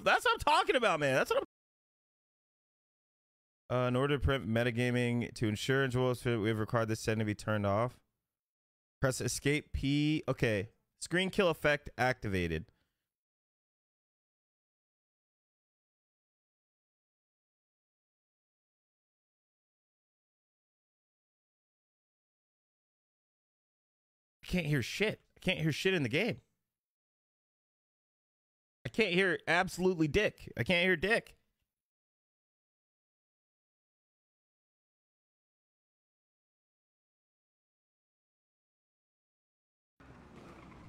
That's what I'm talking about, man. That's what I'm. Uh, in order to prevent metagaming to ensure enjoyable, we have required this setting to be turned off. Press escape P. Okay. Screen kill effect activated. I can't hear shit. I can't hear shit in the game. I can't hear absolutely dick. I can't hear dick.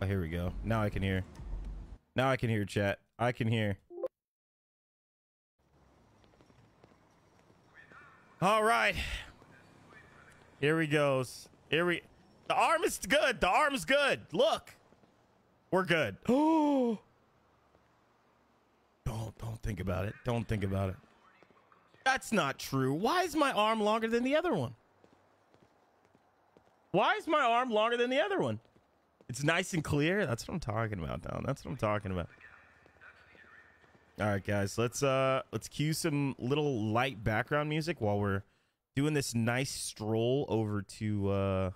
Oh, here we go. Now I can hear. Now I can hear chat. I can hear. All right. Here we goes. Here we The arm is good. The arm is good. Look. We're good. Oh. Don't don't think about it. Don't think about it. That's not true. Why is my arm longer than the other one? Why is my arm longer than the other one? It's nice and clear. That's what I'm talking about, Down. That's what I'm talking about. All right, guys. Let's uh let's cue some little light background music while we're doing this nice stroll over to uh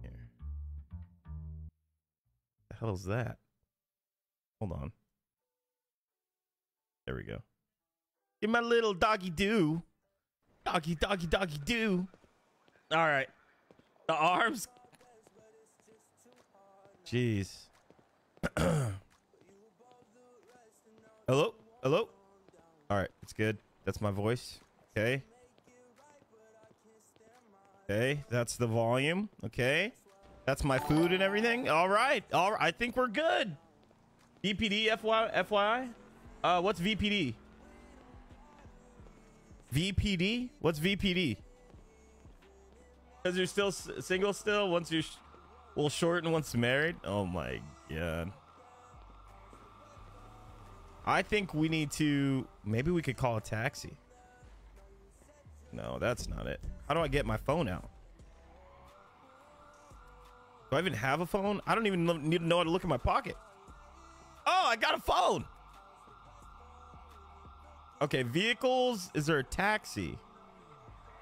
here. The hell is that? Hold on. There we go. Give my little doggy do. Doggy, doggy, doggy do. All right. The arms. Jeez. Hello? Hello? All right, it's good. That's my voice. Okay. Okay, that's the volume. Okay. That's my food and everything. All right. All right. I think we're good. VPD FY, FYI? Uh, what's VPD? VPD? What's VPD? Because you're still single still? Once you're sh- well short and once married? Oh my god. I think we need to... Maybe we could call a taxi. No, that's not it. How do I get my phone out? Do I even have a phone? I don't even need to know how to look in my pocket. I got a phone. Okay, vehicles. Is there a taxi?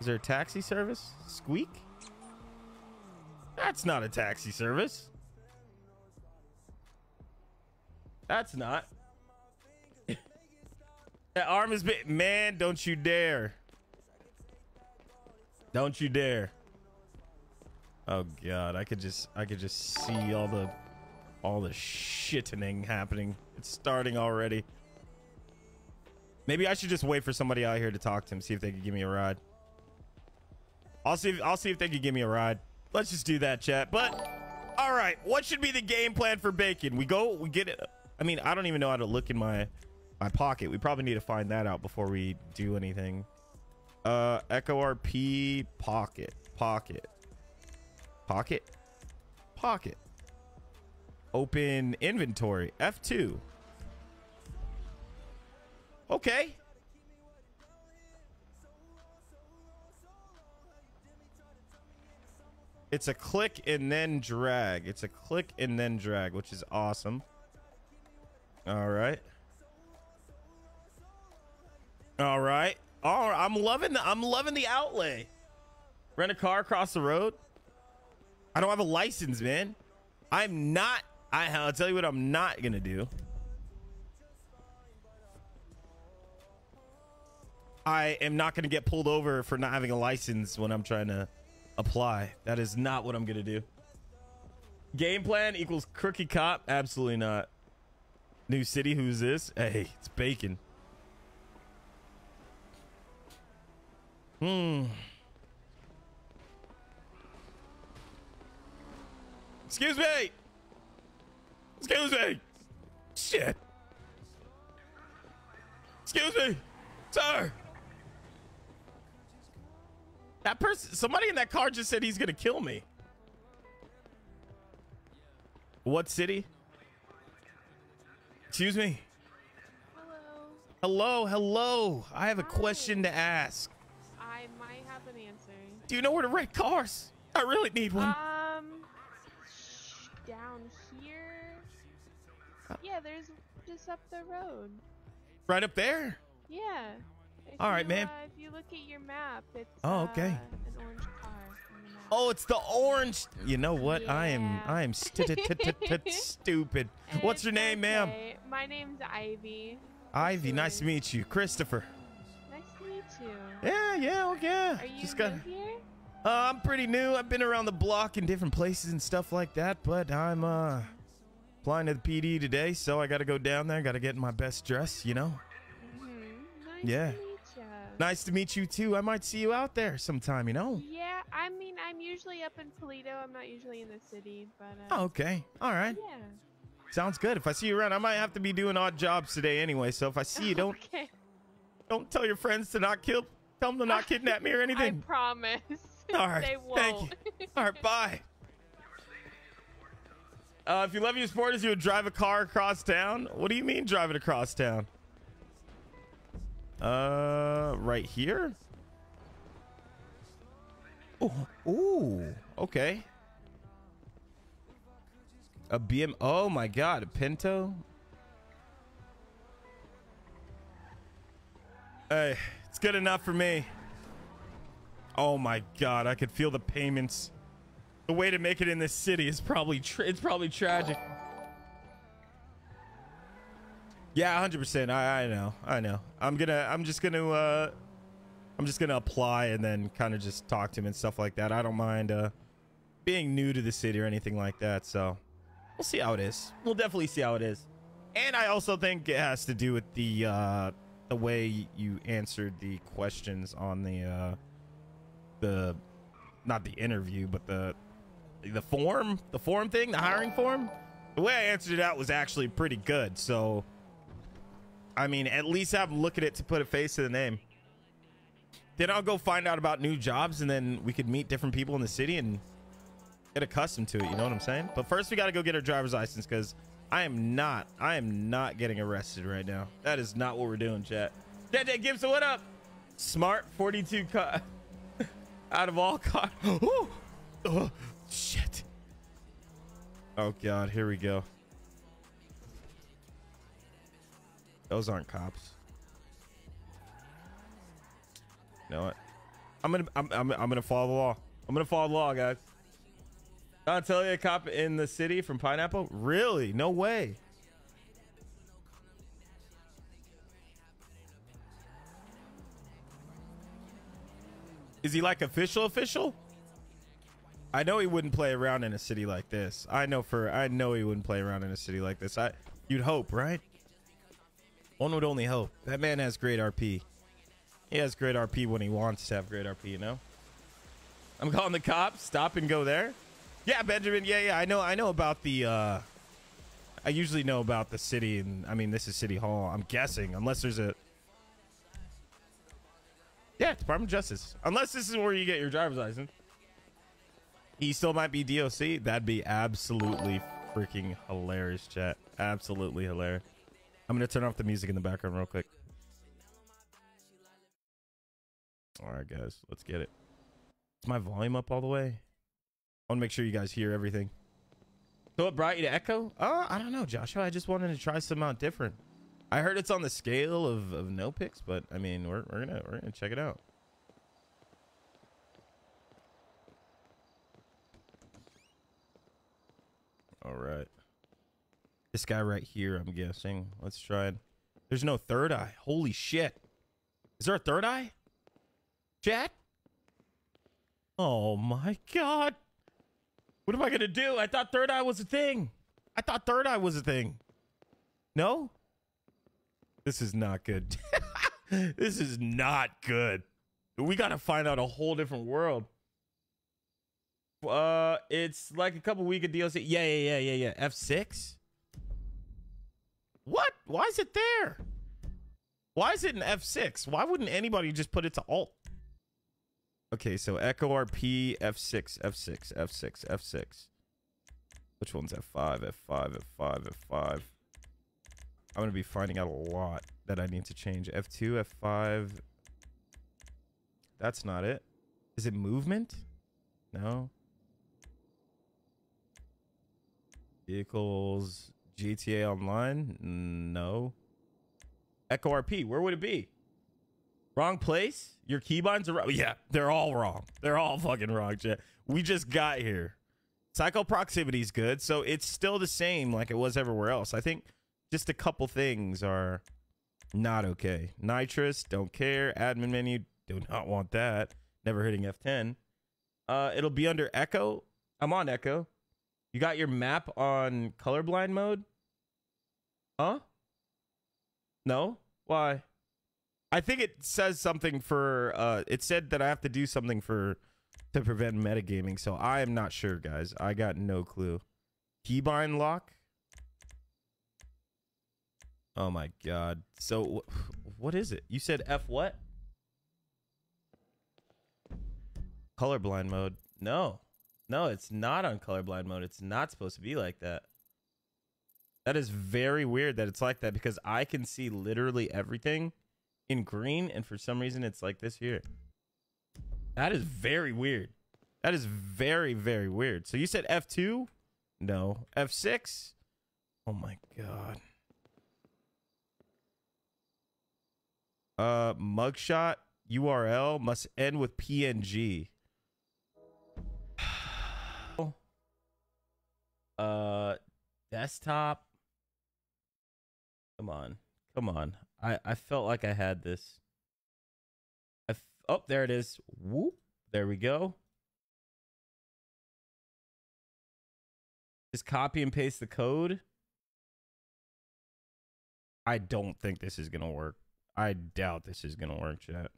Is there a taxi service? Squeak? That's not a taxi service. That's not. that arm is bit. Man, don't you dare. Don't you dare. Oh god, I could just I could just see all the all the shittening happening. It's starting already. Maybe I should just wait for somebody out here to talk to him, see if they could give me a ride. I'll see if I'll see if they could give me a ride. Let's just do that, chat. But all right, what should be the game plan for bacon? We go, we get it. I mean, I don't even know how to look in my my pocket. We probably need to find that out before we do anything. Uh, Echo RP pocket, pocket, pocket, pocket. Open inventory F2. Okay. It's a click and then drag. It's a click and then drag, which is awesome. All right. All right. All right. I'm loving the I'm loving the outlay. Rent a car across the road. I don't have a license, man. I'm not I I'll tell you what I'm not gonna do. I am not gonna get pulled over for not having a license when I'm trying to apply. That is not what I'm gonna do. Game plan equals crookie cop? Absolutely not. New city, who's this? Hey, it's bacon. Hmm. Excuse me. Excuse me. Shit. Excuse me, sir. That person, somebody in that car just said he's gonna kill me. What city? Excuse me. Hello. Hello, hello. I have a Hi. question to ask. I might have an answer. Do you know where to rent cars? I really need one. Um, Yeah, there's just up the road. Right up there. Yeah. If All right, you, ma'am. Uh, if you look at your map, it's Oh, okay. uh, an orange car on the map. Oh, it's the orange. You know what? I am I am st- stupid. What's your name, ma'am? My name's Ivy. Ivy. Nice to meet you, Christopher. Nice to meet you. Yeah, yeah, okay. yeah. Are you Just got. new here? Uh, I'm pretty new. I've been around the block in different places and stuff like that, but I'm uh applying to the PD today, so I got to go down there. Got to get in my best dress, you know. hmm Nice Yeah. to meet you. Nice to meet you too. I might see you out there sometime, you know. Yeah, I mean, I'm usually up in Paleto. I'm not usually in the city, but uh, Oh, okay. All right. yeah. Sounds good. If I see you around, I might have to be doing odd jobs today anyway. So if I see you, don't Okay. don't tell your friends to not kill, tell them to not kidnap me or anything. I promise. All right. they won't. Thank you. All right. Bye. Uh, if you love your sporters, you would drive a car across town. What do you mean driving across town? Uh, right here. Oh, ooh, okay. A BM. Oh my God, a Panto. Hey, it's good enough for me. Oh my God, I could feel the payments. The way to make it in this city is probably it's probably tragic. Yeah, hundred percent. I I know, I know. I'm gonna I'm just gonna uh I'm just gonna apply and then kind of just talk to him and stuff like that. I don't mind uh being new to the city or anything like that. So we'll see how it is. We'll definitely see how it is. And I also think it has to do with the uh the way you answered the questions on the uh the not the interview but the the form the form thing the hiring form the way i answered it out was actually pretty good so i mean at least have them look at it to put a face to the name then i'll go find out about new jobs and then we could meet different people in the city and get accustomed to it you know what i'm saying but first we got to go get our driver's license because i am not i am not getting arrested right now that is not what we're doing chat JJ Gibson, what up? Smart 42 car. Out of all cars. shit. Oh, God. Here we go. Those aren't cops. You know what? I'm gonna I'm, I'm, I'm gonna follow the law. I'm gonna follow the law, guys. I'll tell you a cop in the city from Pineapple? Really? No way. Is he like official official? I know he wouldn't play around in a city like this. I know for I know he wouldn't play around in a city like this. I you'd hope, right? One would only hope. That man has great RP. He has great RP when he wants to have great RP, you know? I'm calling the cops. Stop and go there. Yeah, Benjamin. Yeah, yeah. I know. I know about the. uh I usually know about the city, and I mean, this is City Hall. I'm guessing, unless there's a. Yeah, Department of Justice. Unless this is where you get your driver's license. He still might be DOC. That'd be absolutely freaking hilarious, chat. Absolutely hilarious. I'm gonna turn off the music in the background real quick. All right, guys, let's get it. Is my volume up all the way? I want to make sure you guys hear everything. So what brought you to Echo? Uh, I don't know, Joshua. I just wanted to try something out different. I heard it's on the scale of, of no picks, but I mean, we're, we're gonna we're gonna check it out. All right. This guy right here, I'm guessing. Let's try it. There's no third eye. Holy shit. Is there a third eye? Chat? Oh my god. What am I gonna do? I thought third eye was a thing. I thought third eye was a thing. No? This is not good. this is not good. We gotta find out a whole different world. Uh, it's like a couple week of DLC. Yeah, yeah, yeah, yeah, yeah. F six. What? Why is it there? Why is it in F six? Why wouldn't anybody just put it to alt? Okay, so Echo RP F6, F6, F6, F6. Which one's F5, F5, F5, F5? I'm going to be finding out a lot that I need to change. F2, F5. That's not it. Is it movement? No. Vehicles, GTA Online? No. Echo RP, where would it be? Wrong place? Your keybinds are wrong. Yeah, they're all wrong. They're all fucking wrong, chat. We just got here. Psycho proximity is good, so it's still the same like it was everywhere else. I think just a couple things are not okay. Nitrous, don't care. Admin menu, do not want that. Never hitting F10. Uh, it'll be under Echo. I'm on Echo. You got your map on colorblind mode? Huh? No? Why? I think it says something for uh it said that I have to do something for to prevent metagaming, so I am not sure, guys. I got no clue. Keybind lock? Oh my god. So wh- what is it? You said F what? Colorblind mode. No. No, it's not on colorblind mode. It's not supposed to be like that. That is very weird that it's like that because I can see literally everything in green and for some reason it's like this here. That is very weird. That is very very weird. So you said F2? No. F6? Oh my god. Uh mugshot URL must end with PNG. Uh desktop? Come on. Come on. I i felt like i had this. I f- oh there it is. Whoop. There we go. Just copy and paste the code. I don't think this is gonna work. I doubt this is gonna work chat.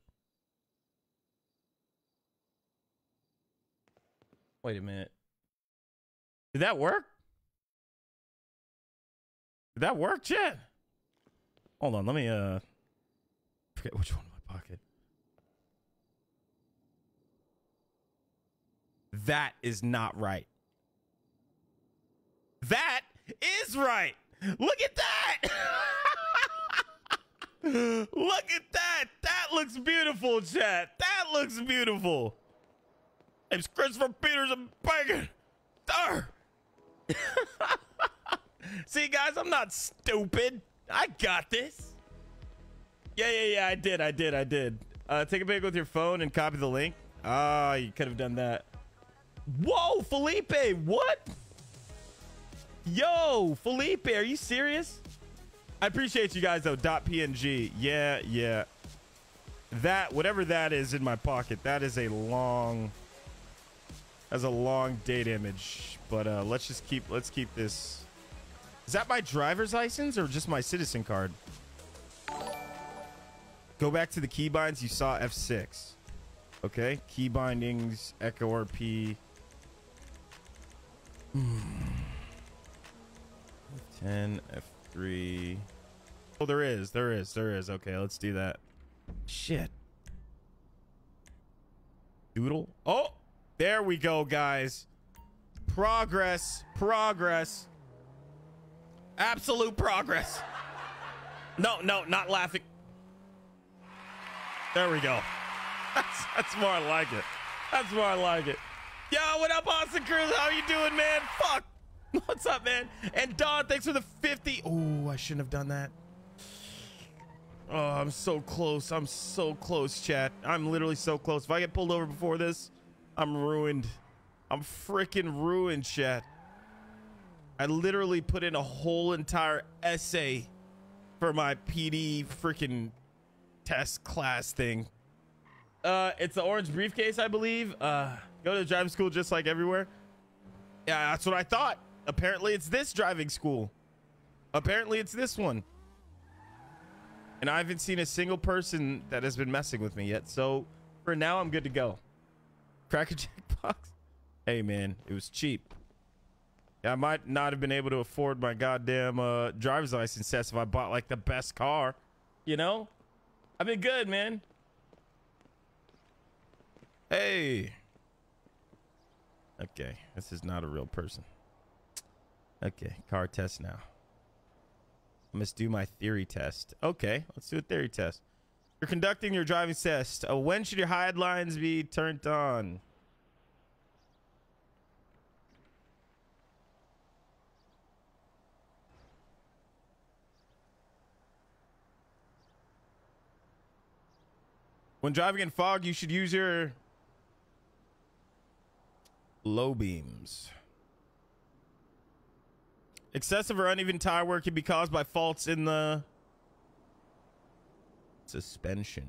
Wait a minute did that work? Did that work, Chet? Hold on, let me uh forget which one in my pocket. That is not right. That is right. Look at that. Look at that. That looks beautiful, chat. That looks beautiful. It's Christopher Peters and Bacon. Dar. See, guys, I'm not stupid. I got this. Yeah, yeah, yeah. I did. I did. I did. Uh, take a pic with your phone and copy the link. Ah, you could have done that. Whoa, Felipe. What? Yo, Felipe, are you serious? I appreciate you guys, though. Dot .png. Yeah, yeah. That, whatever that is in my pocket, that is a long... That's a long date image. But uh, let's just keep let's keep this. Is that my driver's license or just my citizen card? Go back to the keybinds. You saw F6. Okay. Key bindings, Echo RP. F10, F3. Oh, there is. There is. There is. Okay, let's do that. Shit. Doodle. Oh, there we go, guys. Progress. Progress. Absolute progress. No, no, not laughing. There we go. That's, that's more like it. That's more like it. Yo, what up, Austin Cruz? How you doing, man? Fuck. What's up, man? And Don, thanks for the 50. Oh, I shouldn't have done that. Oh, I'm so close. I'm so close, chat. I'm literally so close. If I get pulled over before this, I'm ruined. I'm freaking ruined, chat. I literally put in a whole entire essay for my PD freaking test class thing. Uh, it's the orange briefcase, I believe. Uh, go to driving school just like everywhere. Yeah, that's what I thought. Apparently, it's this driving school. Apparently, it's this one. And I haven't seen a single person that has been messing with me yet. So for now, I'm good to go. Cracker Jack box. Hey, man, it was cheap. I might not have been able to afford my goddamn uh, driver's license test if I bought like the best car. You know? I've been good, man. Hey. Okay, this is not a real person. Okay, car test now. I must do my theory test. Okay, let's do a theory test. You're conducting your driving test. Uh, when should your headlines be turned on? When driving in fog, you should use your low beams. Excessive or uneven tire wear can be caused by faults in the suspension.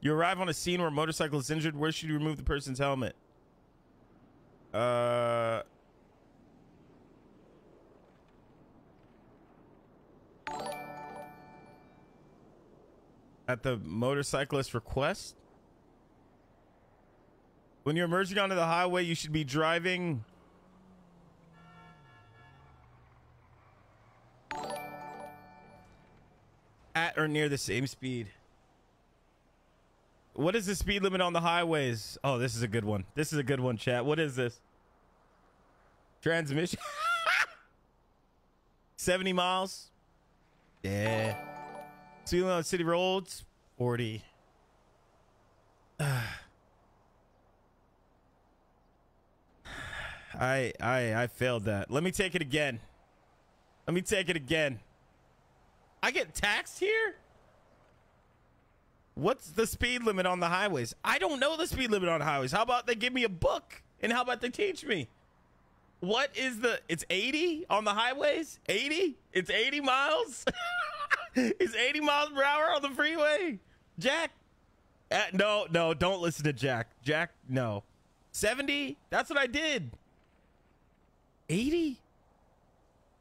You arrive on a scene where a motorcycle is injured. Where should you remove the person's helmet? Uh. At the motorcyclist's request? When you're merging onto the highway, you should be driving. At or near the same speed. What is the speed limit on the highways? Oh, this is a good one. This is a good one, chat. What is this? Transmission. 70 miles. Yeah. Limit on city roads. 40. I I I failed that. Let me take it again. Let me take it again. I get taxed here? What's the speed limit on the highways? I don't know the speed limit on highways. How about they give me a book? And how about they teach me? What is the it's 80 on the highways? 80? It's 80 miles? it's 80 miles per hour on the freeway? Jack? Uh, no, no, don't listen to Jack. Jack, no. 70? That's what I did. 80?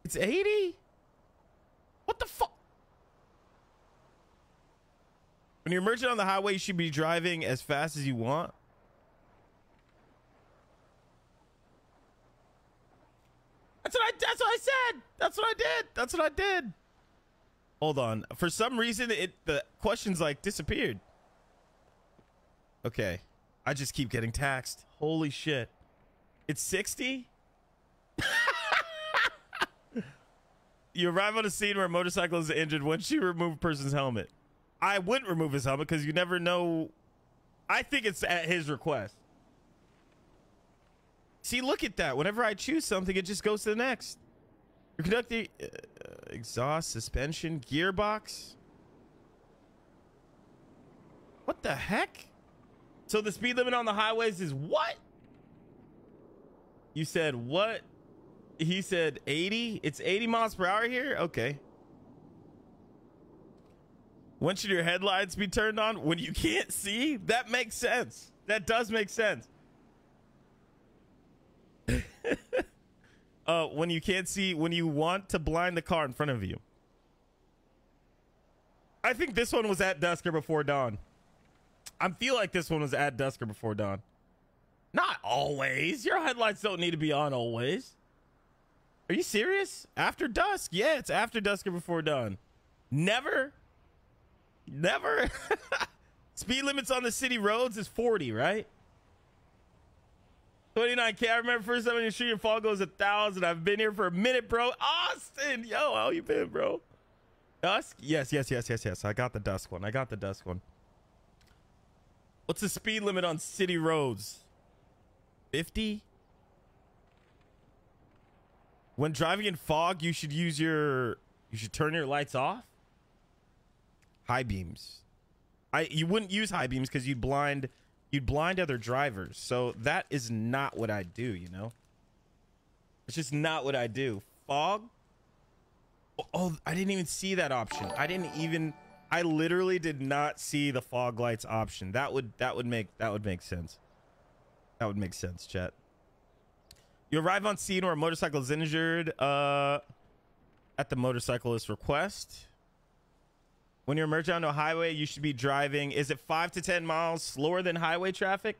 It's 80? What the fuck? When you're merging on the highway, you should be driving as fast as you want. That's what I that's what I said. That's what I did. That's what I did. Hold on. For some reason it the questions like disappeared. Okay. I just keep getting taxed. Holy shit. It's 60? you arrive on a scene where a motorcycle is injured once you remove a person's helmet. I wouldn't remove his helmet because you never know. I think it's at his request. See, look at that. Whenever I choose something, it just goes to the next. You're conducting uh, exhaust, suspension, gearbox. What the heck? So the speed limit on the highways is what? You said what? He said 80. It's 80 miles per hour here? Okay. When should your headlights be turned on? When you can't see? That makes sense. That does make sense. uh, when you can't see, when you want to blind the car in front of you. I think this one was at dusk or before dawn. I feel like this one was at dusk or before dawn. Not always. Your headlights don't need to be on always. Are you serious? After dusk? Yeah, it's after dusk or before dawn. Never? Never? Speed limits on the city roads is 40, right? 29K. I remember first time in the street in fall goes a thousand. I've been here for a minute, bro. Austin, yo, how you been, bro? Dusk? Yes, yes, yes, yes, yes. I got the dusk one. I got the dusk one. What's the speed limit on city roads? 50? When driving in fog, you should use your you should turn your lights off. High beams. I you wouldn't use high beams because you'd blind you'd blind other drivers. So that is not what I do, you know? It's just not what I do. Fog? Oh, oh, I didn't even see that option. I didn't even I literally did not see the fog lights option. That would that would make that would make sense. That would make sense, chat. You arrive on scene where a motorcycle is injured uh, at the motorcyclist's request. When you're emerging onto a highway, you should be driving. Is it five to 10 miles slower than highway traffic?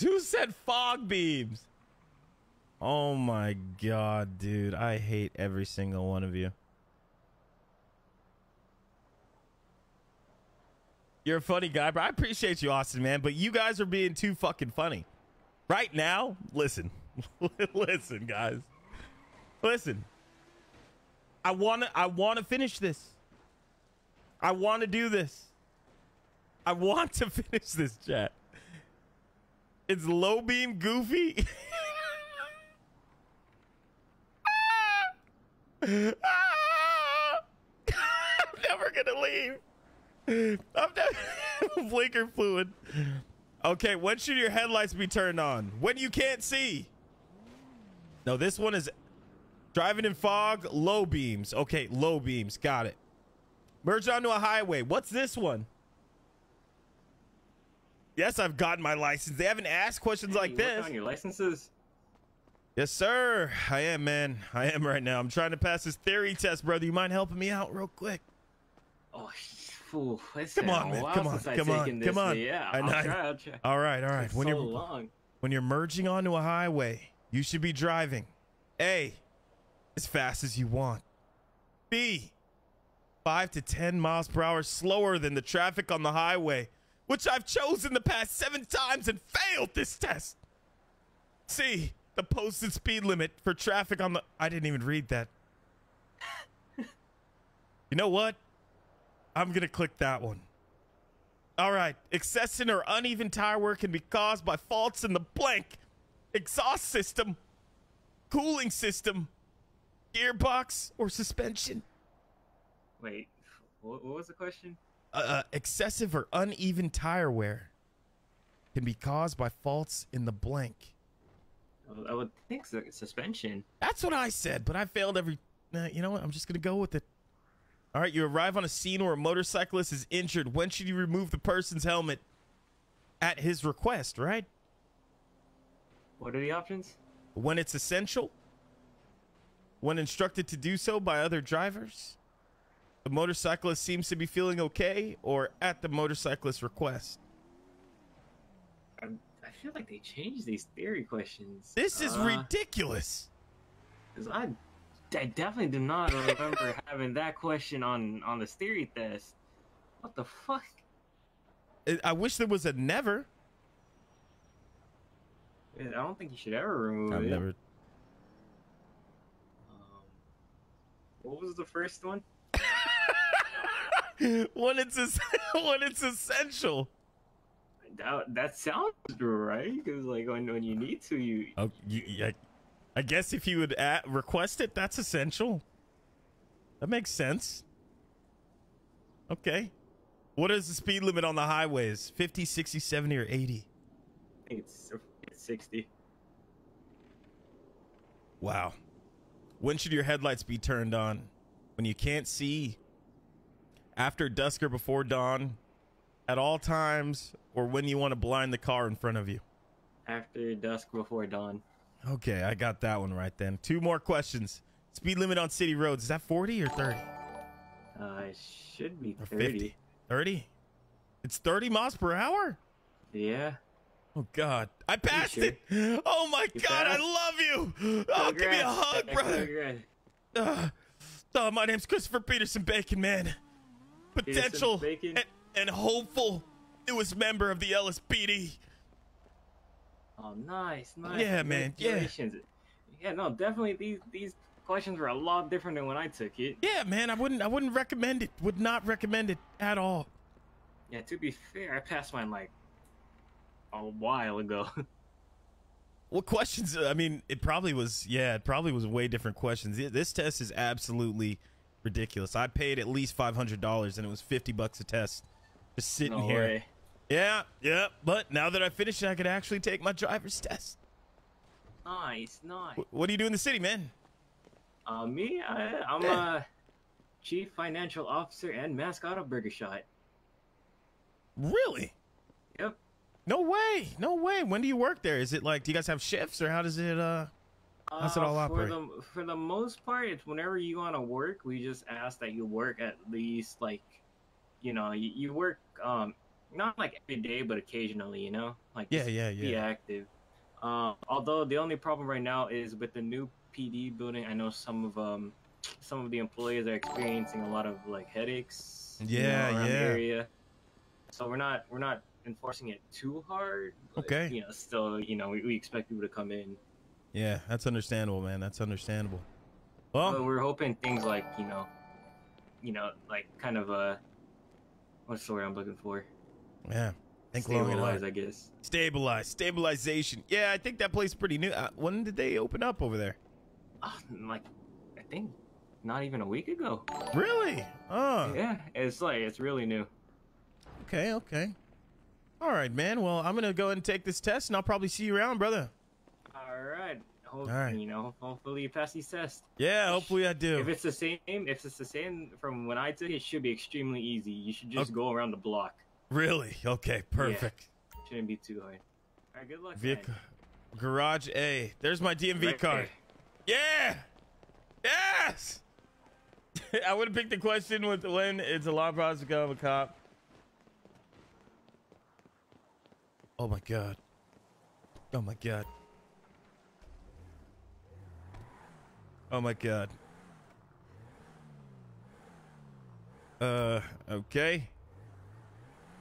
Who said fog beams? Oh my God, dude. I hate every single one of you. You're a funny guy, bro. I appreciate you, Austin, man. But you guys are being too fucking funny. Right now, listen. listen, guys. Listen. I want to I want to finish this. I want to do this. I want to finish this chat. It's low beam goofy. I'm never going to leave. I'm definitely blinker fluid. Okay, when should your headlights be turned on? When you can't see. No, this one is driving in fog, low beams. Okay, low beams. Got it. Merge onto a highway. What's this one? Yes, I've gotten my license. They haven't asked questions Hey, like this. on your licenses? Yes, sir. I am, man. I am right now. I'm trying to pass this theory test, brother. You mind helping me out real quick? Oh, fool. Come on, man. Come on, come on, come on. Yeah, I I'll know- try. I'll try. All right, all right. When so you're long. when you're merging onto a highway, you should be driving A, as fast as you want. B, 5 to 10 miles per hour slower than the traffic on the highway, which I've chosen the past 7 times and failed this test. C, the posted speed limit for traffic on the I didn't even read that. you know what? I'm going to click that one. All right. Excessive or uneven tire wear can be caused by faults in the blank, exhaust system, cooling system, gearbox, or suspension. Wait, what, was the question? Uh, uh, excessive or uneven tire wear can be caused by faults in the blank. I would think su- suspension. That's what I said, but I failed every. Uh, you know what? I'm just gonna go with it. All right. You arrive on a scene where a motorcyclist is injured. When should you remove the person's helmet? At his request, right? What are the options? when it's essential, when instructed to do so by other drivers, the motorcyclist seems to be feeling okay, or at the motorcyclist's request. I, I feel like they changed these theory questions. This is Uh, ridiculous. I, I definitely do not remember having that question on on this theory test. What the fuck? I- I wish there was a never. I don't think you should ever remove I've it. never. What was the first one? when it's when it's essential. That, that sounds right because like when when you need to, you Oh, you, I, I guess if you would at, request it, that's essential. That makes sense. Okay. What is the speed limit on the highways? 50, 60, 70, or 80? I think it's, it's sixty. Wow. When should your headlights be turned on? When you can't see? After dusk or before dawn? At all times? Or when you want to blind the car in front of you? After dusk, before dawn. Okay, I got that one right then. Two more questions. Speed limit on city roads, is that 40 or 30? Uh, it should be thirty. 50? 30? It's 30 miles per hour? Yeah. Oh God, I passed sure? it! Oh my You God, I love you! Oh, give me a hug, brother! Uh, oh, my name's Christopher Peterson Bacon, man. Potential Bacon? and, and hopeful newest member of the LSPD. Oh, nice, nice. Yeah, man, yeah. Yeah, no, definitely these these questions were a lot different than when I took it. Yeah, man, I wouldn't, I wouldn't recommend it. Would not recommend it at all. Yeah, to be fair, I passed mine like a while ago. What questions? I mean, it probably was. Yeah, it probably was way different questions. This test is absolutely ridiculous. I paid at least five hundred dollars, and it was fifty bucks a test. Just sitting no here. way. Yeah, yeah. But now that I finished it, I could actually take my driver's test. Nice, nice. Wh- What do you do in the city, man? Uh, me, I, I'm a chief financial officer and mascot of Burger Shot. Really? Yep. No way. No way. When do you work there? Is it like, do you guys have shifts or how does it, uh, How's it all Uh, operate? For the, for the most part, it's whenever you want to work, we just ask that you work at least like, you know, you, you work um not like every day, but occasionally, you know, like yeah, just yeah, be active. Uh, although the only problem right now is with the new PD building. I know some of um some of the employees are experiencing a lot of like headaches. you know, Yeah, the yeah. area. So we're not we're not enforcing it too hard. But, Okay. You know, still, you know, we, we expect people to come in. Yeah, that's understandable, man. That's understandable. But Well, we're hoping things like you know, you know, like kind of uh, what's the word I'm looking for? yeah. Think Stabilize. I guess. Stabilize, stabilization. Yeah, I think that place pretty new. Uh, when did they open up over there? Uh, like, I think not even a week ago. Really? Oh, Yeah, it's like it's really new. Okay, okay. All right, man. Well, I'm gonna go ahead and take this test, and I'll probably see you around, brother. All right. Hope, All right. You know, hopefully you pass these tests. Yeah, hopefully I do. If it's the same, if it's the same from when I took it, it should be extremely easy. You should just Okay. go around the block. Really? Okay, perfect. Shouldn't be too hard. All right, good luck. Vehicle, garage A. There's my DMV Right card. Yeah. Yes. I would have picked the question with when it's a law process to become a cop. Oh my god. Oh my god. Oh my god. Uh, okay.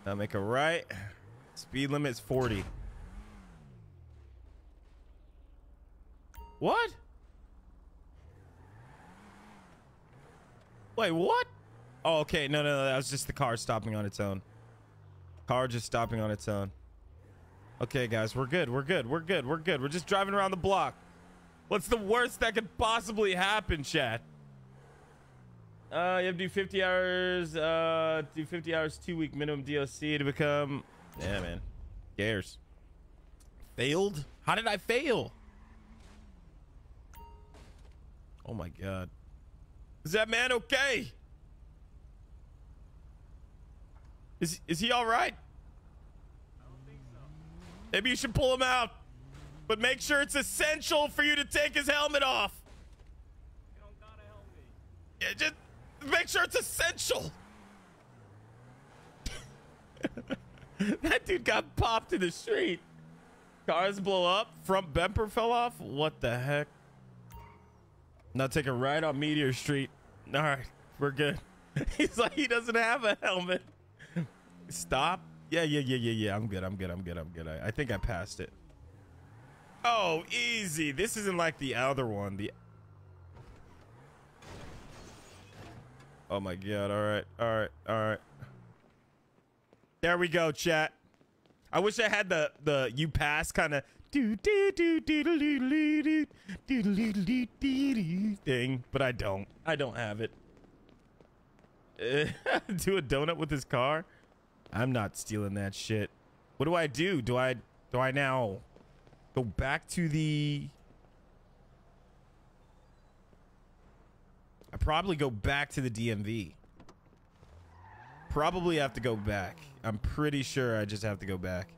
Now make a right. Speed limit's 40. What? Wait, what? Oh, okay. No, no, no. That was just the car stopping on its own. Car just stopping on its own. Okay, guys. We're good. We're good. We're good. We're good. We're just driving around the block. What's the worst that could possibly happen, chat? Uh, you have to do 50 hours, uh, do 50 hours, two week minimum DLC to become. Yeah, man. Cares. Failed? How did I fail? Oh my god. Is that man okay? Is is he all right? Maybe you should pull him out. But make sure it's essential for you to take his helmet off. Yeah, just make sure it's essential. that dude got popped in the street. Cars blow up. Front bumper fell off. What the heck? Now take a ride on Meteor Street. All right, we're good. He's like he doesn't have a helmet. Stop. Yeah, yeah, yeah, yeah, yeah. I'm good. I'm good. I'm good. I'm good. I, I think I passed it. Oh, easy. This isn't like the other one. The Oh my god. All right. All right. All right. There we go, chat. I wish I had the the you pass kind of do do do do do do do do thing, but I don't. I don't have it. Do a donut with his car? I'm not stealing that shit. What do I do? Do I do I now go back to the I probably go back to the DMV. Probably have to go back. I'm pretty sure I just have to go back.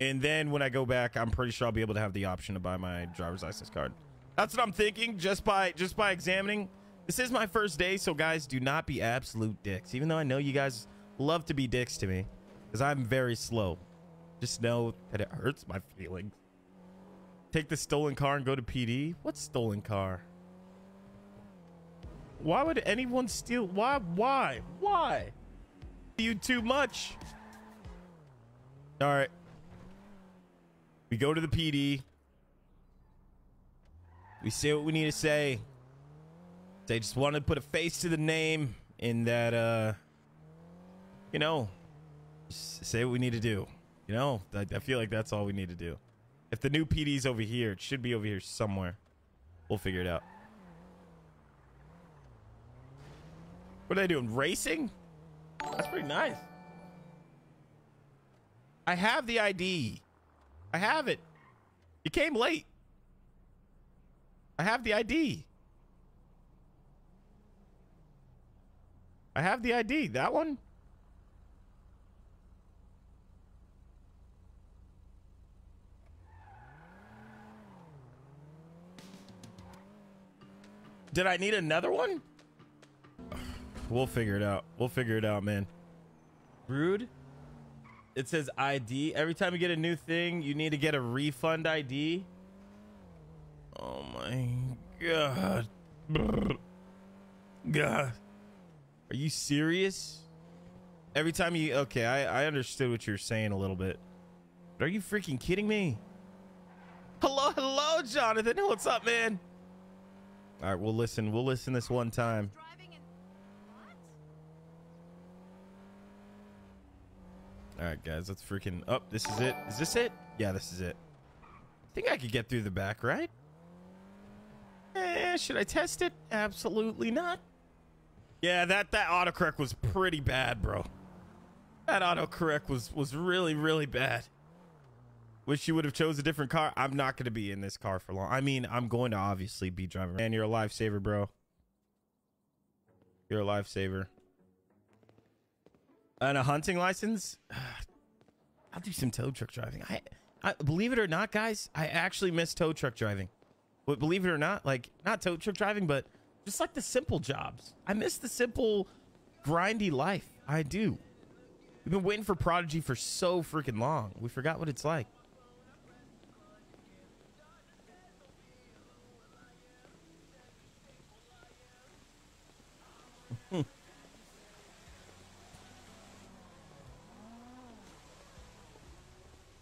And then when I go back, I'm pretty sure I'll be able to have the option to buy my driver's license card. That's what I'm thinking just by just by examining. This is my first day, so guys, do not be absolute dicks. Even though I know you guys love to be dicks to me, because I'm very slow. Just know that it hurts my feelings. Take the stolen car and go to PD? What stolen car? Why would anyone steal? Why? Why? Why? You too much. All right. We go to the PD. We say what we need to say. They just want to put a face to the name in that, uh, you know, say what we need to do. You know, I, I feel like that's all we need to do. If the new PD's over here, it should be over here somewhere. We'll figure it out. What are they doing? Racing? That's pretty nice. I have the ID. I have it. You came late. I have the ID. I have the ID. That one? Did I need another one? We'll figure it out. We'll figure it out, man. Rude. It says ID. Every time you get a new thing, you need to get a refund ID. Oh my god. God. Are you serious? Every time you okay, I, I understood what you're saying a little bit. But are you freaking kidding me? Hello, hello, Jonathan. What's up, man? All right, we'll listen. We'll listen this one time. All right, guys, let's freaking. Oh, this is it. Is this it? Yeah, this is it. I think I could get through the back, right? Eh, should I test it? Absolutely not. Yeah, that that autocorrect was pretty bad, bro. That autocorrect was was really really bad. Wish you would have chose a different car. I'm not going to be in this car for long. I mean, I'm going to obviously be driving. Man, you're a lifesaver, bro. You're a lifesaver. And a hunting license? I'll do some tow truck driving. I, I believe it or not, guys, I actually miss tow truck driving. But believe it or not, like not tow truck driving, but just like the simple jobs. I miss the simple, grindy life. I do. We've been waiting for Prodigy for so freaking long. We forgot what it's like.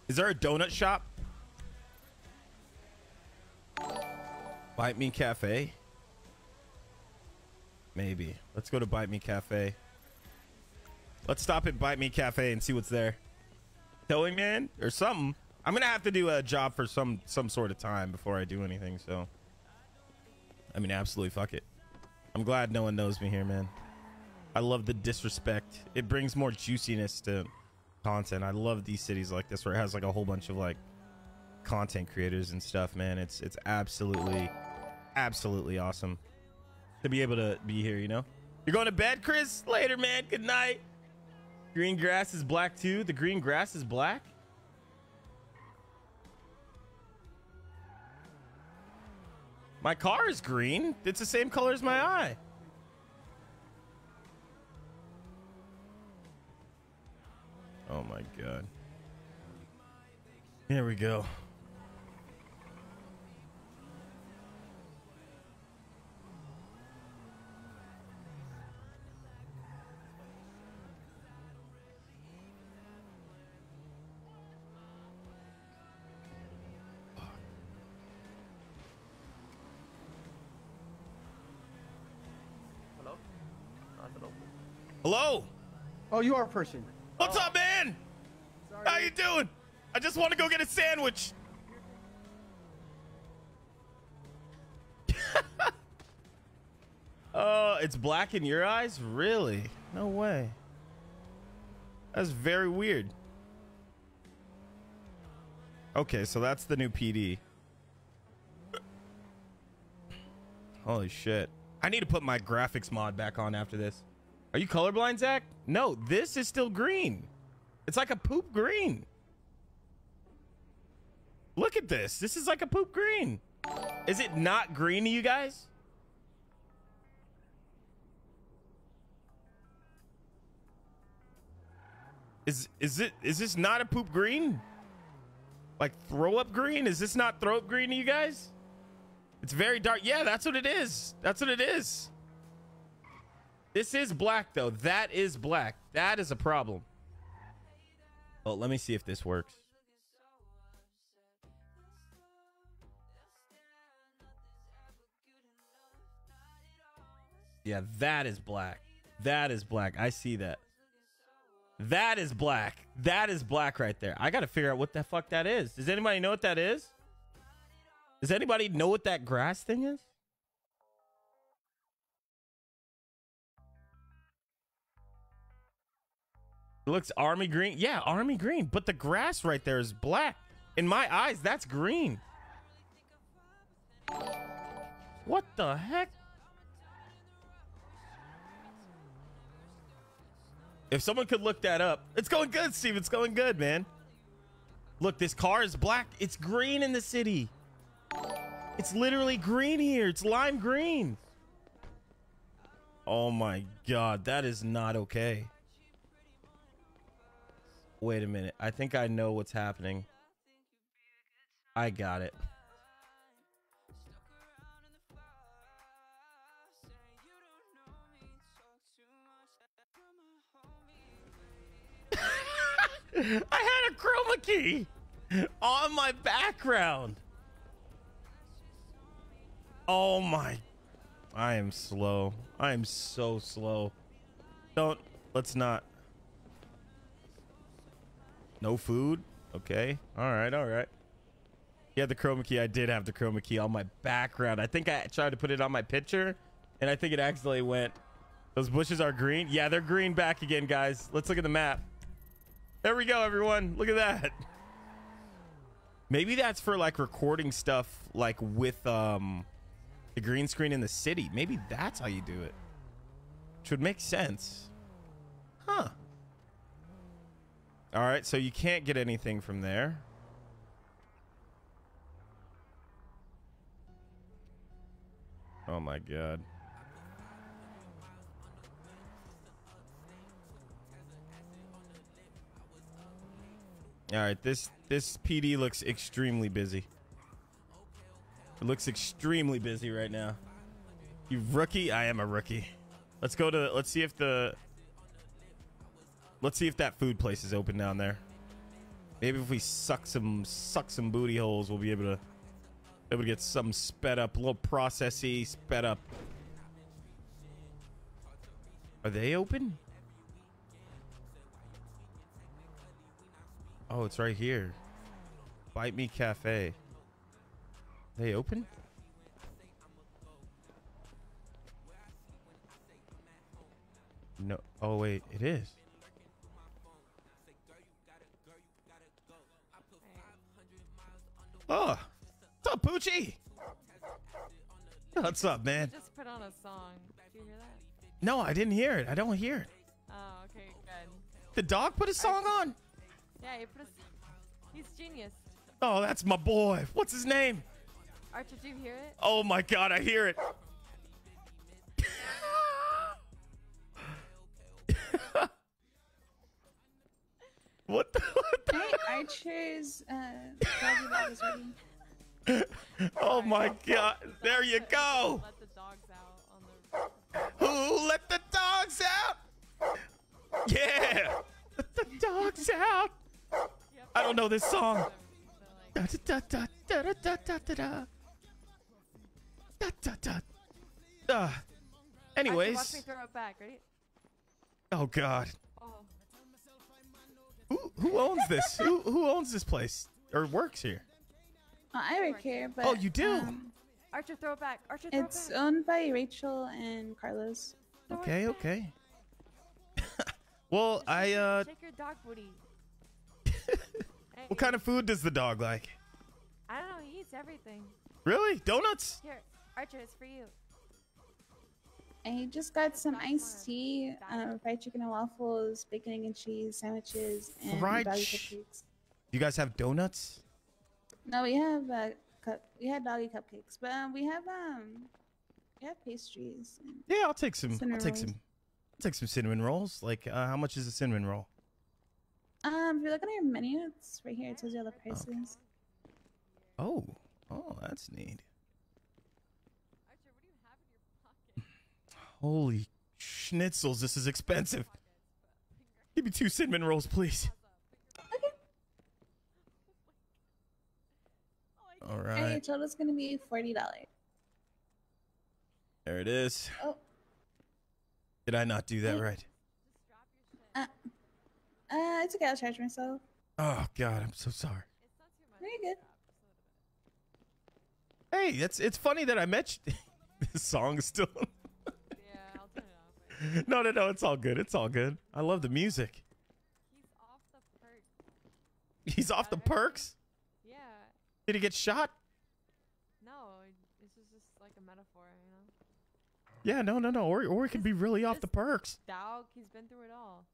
Is there a donut shop? Bite Me Cafe? Maybe. Let's go to Bite Me Cafe. Let's stop at Bite Me Cafe and see what's there. Towing man or something. I'm gonna have to do a job for some some sort of time before I do anything. So, I mean, absolutely fuck it. I'm glad no one knows me here, man. I love the disrespect. It brings more juiciness to content. I love these cities like this where it has like a whole bunch of like content creators and stuff, man. It's it's absolutely absolutely awesome to be able to be here, you know? You're going to bed, Chris? Later, man. Good night. Green grass is black too. The green grass is black. My car is green. It's the same color as my eye. Oh my god. Here we go. Hello? Hello. Hello. Oh, you are a person. How you doing? I just want to go get a sandwich. Oh, it's black in your eyes? Really? No way. That's very weird. Okay, so that's the new PD. Holy shit. I need to put my graphics mod back on after this. Are you colorblind, Zach? No, this is still green. It's like a poop green. Look at this. This is like a poop green. Is it not green to you guys? Is is it is this not a poop green? Like throw up green? Is this not throw up green to you guys? It's very dark. Yeah, that's what it is. That's what it is. This is black though. That is black. That is a problem. Oh, let me see if this works. Yeah, that is black. That is black. I see that. That is black. That is black right there. I got to figure out what the fuck that is. Does anybody know what that is? Does anybody know what that grass thing is? It looks army green. Yeah, army green. But the grass right there is black. In my eyes, that's green. What the heck? If someone could look that up, it's going good, Steve. It's going good, man. Look, this car is black. It's green in the city. It's literally green here. It's lime green. Oh my god, that is not okay. Wait a minute. I think I know what's happening. I got it. I had a chroma key on my background. Oh my. I am slow. I am so slow. Don't. Let's not. No food? Okay. All right. All right. Yeah, the chroma key. I did have the chroma key on my background. I think I tried to put it on my picture, and I think it accidentally went. Those bushes are green. Yeah, they're green back again, guys. Let's look at the map. There we go, everyone. Look at that. Maybe that's for like recording stuff like with um the green screen in the city. Maybe that's how you do it. Which would make sense. Huh. All right, so you can't get anything from there. Oh my god. All right, this this PD looks extremely busy. It looks extremely busy right now. You rookie? I am a rookie. Let's go to let's see if the Let's see if that food place is open down there. Maybe if we suck some suck some booty holes, we'll be able to able to get some sped up, a little processy, sped up. Are they open? Oh, it's right here. Bite Me Cafe. They open? No. Oh wait, it is. Oh, what's up, Poochie? What's up, man? Just put on a song. Did you hear that? No, I didn't hear it. I don't hear it. Oh, okay, good. The dog put a song on? Yeah, he put a. He's genius. Oh, that's my boy. What's his name? Archer, do you hear it? Oh my god, I hear it. what the, what the- Hey, Archer's uh, doggy bag is ready. Oh my god. There you go. Let the dogs out on the. Who let the dogs out? Yeah. Let the dogs out. I don't know this song. So, like, Da, da, da, da, da, da, da, da. Da, da, da. Uh, Archer, watch anyways. me throw it back. Ready? Oh god. Oh, Who who owns this? who who owns this place or works here? Uh, I don't care, but Oh, you do? um, Archer, throw it back. Archer, throw it's it back. owned by Rachel and Carlos. Throw Okay, okay. well, I uh Shake your dog booty. what kind of food does the dog like? I don't know. He eats everything. Really? Donuts? Here, Archer, it's for you. I just got some iced tea, uh, fried chicken and waffles, bacon egg and cheese sandwiches, and Fried doggy cupcakes. You guys have donuts? No, we have uh, cup. We had doggy cupcakes, but um, we have um, we have pastries. Yeah, I'll take some. I'll take rolls. some. I'll take some cinnamon rolls. Like, uh, how much is a cinnamon roll? um, if you look on your menu, it's right here. It tells you all the prices. Oh, oh, that's neat. Archer, what do you have in your pocket? Holy schnitzels, this is expensive. Give me two cinnamon rolls, please. All Hey, right, total's gonna be forty dollars. there it is. Oh, Did I not do that right? uh, it's okay. I'll charge myself. Oh God, I'm so sorry. Very good. Hey, it's it's funny that I met you. this song is still. Yeah, I'll turn it off. no, no, no. It's all good. It's all good. I love the music. He's off the perks. He's off the perks. Yeah. Did he get shot? No, this is just like a metaphor, you know. Yeah, no, no, no. Or or it could be really off the perks. Dog, he's been through it all.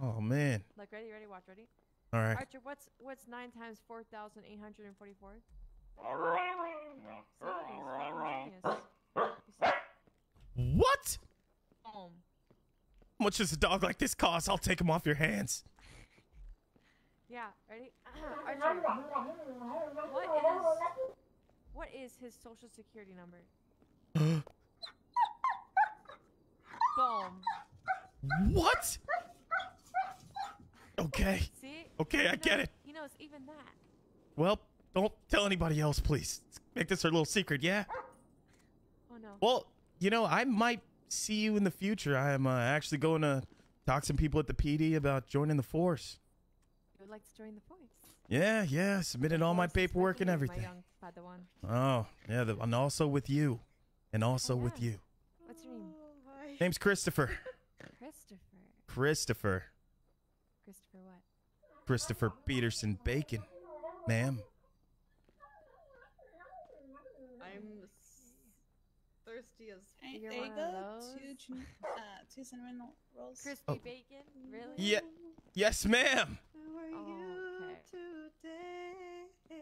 Oh man. Like, ready, ready, watch, ready. All right. Archer, what's what's nine times four thousand eight hundred and forty-four? What? Boom. How much does a dog like this cost? I'll take him off your hands. Yeah, ready? Archer, what is what is his social security number? Boom. What? Okay. See? Okay, I He get knows- it. He knows even that. Well, don't tell anybody else, please. Let's make this our little secret, yeah? Oh no. Well, you know, I might see you in the future. I am uh, actually going to talk to some people at the PD about joining the force. You would like to join the force? Yeah, yeah. Submitted all my paperwork and everything. My young Padawan. Oh, yeah. The, and also with you. And also Oh, with you. What's your name? Name's Christopher. Christopher. Christopher. Christopher what? Christopher Peterson Bacon, ma'am. I'm s- thirsty You're there you one go. of Two, those? uh, two cinnamon rolls. Crispy Oh. bacon? Really? Yeah. Yes, ma'am. Oh, okay.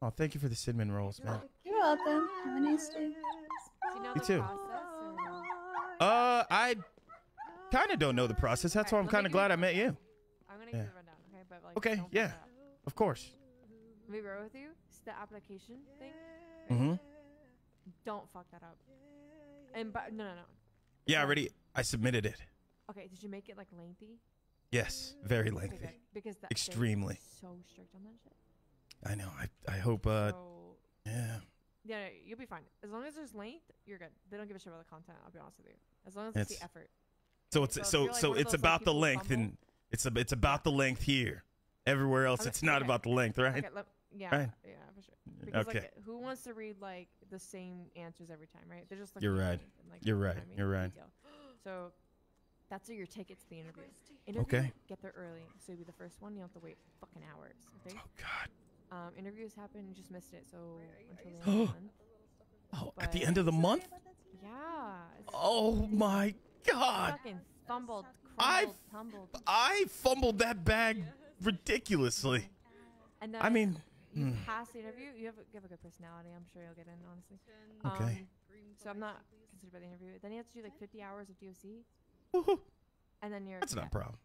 Oh, thank you for the cinnamon rolls, man. You're welcome. Have a nice day. Do you know You the too. process or no? Uh, I kind of don't know the process. That's why I'm kind of glad I met you. I'm gonna Yeah. give you a rundown, okay? But like, Okay, yeah. Of course. Let me roll with you. It's the application thing. Mm-hmm. Don't fuck that up. And but no, no, no. Yeah, already. I submitted it. Okay, did you make it like lengthy? Yes, very lengthy. good. Because that Extremely. so strict on that shit. I know. I I hope. Uh, so yeah. yeah, no, you'll be fine. As long as there's length, you're good. They don't give a shit about the content. I'll be honest with you. As long as it's, It's- the effort. So it's So so like, so it's those, like, about the length and it's a, it's about the length here. Everywhere else, Okay, it's not okay. about the length, right? Okay, let, yeah, Right. yeah, for sure. Because Okay. like, who wants to read like the same answers every time, right? They're just like You're right. like, You're you know right. I mean? You're right. deal. So that's your ticket to the interview. Interview, Okay. Get there early, so you'll be the first one. You don't have to wait fucking hours. Okay. Oh God. Um, interviews happen. You just missed it. So until the end of the month. Oh, at the end of the month. Yeah. Oh my God. fucking fumbled, I crumbled, tumbled. I fumbled that bag ridiculously. And then I mean, you hmm. pass the interview. You have a, you have a good personality. I'm sure you'll get in. Honestly. Okay. Um, so I'm not considered by the interview. Then you have to do like 50 hours of DOC, woohoo, and then you're. that's not a problem.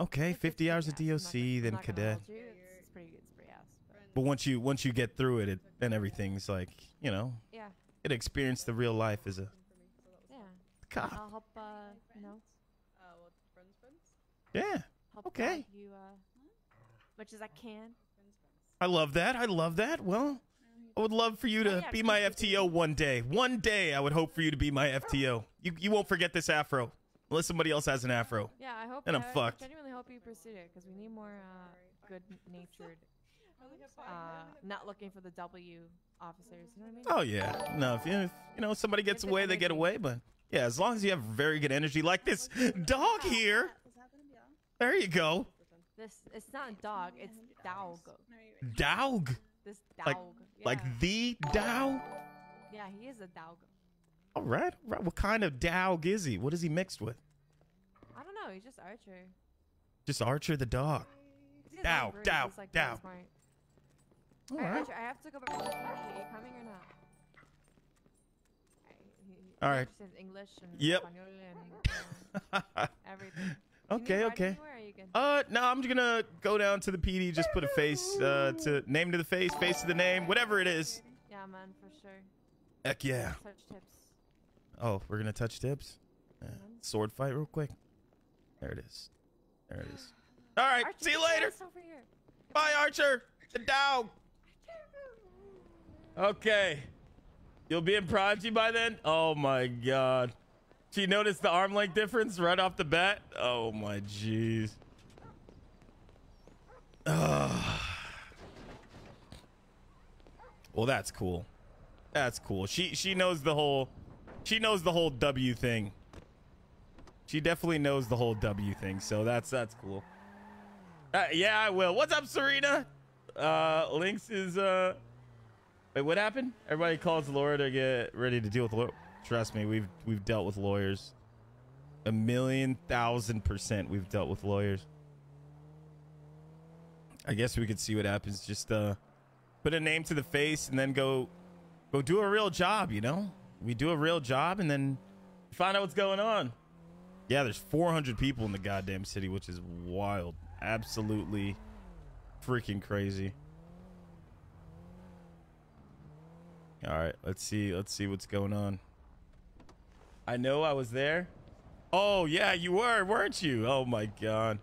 Okay, It's 50 hours of ass. I'm not DOC, gonna- then cadet. It's, it's pretty. It's pretty ass. But But once you once you get through it, it then everything's like you know, yeah, it experience the real life as a yeah. cop. I'll help. Uh, you know, Uh, what, friends, friends? Yeah, help Okay. you uh, much as I can. I love that. I love that. Well, I would love for you Oh, to yeah, be my. FTO one day. One day, I would hope for you to be my FTO. You you won't forget this afro unless somebody else has an afro. Yeah, I hope. And I'm I fucked. genuinely hope you pursue it because we need more uh, good-natured, uh, not looking for the W officers. You know what I mean? Oh yeah. No, if you, if, you know somebody gets away, they get away. But yeah, as long as you have very good energy, like this dog here. Is that gonna be all? There you go, This it's not a dog. It's dog. No, dog. This dog. Like- yeah. Like the dog. Yeah, he is a dog. All right, all right. What kind of dog is he? What is he mixed with? I don't know. He's just Archer. Just Archer the dog. He's Dow, dow, like, dow. really smart. All Alright. Archer, I have to go back to the party. Are you coming or not? Alright, he- he- All he right. understands English and Yep. Espanol and uh, everything. Okay, okay. anywhere, or are you good? Uh, no, I'm just gonna go down to the PD, just put a face uh, to name to the face, face to the name, whatever it is. Yeah, man, for sure. Heck yeah. Touch tips. Oh, we're gonna touch tips. Yeah. Mhm. Sword fight, real quick. There it is. There it is. All right. Archer, see you later. ass over here. Bye, Archer. The dog. Okay. You'll be in Prodigy by then? Oh my god. She noticed the arm length difference right off the bat? Oh my jeez. Well, that's cool. That's cool. She she knows the whole she knows the whole W thing. She definitely knows the whole W thing, so that's that's cool. Uh, yeah, I will. What's up, Serena? Uh, Lynx is uh. Wait, what happened? Everybody calls Laura to get ready to deal with Laura. Trust me, we've we've dealt with lawyers. A million thousand percent, we've dealt with lawyers. I guess we could see what happens. Just uh, put a name to the face and then go, go do a real job. You know, we do a real job and then find out what's going on. Yeah, there's 400 people in the goddamn city, which is wild. Absolutely freaking crazy. All right, let's see. Let's see what's going on. I know I was there. Oh, yeah, you were, weren't you? Oh my god.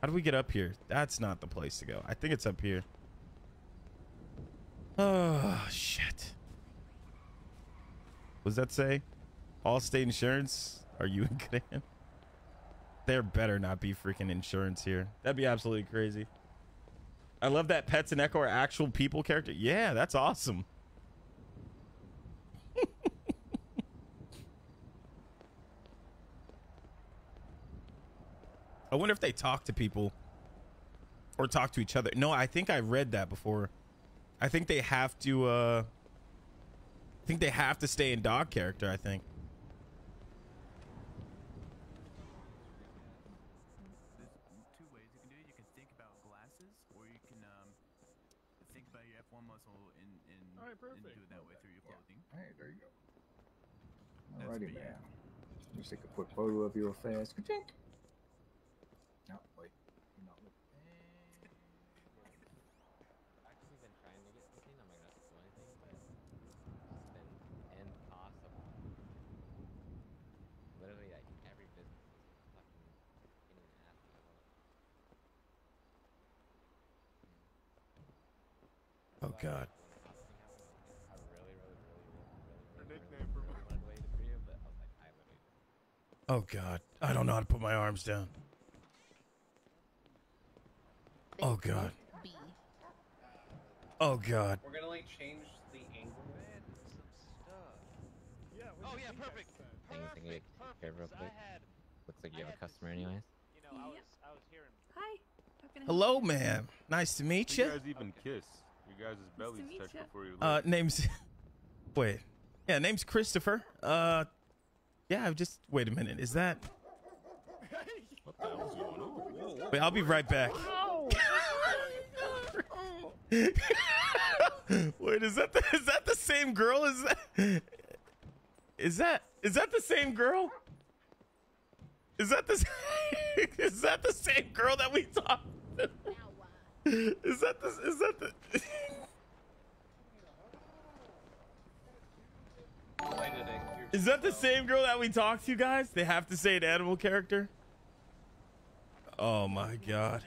How do we get up here? That's not the place to go. I think it's up here. Oh, shit. What does that say? Allstate Insurance? Are you in good? There better not be freaking insurance here. That'd be absolutely crazy. I love that Pets and Echo are actual people character. Yeah, that's awesome. I wonder if they talk to people or talk to each other. No, I think I read that before. I think they have to. uh I think they have to stay in dog character. I think. There's two ways you can do it. You can think about glasses, or you can think about your F1 muscle and, and, Alright, perfect. do it that way through your clothing. Hey, there you go. Alrighty, man. Just take a quick photo of you real fast. Ka-chink. No, wait. You're not looking. actually been trying to get something. I'm not gonna do anything, but it's been impossible. Literally, like every business is fucking getting an ass me about it. Oh God. When the cops thing happened, I was like, I really, really, really, really, really, Her really, nickname really, for really wanted to wait for you, but I was like, I literally just Oh God. I don't know how to put my arms down. Oh God. Oh God. We're gonna like change the angle. Yeah, Oh yeah, perfect. Anything you Perfect. can take care real quick. Looks like you have a customer this- anyways. you know, I was, I was hearing. Hi. How can I help Hello, you? ma'am. Nice to meet You you. guys even kiss. You guys' bellies meet touch ya. before you leave. Uh, name's. Wait. Yeah, name's Christopher. Uh, yeah. I've just wait a minute. Is that? what the hell's going on? Whoa, whoa. Wait, I'll be right back. Wait, is that the is that the same girl? Is that is that is that the same girl? Is that the is that the same girl that we talked? To? Is that the is that the? Why did I hear Is that the same girl that we talked to, guys? They have to say an animal character. Oh my god.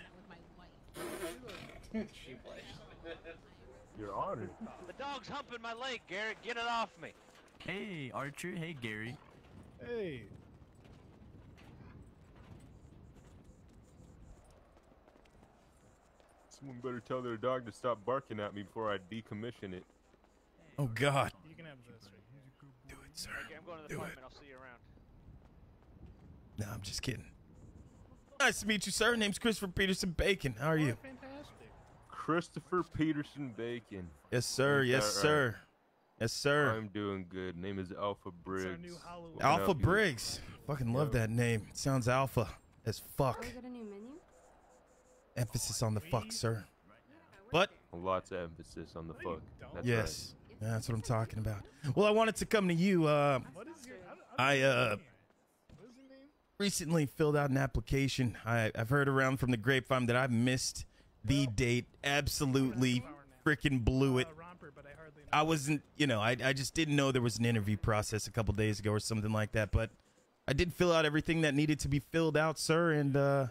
she blushed. You're honored. The dog's humping my leg, Garrett. Get it off me. Hey, Archer. Hey, Gary. Hey. Someone better tell their dog to stop barking at me before I decommission it. Oh god. You can have this. Do it, sir. Okay, I'm going to the Do it. I'll see you around. No, I'm just kidding. Nice to meet you, sir. Name's Christopher Peterson Bacon. How are you? Fantastic. Christopher Peterson Bacon. Yes, sir. Is Yes, that right? sir. Yes, sir. I'm doing good. Name is Alpha Briggs. It's our new Halloween. What can I Alpha help you with? Briggs. Fucking love Yeah. that name. It sounds alpha as fuck. Oh, we got a new menu? Emphasis on the fuck, sir. But Lots of emphasis on the fuck. That's yes, that's what I'm talking about. Well, I wanted to come to you. Uh, What is your? I, I, uh, What is your name? recently filled out an application. I, I've heard around from the grapevine that I missed the date. Absolutely freaking blew it. Romper, but I. I wasn't, you know, I, I just didn't know there was an interview process a couple days ago or something like that. But I did fill out everything that needed to be filled out, sir, and uh,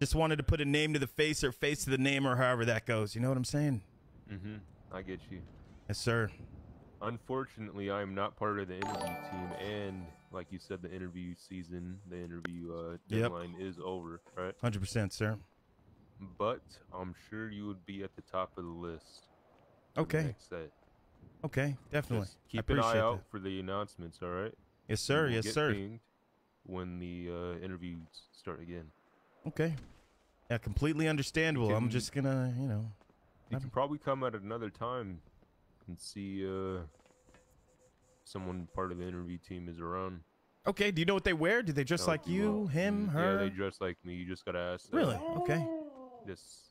just wanted to put a name to the face or face to the name or however that goes. You know what I'm saying? Mm-hmm. I get you. Yes, sir. Unfortunately, I am not part of the interview team, and like you said, the interview season, the interview uh, Yep. deadline is over, right? 100%, sir. But I'm sure you would be at the top of the list. for the Okay. Okay, definitely. Just I keep an eye out that. for the announcements, all right? Yes, sir. Yes, sir. When the uh, interviews start again, Okay. Yeah, completely understandable. I'm just gonna, you know. you Yep. can probably come at another time and see uh, someone part of the interview team is around. Okay. Do you know what they wear? Do they dress No, like you him, her? Yeah, they dress like me. You just gotta ask. them. Really? Okay. This,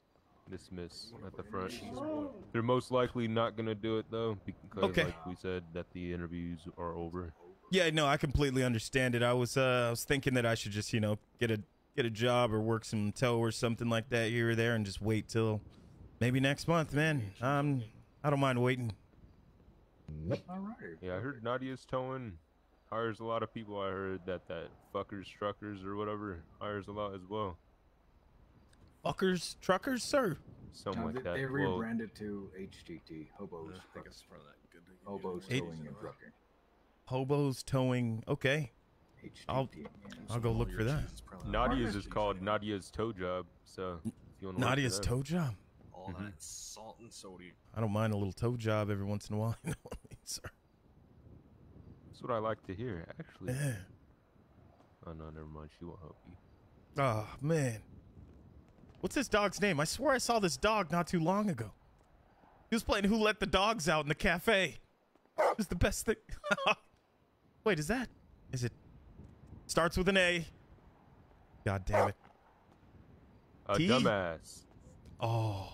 this miss at the front. They're most likely not gonna do it though, because Okay. like we said, that the interviews are over. Yeah, no, I completely understand it. I was, uh, I was thinking that I should just, you know, get a get a job or work some tow or something like that here or there, and just wait till maybe next month, man. Um, I don't mind waiting. All right. Yeah, I heard Nadia's towing hires a lot of people. I heard that that fuckers truckers or whatever hires a lot as well. Fuckers, truckers, sir. Something No, like they, that. they Well, rebranded to HTT, Hobos. I think it's Hobos Towing and Trucking. Hobos towing. Okay, HTT. I'll- I'll go look for that. Nadia's is called Nadia's Toe job. So if you want Nadia's Toe job. All Mhm. that salt and sodium. I don't mind a little toe job every once in a while. You know what I mean, sir? That's what I like to hear, actually. Yeah. Oh no, never mind. She won't help you. Oh man. What's this dog's name? I swear I saw this dog not too long ago. He was playing Who Let the Dogs Out in the cafe. It was the best thing. Wait, is that? Is it? Starts with an A. God damn it. A T? dumbass. Oh.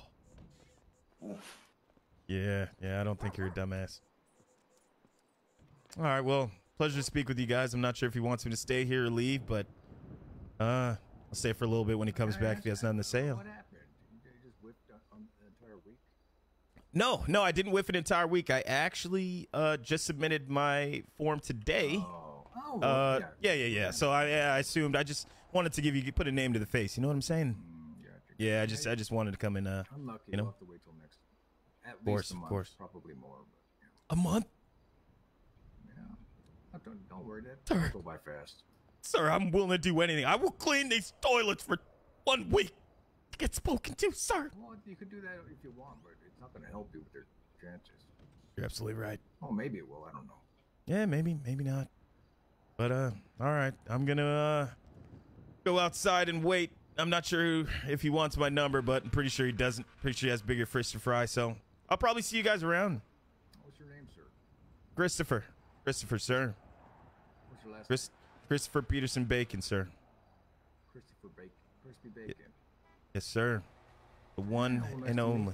Yeah, yeah, I don't think you're a dumbass. All right, well, pleasure to speak with you guys. I'm not sure if he wants me to stay here or leave, but uh, I'll stay for a little bit when he comes back if he has nothing to say. What happened? You just whipped on, on the entire week? No, no, I didn't whiff an entire week. I actually uh, just submitted my form today. Oh, oh Uh, yeah, yeah, yeah. So I, yeah, I assumed I just wanted to give you put a name to the face. You know what I'm saying? Mm, yeah, I Yeah, I just I just wanted to come in. Uh, I'm lucky. you know? Have to wait till next. At course, least a of month, course. Probably more, but a month, yeah. yeah. Don't, don't worry, that Sir. go by fast. sir. I'm willing to do anything. I will clean these toilets for one week to get spoken to, sir. Well, you could do that if you want, but it's not going to help you with your chances. You're absolutely right. Oh, maybe it will. I don't know. Yeah, maybe, maybe not. But uh, all right, I'm gonna uh go outside and wait. I'm not sure who, if he wants my number, but I'm pretty sure he doesn't. Pretty sure he has bigger fish to fry. So I'll probably see you guys around. What's your name, sir? Christopher, Christopher, sir. What's your last Chris, Christopher Peterson Bacon, sir. Christopher Bacon. Crispy Bacon. Yes, sir. The one Oh, nice and only.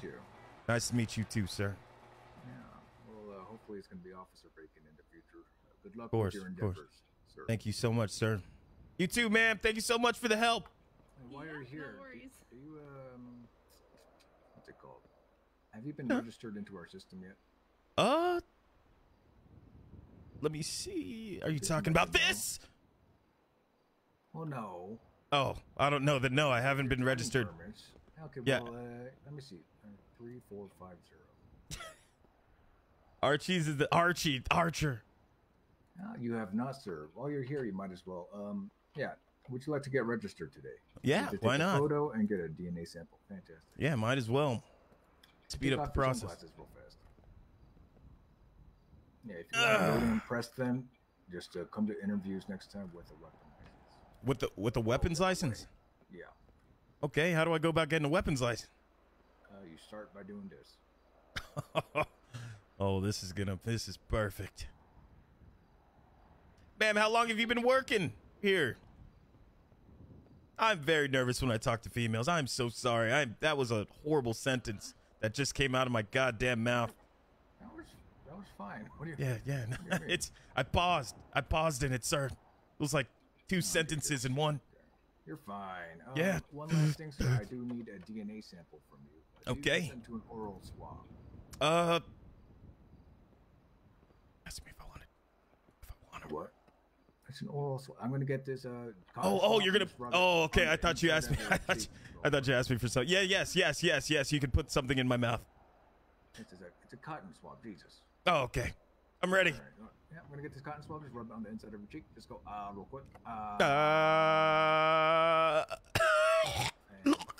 Nice to meet you too, sir. Yeah. Well, uh, hopefully it's going to be Officer Bacon in the future. Uh, good luck Of course, with your endeavors. of course. Endeavors, sir. Thank you so much, sir. You too, ma'am. Thank you so much for the help. And while Yeah, you're no here, do- worries. do you um, what's it called? Have you been registered into our system yet? Uh, let me see. Are you talking about this? Well, no. Oh, I don't know that. No, I haven't been Driving registered. permits. Okay, Yeah. well, uh, let me see. Uh, three, four, five, zero. Archie's is the Archie Archer. No, you have not, sir. While you're here, you might as well. Um, yeah. Would you like to get registered today? Yeah, why a not? Photo and get a DNA sample. Fantastic. Yeah, might as well. Speed Take up the process. real fast. Yeah, if you want to really impress them, just uh, come to interviews next time with a weapon license. With the with the weapons license. Yeah. Okay, how do I go about getting a weapons license? Uh, you start by doing this. oh, this is gonna. This is perfect. Ma'am, how long have you been working here? I'm very nervous when I talk to females. I'm so sorry. I that was a horrible sentence that just came out of my goddamn mouth. That was that was fine. What do you? Yeah, yeah. no, it's I paused. I paused in it, sir. It was like two sentences in one. You're fine. Um, Yeah. One last thing, sir. I do need a DNA sample from you. Do you Okay. consent to an oral swab. Uh, ask me if I want it. If I want it. What? It's an oral swab. I'm gonna get this. Uh, Oh, oh, you're gonna. just rub it Oh, okay. I thought you asked me. I thought. You. I thought you asked me for something. Yeah. Yes. Yes. Yes. Yes. You can put something in my mouth. It's a, it's a cotton swab. Jesus. Oh, okay. I'm ready. All right. all right. Yeah, I'm gonna get this cotton swab. Just rub it on the inside of your cheek. Just go ah real quick. Uh.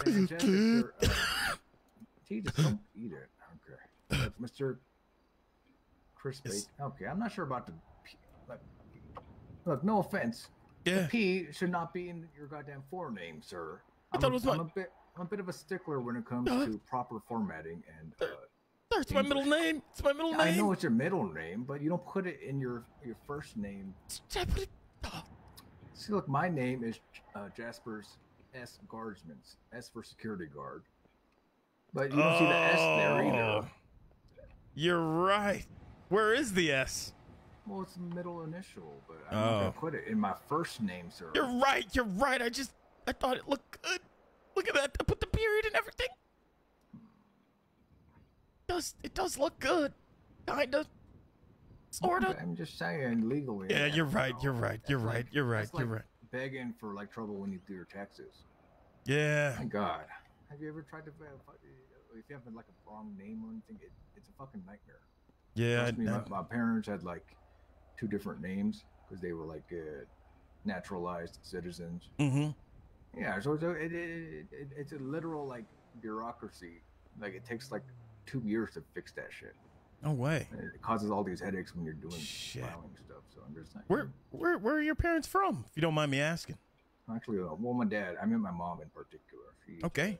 Fantastic, sir. Uh, Jesus, don't eat it. Okay. Uh, Mr. Chris. Okay, I'm not sure about the. Look, no offense. Yeah. The P should not be in your goddamn forename, sir. I I'm, thought a, it was I'm my- a bit I'm a bit of a stickler when it comes to proper formatting and uh, my middle name. It's my middle I name. I know it's your middle name, but you don't put it in your your first name. I put it- oh, See, look, my name is uh, Jasper's S. Guardsman's S for security guard, but you don't see the S there either. Oh. You're right. Where is the S? Well, it's middle initial, but I'm not gonna Oh. put it in my first name, sir. You're right. You're right. I just I thought it looked good. Look at that. I put the period and everything. It does it does look good? Kinda. Sorta. I'm just saying legally. Yeah, you're right. You're right. You're right. like- You're right. You're like right. Begging for like trouble when you do your taxes. Yeah. My God, have you ever tried to? uh, If you have like a wrong name or anything, it, it's a fucking nightmare. Yeah. Trust me, I- my, my parents had like two different names because they were like uh, naturalized citizens. Mhm. Yeah, so, so it, it, it it's a literal like bureaucracy. Like it takes like two years to fix that shit. No way. And It causes all these headaches when you're doing Shit. filing stuff. So I'm just like, Where where where are your parents from? If you don't mind me asking. Actually, uh, well, my dad. I mean, my mom in particular. She, Okay.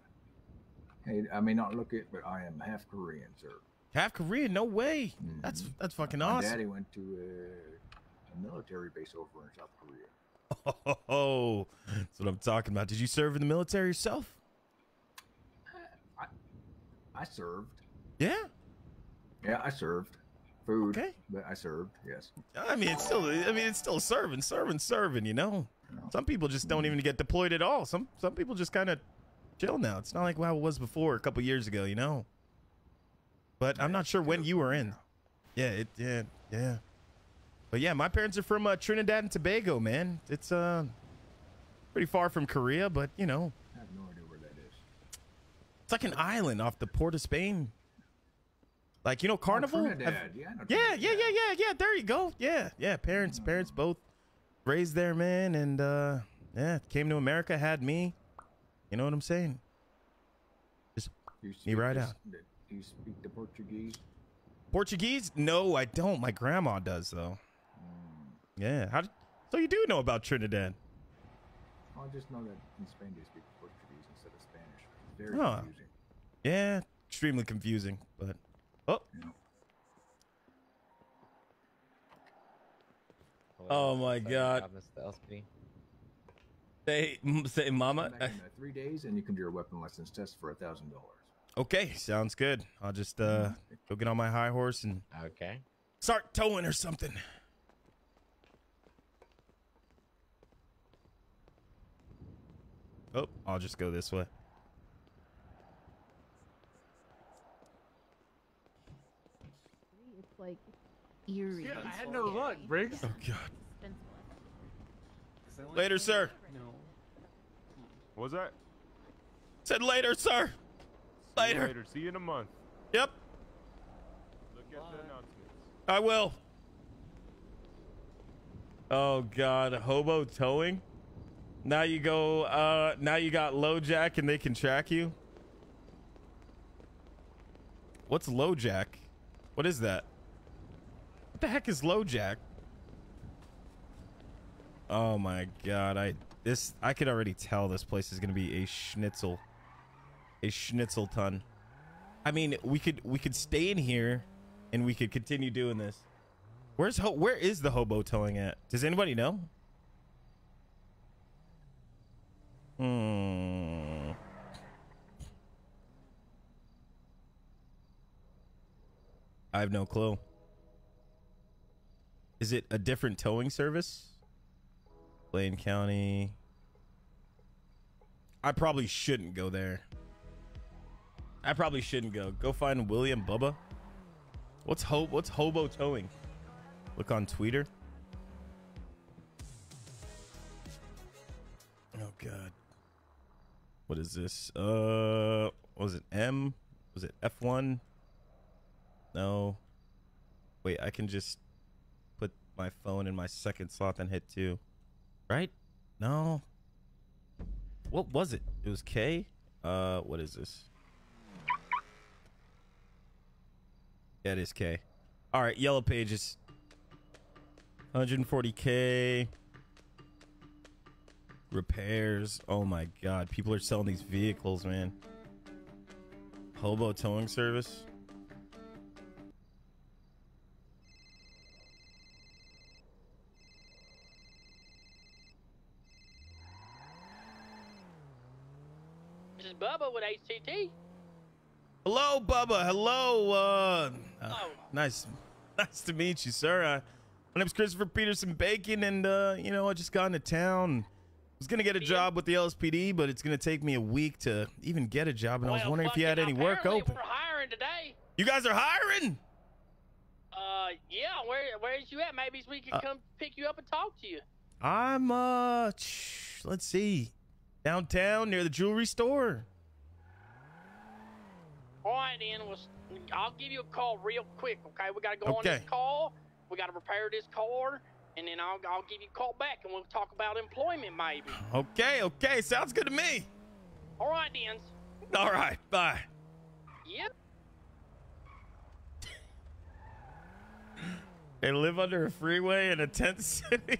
Hey, I may not look it, but I am half Korean, sir. Half Korean? No way. That's that's fucking awesome. My awesome. daddy went to uh, a military base over in South Korea. Oh, that's what I'm talking about. Did you serve in the military yourself? I served. Yeah. Yeah, I served. Food. Okay. But I served. Yes. I mean, it's still. I mean, it's still serving, serving, serving. You know, some people just don't even get deployed at all. Some some people just kind of chill now. It's not like how it was before a couple years ago. You know. But I'm not sure when you were in. Yeah. It. Yeah. Yeah. But yeah, my parents are from uh, Trinidad and Tobago, man. It's uh pretty far from Korea, but you know, I have no idea where that is. it's like an island off the port of Spain. Like you know, Carnival. Have- Trinidad. Yeah, yeah, yeah, yeah, yeah, yeah. There you go. Yeah, yeah. Parents, parents both raised there, man, and uh yeah, came to America, had me. You know what I'm saying? Just me right this- out. Do you speak the Portuguese? Portuguese? No, I don't. My grandma does though. Yeah. How? d- So you do know about Trinidad? I just know that in Spain they speak Portuguese instead of Spanish. It's very Huh. confusing. Yeah, extremely confusing, but oh. Oh my God. Say, m- say, Mama. Come back in uh, three days, and you can do your weapon license test for a thousand dollars. Okay, sounds good. I'll just uh go get on my high horse and Okay. start towing or something. Oh, I'll just go this way. It's like eerie. Shit, I had no luck, Briggs. Oh god. Later, sir. No. What was that? Said later, sir. Later. later. See you in a month. Yep, Look at the announcements. I will. Oh god, hobo towing. Now you go. uh Now you got LoJack, and they can track you. What's LoJack? What is that? What the heck is LoJack? Oh my god, I this I could already tell this place is gonna be a schnitzel, a schnitzel ton. I mean, we could we could stay in here, and we could continue doing this. Where's ho- where is the hobo towing at? Does anybody know? Hmm. I have no clue. Is it a different towing service? Blaine County. I probably shouldn't go there. I probably shouldn't go. Go find William Bubba. What's ho what's hobo towing? Look on Twitter. Oh god. What is this? Uh was it M? Was it F1? No. Wait, I can just put my phone in my second slot and hit 2. Right? No. What was it? It was K? Uh what is this? Yeah, it is K. All right, yellow pages. 140k. Repairs. Oh my god, people are selling these vehicles, man. Hobo towing service. This is Bubba with HTT. Hello, Bubba. Hello. Uh, uh, nice, nice to meet you, sir. Uh, my name's Christopher Peterson Bacon, and uh, you know, I just got into town. I was gonna get a job with the LSPD, but it's gonna take me a week to even get a job, and I was wondering if you had any work open. We're hiring today. You guys are hiring? Uh, yeah. Where where's you at? Maybe we can Uh, come pick you up and talk to you. I'm uh, let's see, downtown near the jewelry store. All right, then. Well, I'll give you a call real quick. Okay, we gotta go on this call. We gotta repair this car, and then I'll I'll give you a call back, and we'll talk about employment maybe. Okay, okay, sounds good to me. All right, then. All right, bye. Yep. They live under a freeway in a tent city.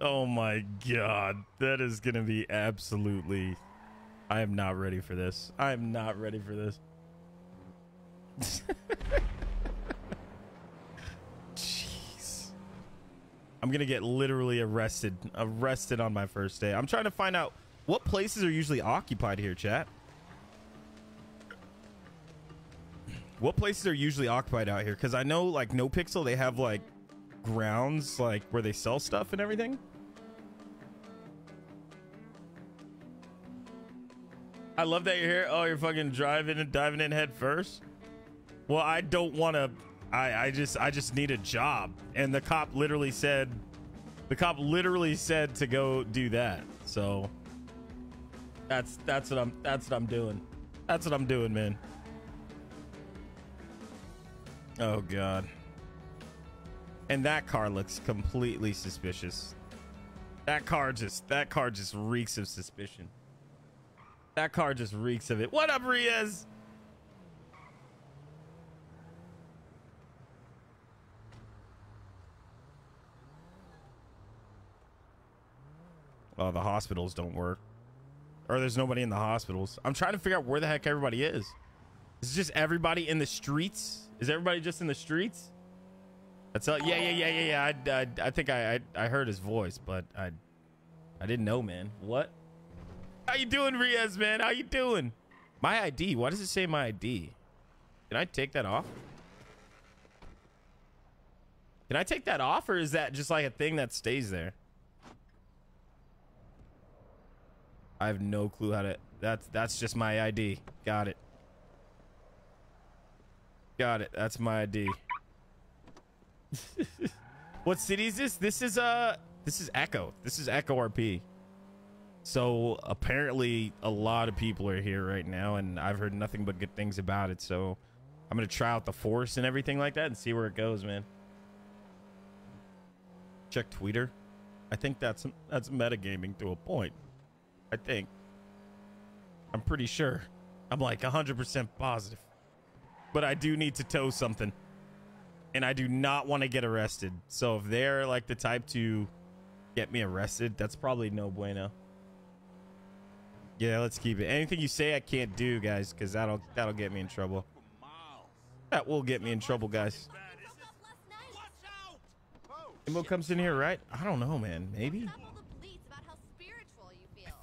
Oh my god. That is going to be absolutely. I am not ready for this. I am not ready for this. Jeez. I'm going to get literally arrested. Arrested on my first day. I'm trying to find out what places are usually occupied here, chat. What places are usually occupied out here? Because I know, like, No Pixel, they have, like, grounds, like, where they sell stuff and everything. I love that you're here. Oh, you're fucking driving and diving in head first. Well, I don't want to. I I just I just need a job, and the cop literally said, the cop literally said to go do that. So that's that's what I'm that's what I'm doing. That's what I'm doing, man. Oh god. And that car looks completely suspicious. That car just that car just reeks of suspicion. That car just reeks of it. What up, Riaz? Oh, the hospitals don't work. Or there's nobody in the hospitals. I'm trying to figure out where the heck everybody is. Is it just everybody in the streets? Is everybody just in the streets? That's all. Yeah, yeah, yeah, yeah, yeah. I, I, I think I, I, I heard his voice, but I, I didn't know, man. What? How you doing, Riaz, man? How you doing? My ID. Why does it say my ID? Can I take that off? Can I take that off, or is that just like a thing that stays there? I have no clue how to. That's that's just my ID. Got it. Got it. That's my ID. what city is this? This is uh this is Echo. This is Echo RP. So apparently a lot of people are here right now and I've heard nothing but good things about it. So I'm going to try out the force and everything like that and see where it goes, man. Check Twitter. I think that's that's metagaming to a point. I think. I'm pretty sure. I'm like 100% positive. But I do need to tow something. And I do not want to get arrested. So if they're like the type to get me arrested, that's probably no bueno. Yeah, let's keep it. Anything you say I can't do, guys, because that'll that'll get me in trouble. That will get me in trouble, guys. Imo comes in here, right? I don't know, man. Maybe.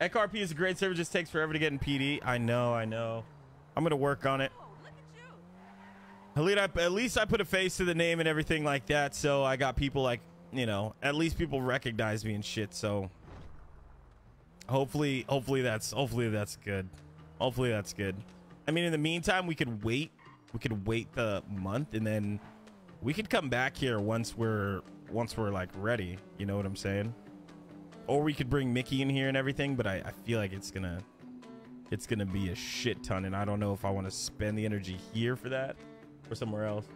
XRP is a great server. Just takes forever to get in PD. I know. I know. I'm going to work on it. At least, I, at least I put a face to the name and everything like that. So I got people like, you know, at least people recognize me and shit. So hopefully, hopefully that's, hopefully that's good. Hopefully that's good. I mean, in the meantime, we could wait. We could wait the month and then we could come back here once we're, once we're like ready. You know what I'm saying? Or we could bring Mickey in here and everything, but I, I feel like it's gonna, it's gonna be a shit ton. And I don't know if I want to spend the energy here for that or somewhere else.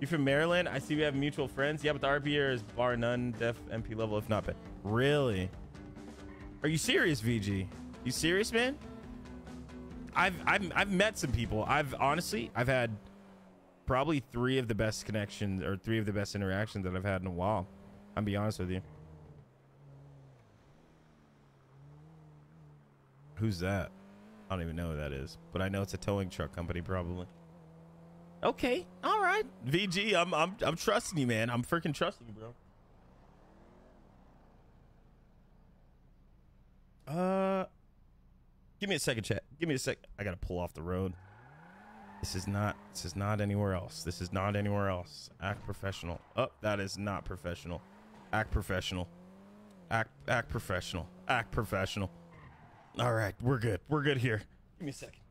You from Maryland? I see we have mutual friends. Yeah, but the RP here is bar none, def NP level, if not bad. Really? Are you serious, VG? You serious, man? I've I've I've met some people. I've honestly I've had probably three of the best connections or three of the best interactions that I've had in a while. I'm be honest with you. Who's that? I don't even know who that is, but I know it's a towing truck company probably. Okay, all right, VG, I'm I'm I'm trusting you, man. I'm freaking trusting you, bro. Uh, give me a second, chat. Give me a sec. I gotta pull off the road. This is not. This is not anywhere else. This is not anywhere else. Act professional. Oh, that is not professional. Act professional. Act act professional. Act professional. All right, we're good. We're good here. Give me a second.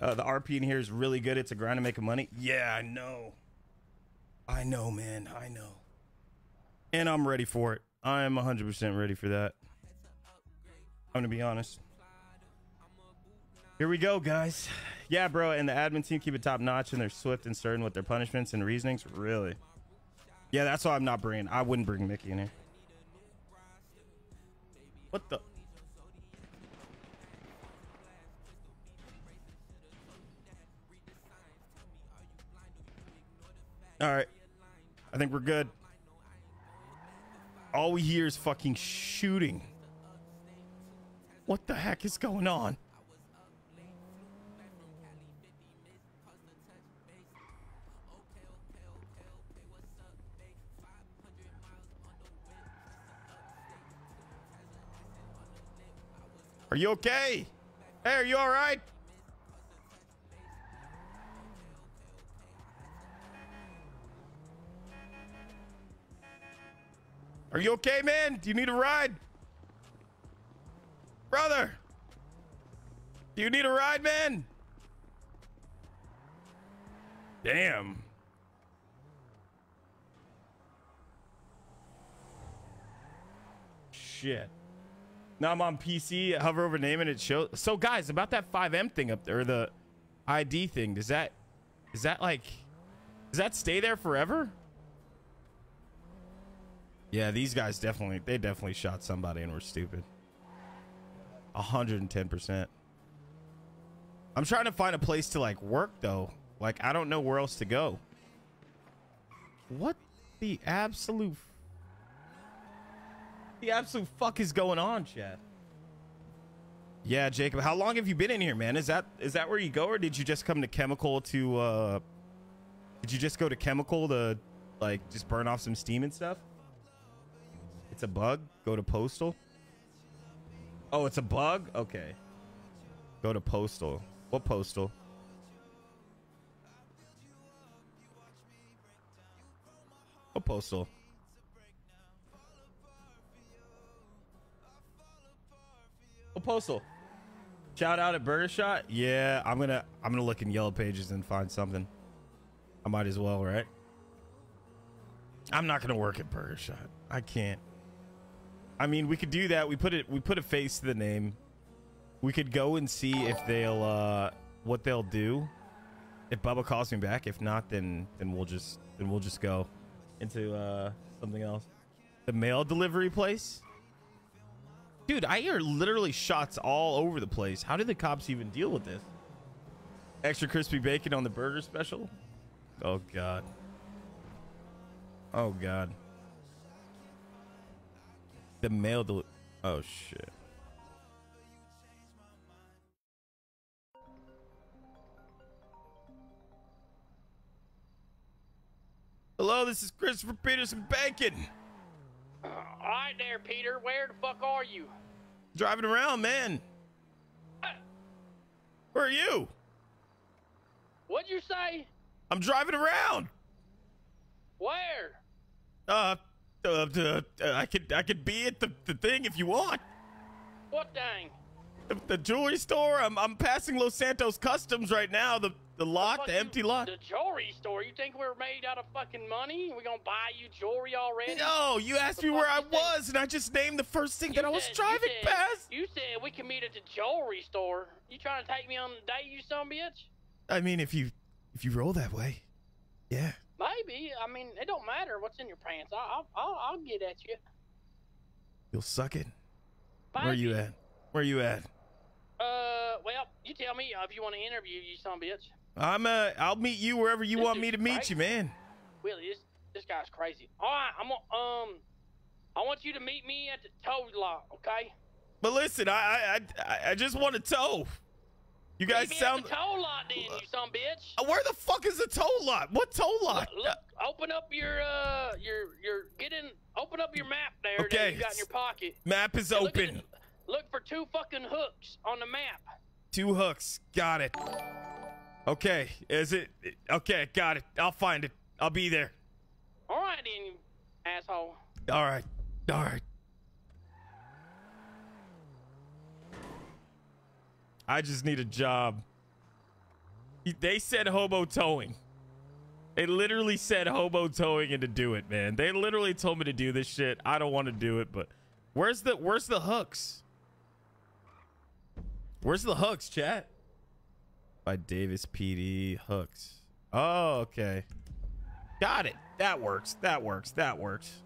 Uh, the RP in here is really good. It's a grind to make money. Yeah, I know. I know, man. I know. And I'm ready for it. I am 100% ready for that. I'm going to be honest. Here we go, guys. Yeah, bro. And the admin team keep it top notch and they're swift and certain with their punishments and reasonings. Really? Yeah, that's why I'm not bringing. I wouldn't bring Mickey in here. What the? All right. I think we're good. All we hear is fucking shooting. What the heck is going on? Are you okay? Hey, are you all right? Are you okay, man? Do you need a ride? Brother! Do you need a ride, man? Damn. Shit. Now I'm on PC, hover over name and it shows. So guys, about that FiveM thing up there, the ID thing, does that, is that like, does that stay there forever? Yeah, these guys definitely, they definitely shot somebody and were stupid. 110%. I'm trying to find a place to like work though. Like, I don't know where else to go. What the absolute the absolute fuck is going on, Chad? Yeah, Jacob. How long have you been in here, man? Is that is that where you go, or did you just come to chemical to? uh Did you just go to chemical to, like, just burn off some steam and stuff? It's a bug. Go to postal. Oh, it's a bug. Okay. Go to postal. What postal? What postal? What postal? Shout out at Burger Shot. Yeah, I'm gonna I'm gonna look in yellow pages and find something. I might as well, right? I'm not gonna work at Burger Shot. I can't. I mean, we could do that. We put it. We put a face to the name. We could go and see if they'll uh what they'll do. If Bubba calls me back. If not, then then we'll just then we'll just go into uh something else. The mail delivery place. Dude, I hear literally shots all over the place. How do the cops even deal with this? Extra crispy bacon on the burger special? Oh god. Oh god. The mail Oh shit. Hello, this is Christopher Peterson Bacon. All right, there, Peter. Where the fuck are you? Driving around, man. Where are you? What'd you say? I'm driving around. Where? Uh, uh, uh, I could I could be at the, the thing if you want. What thing? The, the jewelry store. I'm I'm passing Los Santos Customs right now. The the lot, the, fuck empty you- lot. The jewelry store. You think we're made out of fucking money? We gonna buy you jewelry already? No, you asked me where I was, and I just named the first thing that I was driving you said, past. You said we can meet at the jewelry store. You trying to take me on a date, you son of bitch? I mean, if you if you roll that way, yeah. Maybe. I mean, it don't matter what's in your pants. I'll, I'll, I'll, get at you. You'll suck it. Where are you at? Where are you at? Uh, well, you tell me uh, if you want to interview you, son of a bitch. I'm uh, I'll meet you wherever you This want me to meet crazy. you, man. Willie, this this guy's crazy. All right, I'm um, I want you to meet me at the tow lot, okay? But listen, I I I, I just want to tow. You guys sound. the tow lot, then you a bitch. Uh, Where the fuck is the tow lot? What tow lot? Look, open up your uh, your your get in. Open up your map there Okay, that you got in your pocket. Map is And look open. the- Look for two fucking hooks on the map. Two hooks. Got it. Okay. Is it? Okay. Got it. I'll find it. I'll be there. All right, then, you asshole. All right. All right. I just need a job. They said hobo towing. They literally said hobo towing and to do it, man. They literally told me to do this shit. I don't want to do it, but where's the where's the hooks? Where's the hooks, chat? By Davis PD hooks. Oh, okay. Got it. That works. That works. That works.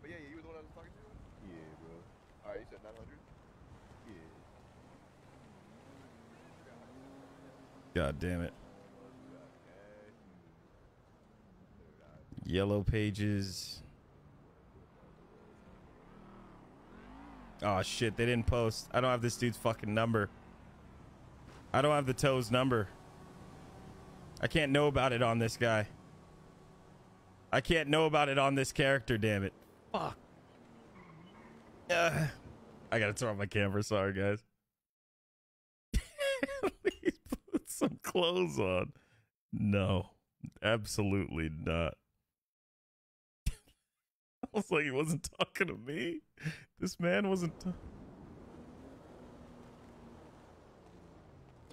But yeah, you were the one I was talking to? Yeah, bro. Alright, you said 900? Yeah. God damn it. Yellow pages. Oh shit, they didn't post. I don't have this dude's fucking number. I don't have the toes number. I can't know about it on this guy. I can't know about it on this character, damn it. Fuck. Uh, I gotta turn off my camera, sorry guys. Please put some clothes on. No, absolutely not. I was like, he wasn't talking to me. This man wasn't. ta-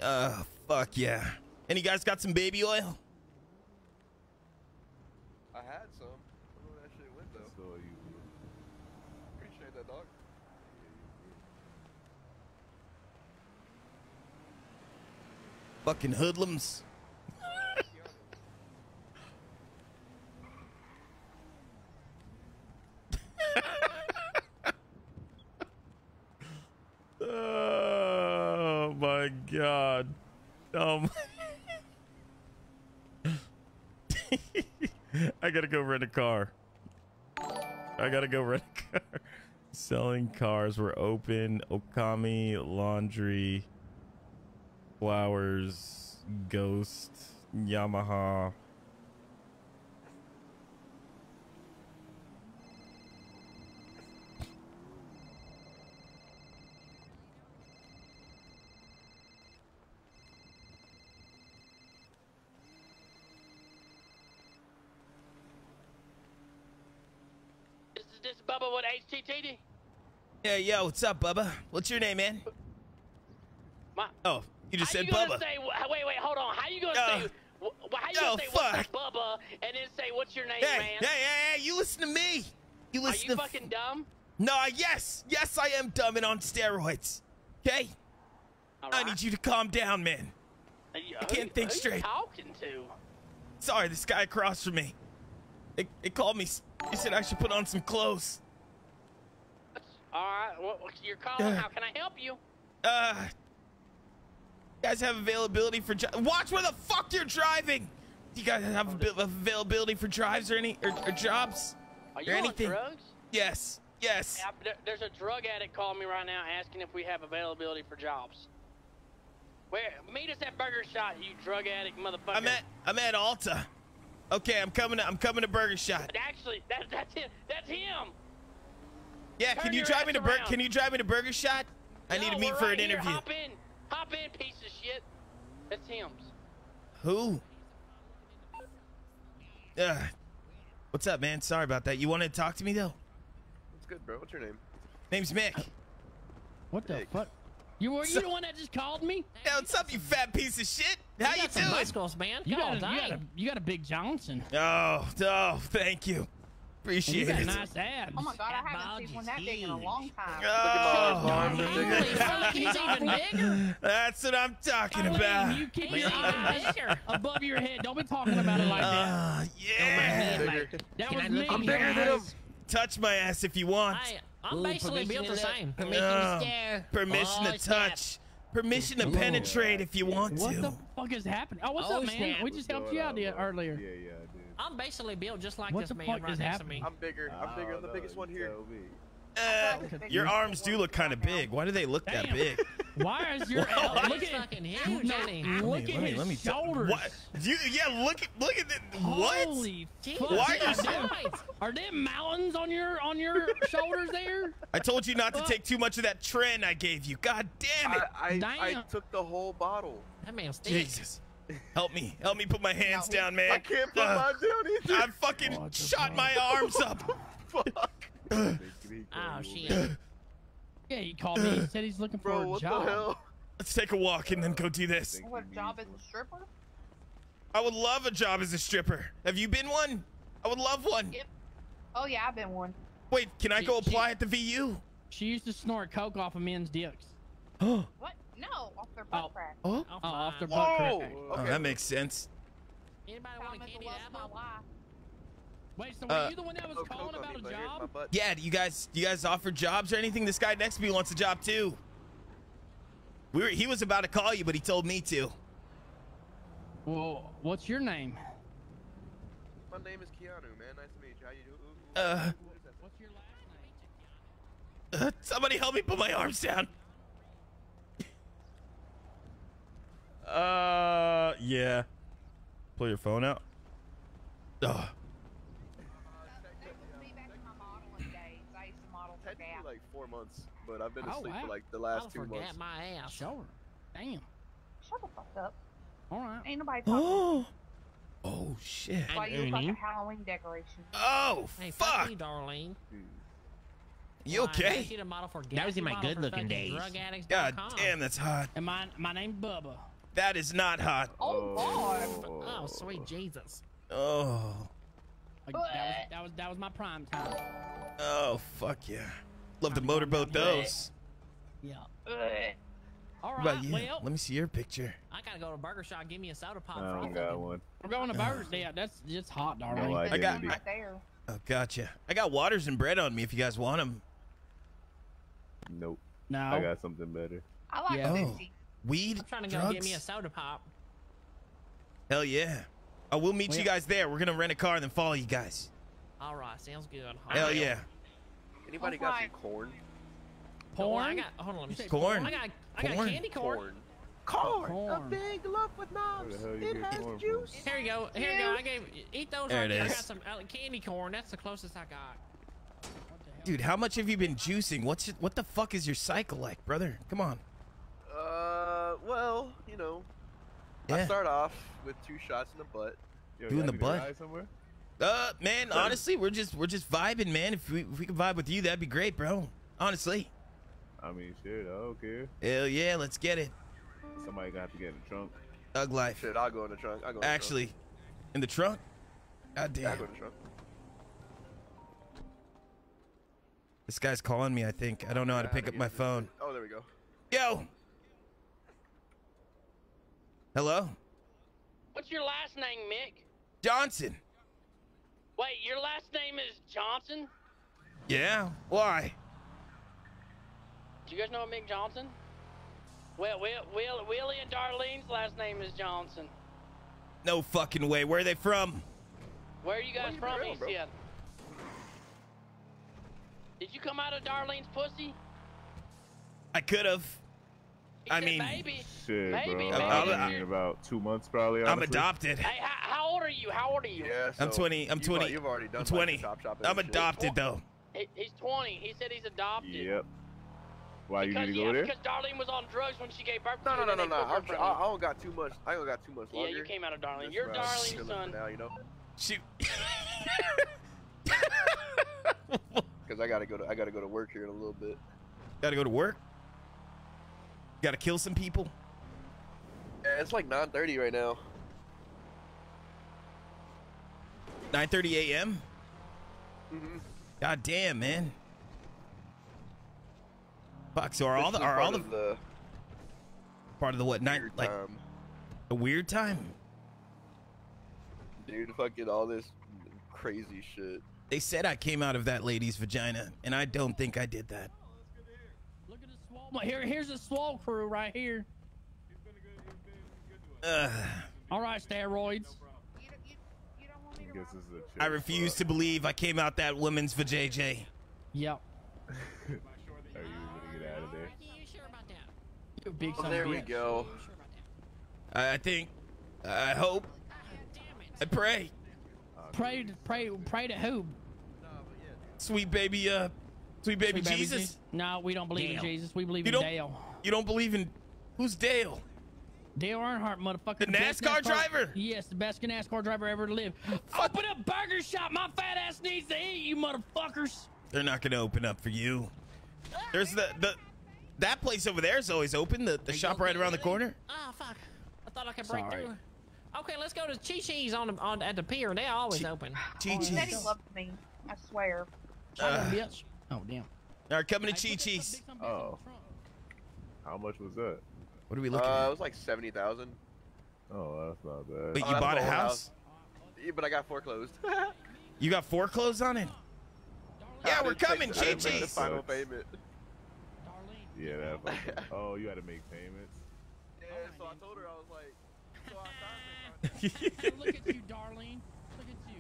Uh, fuck yeah. And you guys got some baby oil? I had some. I don't know where that shit went though. So you appreciate that dog. Fucking hoodlums. oh my god. Um I gotta go rent a car. I gotta go rent a car. Selling cars were open. Okami laundry flowers, ghost, Yamaha. This is this Bubba with HTTD. Yeah, yo, what's up, Bubba? What's your name, man? My, Oh, you just how said you Bubba. Say, wait, wait, hold on. How you gonna Uh, say? How you gonna say what's fuck. up, Bubba, and then say what's your name, Hey, man? hey, hey, hey, you listen to me. You listen. Are you fucking dumb? No, yes, yes, I am dumb and on steroids. Okay? I need you to calm down, man. You- I can't who- think who you straight. talking to? Sorry, this guy across from me. It, it called me. He said I should put on some clothes. All right, what, what- you're calling. How can I help you? Uh, you guys have availability for jo- watch where the fuck you're driving. Do you guys have availability for drives or any or, or jobs Are or you on anything? drugs? Yes, yes. Yeah, there's a drug addict calling me right now asking if we have availability for jobs. Where? Meet us at Burger Shot, you drug addict motherfucker. I'm at I'm at Alta. Okay, I'm coming. To, I'm coming to Burger Shot. Actually, that, that's him. That's him. Yeah, Turn can you drive me to Bur- around. Can you drive me to Burger Shot? I need to meet for right an here. interview. Hop in. Hop in, piece of shit. That's him. Who? Uh, what's up, man? Sorry about that. You wanted to talk to me though? It's good, bro. What's your name? Name's Mick. What the fuck? You were you So- the one that just called me? Yeah, what's up, you fat piece of shit? How you, got some doing? muscles, man. You got, a, you, got a, you got a big Johnson. Oh, oh, thank you. You Appreciate it. nice abs. Oh my god, I haven't seen one that big in a long time. Oh, Holy fuck, he's even bigger. That's what I'm talking Eileen, about. You keep your eyes above your head. Don't be talking about it like that. Uh, yeah. that Can was I me. look I'm bigger than him. Touch my ass if you want. I, I'm basically built the same. Uh, permission Oh, to snap. touch. Permission to penetrate if you want What to. the fuck is happening? Oh, what's Oh, up, man? snap. We just helped you out earlier. Yeah, yeah, dude. I'm basically built just like What this man right next happening? to me. I'm bigger. I'm bigger. I'm the biggest one here. Uh, your arms do look kind of big. Why do they look that big? Why is your Whoa, look He's at fucking huge, no, isn't he? look Let me- at let me- his let me tell- shoulders. What? You, yeah, look at look at the, what? Holy fuck. Why are are you- them, are them mountains on your on your shoulders there? I told you not to take too much of that tren I gave you. God damn it. I, I, I took the whole bottle. That man's thick. Jesus. Help me. Help me put my hands down, man. I can't put Uh, mine down either. I fucking What the shot fuck? my arms up. Fuck. Oh, shit. Yeah, he called me. He said he's looking for a what job. the hell? Let's take a walk and then go do this. What job is a stripper? I would love a job as a stripper. Have you been one? I would love one. Yep. Oh yeah, I've been one. Wait, can I She- go she- apply at the VU? She used to snort coke off of men's dicks. Oh, What? No, off their butt crack. oh, Oh, off their butt crack. oh, that makes sense. Anybody want a candy apple? Wait, so were Uh, you the one that was Oh, calling coke about me, a but here's my job? Yeah, do you guys, do you guys offer jobs or anything? This guy next to me wants a job too. We were, he was about to call you, but he told me to. Well, what's your name? My name is Keanu, man. Nice to meet you. How you doing? Uh, What's your last name? uh, somebody help me put my arms down. Uh, yeah. Pull your phone out. Ugh. Technically like four months, but I've been Oh, asleep wow. for like the last two months. my ass. Sure. Damn. Shut the fuck up. All right. Ain't nobody talking. Oh. Oh shit. Why you look like a Halloween decoration? Oh Hey, fuck fuck. you, Darlene. You Why, okay? guess you model for That was in my good-looking days. God damn, that's hot. And my my name's Bubba. That is not hot. Oh, God. Oh, oh, sweet Jesus. Oh. Like, that was that was that was my prime time. Oh fuck yeah. Love to motorboat those. Yeah. Ugh. All What about you? well, Let me see your picture. I gotta go to Burger Shot. Give me a soda pop. I for don't got one. We're going to Burgers. Yeah, that's just hot, darling. No I got- identity. Right there. Oh, gotcha. I got waters and bread on me if you guys want them. Nope. no. I got something better. I like Yeah. Oh. Cincy. Weed? I'm trying to go drugs? get me a soda pop. Hell yeah. Oh, we'll meet Well, you guys there. We're gonna rent a car and then follow you guys. All right, sounds good. Hell Alright. yeah. Anybody Oh, got my. some corn? Hold on, I got. Hold on, let me You say see. Corn? I got. I got Corn? candy corn. Corn. Corn, Corn. big lump with Where knobs. the hell you It get has corn from? juice. Here you go. Here you go. I gave. Eat those. There right it there. I is. got some uh, candy corn. That's the closest I got. Dude, how much have you been juicing? What's your, what the fuck is your cycle like, brother? Come on. Well, you know, I Yeah. start off with two shots in the butt. Yo, Doing the butt? somewhere? Uh, man, honestly, we're just we're just vibing, man. If we if we can vibe with you, that'd be great, bro. Honestly. I mean, shit, I don't care. Hell yeah, let's get it. Somebody got to get in the trunk. Thug life. Shit, I'll go in the trunk. I'll go in the Actually, in the trunk. God trunk. I'll go in the trunk. This guy's calling me. I think I don't know how to pick up my phone. Oh, there we go. Yo. Hello, What's your last name, Mick? Johnson. Wait, your last name is Johnson? Yeah. Why? Do you guys know Mick Johnson? Well, Will, Will, Willie and Darlene's last name is Johnson. No fucking way. Where are they from? Where are you guys you from, from, East bro? Seattle? Did you come out of Darlene's pussy? I could have. He I mean, maybe. Shit, Maybe, bro. maybe. I've I'm- been in about two months, probably. I'm adopted. Hey, how, how old are you? How old are you? Yeah, I'm 20. I'm you've 20. You've already done I'm 20. Like, chop, chop, I'm and shit. adopted though. He's 20. He said he's adopted. Yep. Why you because, need to yeah, there? because Darlene was on drugs when she gave birth to No, no, no, no, no. they took her I'm, I, don't got too much. I don't got too much Yeah, you came out of Darlene. Just You're around Darlene's son. Now, you know, Shoot. because I gotta go to I gotta go to work here in a little bit. Gotta go to work. Gotta kill some people. Yeah, it's like 9:30 right now. 9:30 a.m. Mm-hmm. God damn, man. Fuck. So are all the are part all the of the part of the what night like time. a weird time? dude? Fucking all this crazy shit. They said I came out of that lady's vagina, and I don't think I did that. Look at the swole. Here, here's the swole crew right here. Ugh. All right, steroids. I guess this is a chill I refuse to believe I came out that woman's vajayjay. Yep. Are you gonna get out of there? You big Oh, there we bitch. go. I I think. I hope. I pray. Pray, to- pray, pray to who? Sweet baby, uh, sweet baby Sweet Jesus. No, we don't believe Dale. in Jesus. We believe You in Dale. You don't believe in who's Dale? Dale Earnhardt, motherfucker. The best NASCAR driver? Yes, the best NASCAR driver ever to live. Open up Burger Shot. My fat ass needs to eat, you motherfuckers. They're not gonna open up for you. There's the the That place over there is always open. The, the shop right around the corner. Oh fuck! I thought I could break Sorry. through. Okay, let's go to Chi Chi's on the on at the pier. They're always open. Chi He said he loved me. I swear. Uh, bitch. Oh damn. All right, coming to Chi Chi's. Oh. How much was that? What are we Uh, at? it was like seventy thousand. Oh, that's not bad. But you bought a house? Yeah, but I got foreclosed. You got foreclosed on it? Yeah, I we're coming, the- I The Chi-Chi's. final payment. Yeah, that. fucking- oh, you had to make payments. Yeah, so I told her I was like, so I Look at you, Darlene. Look at you.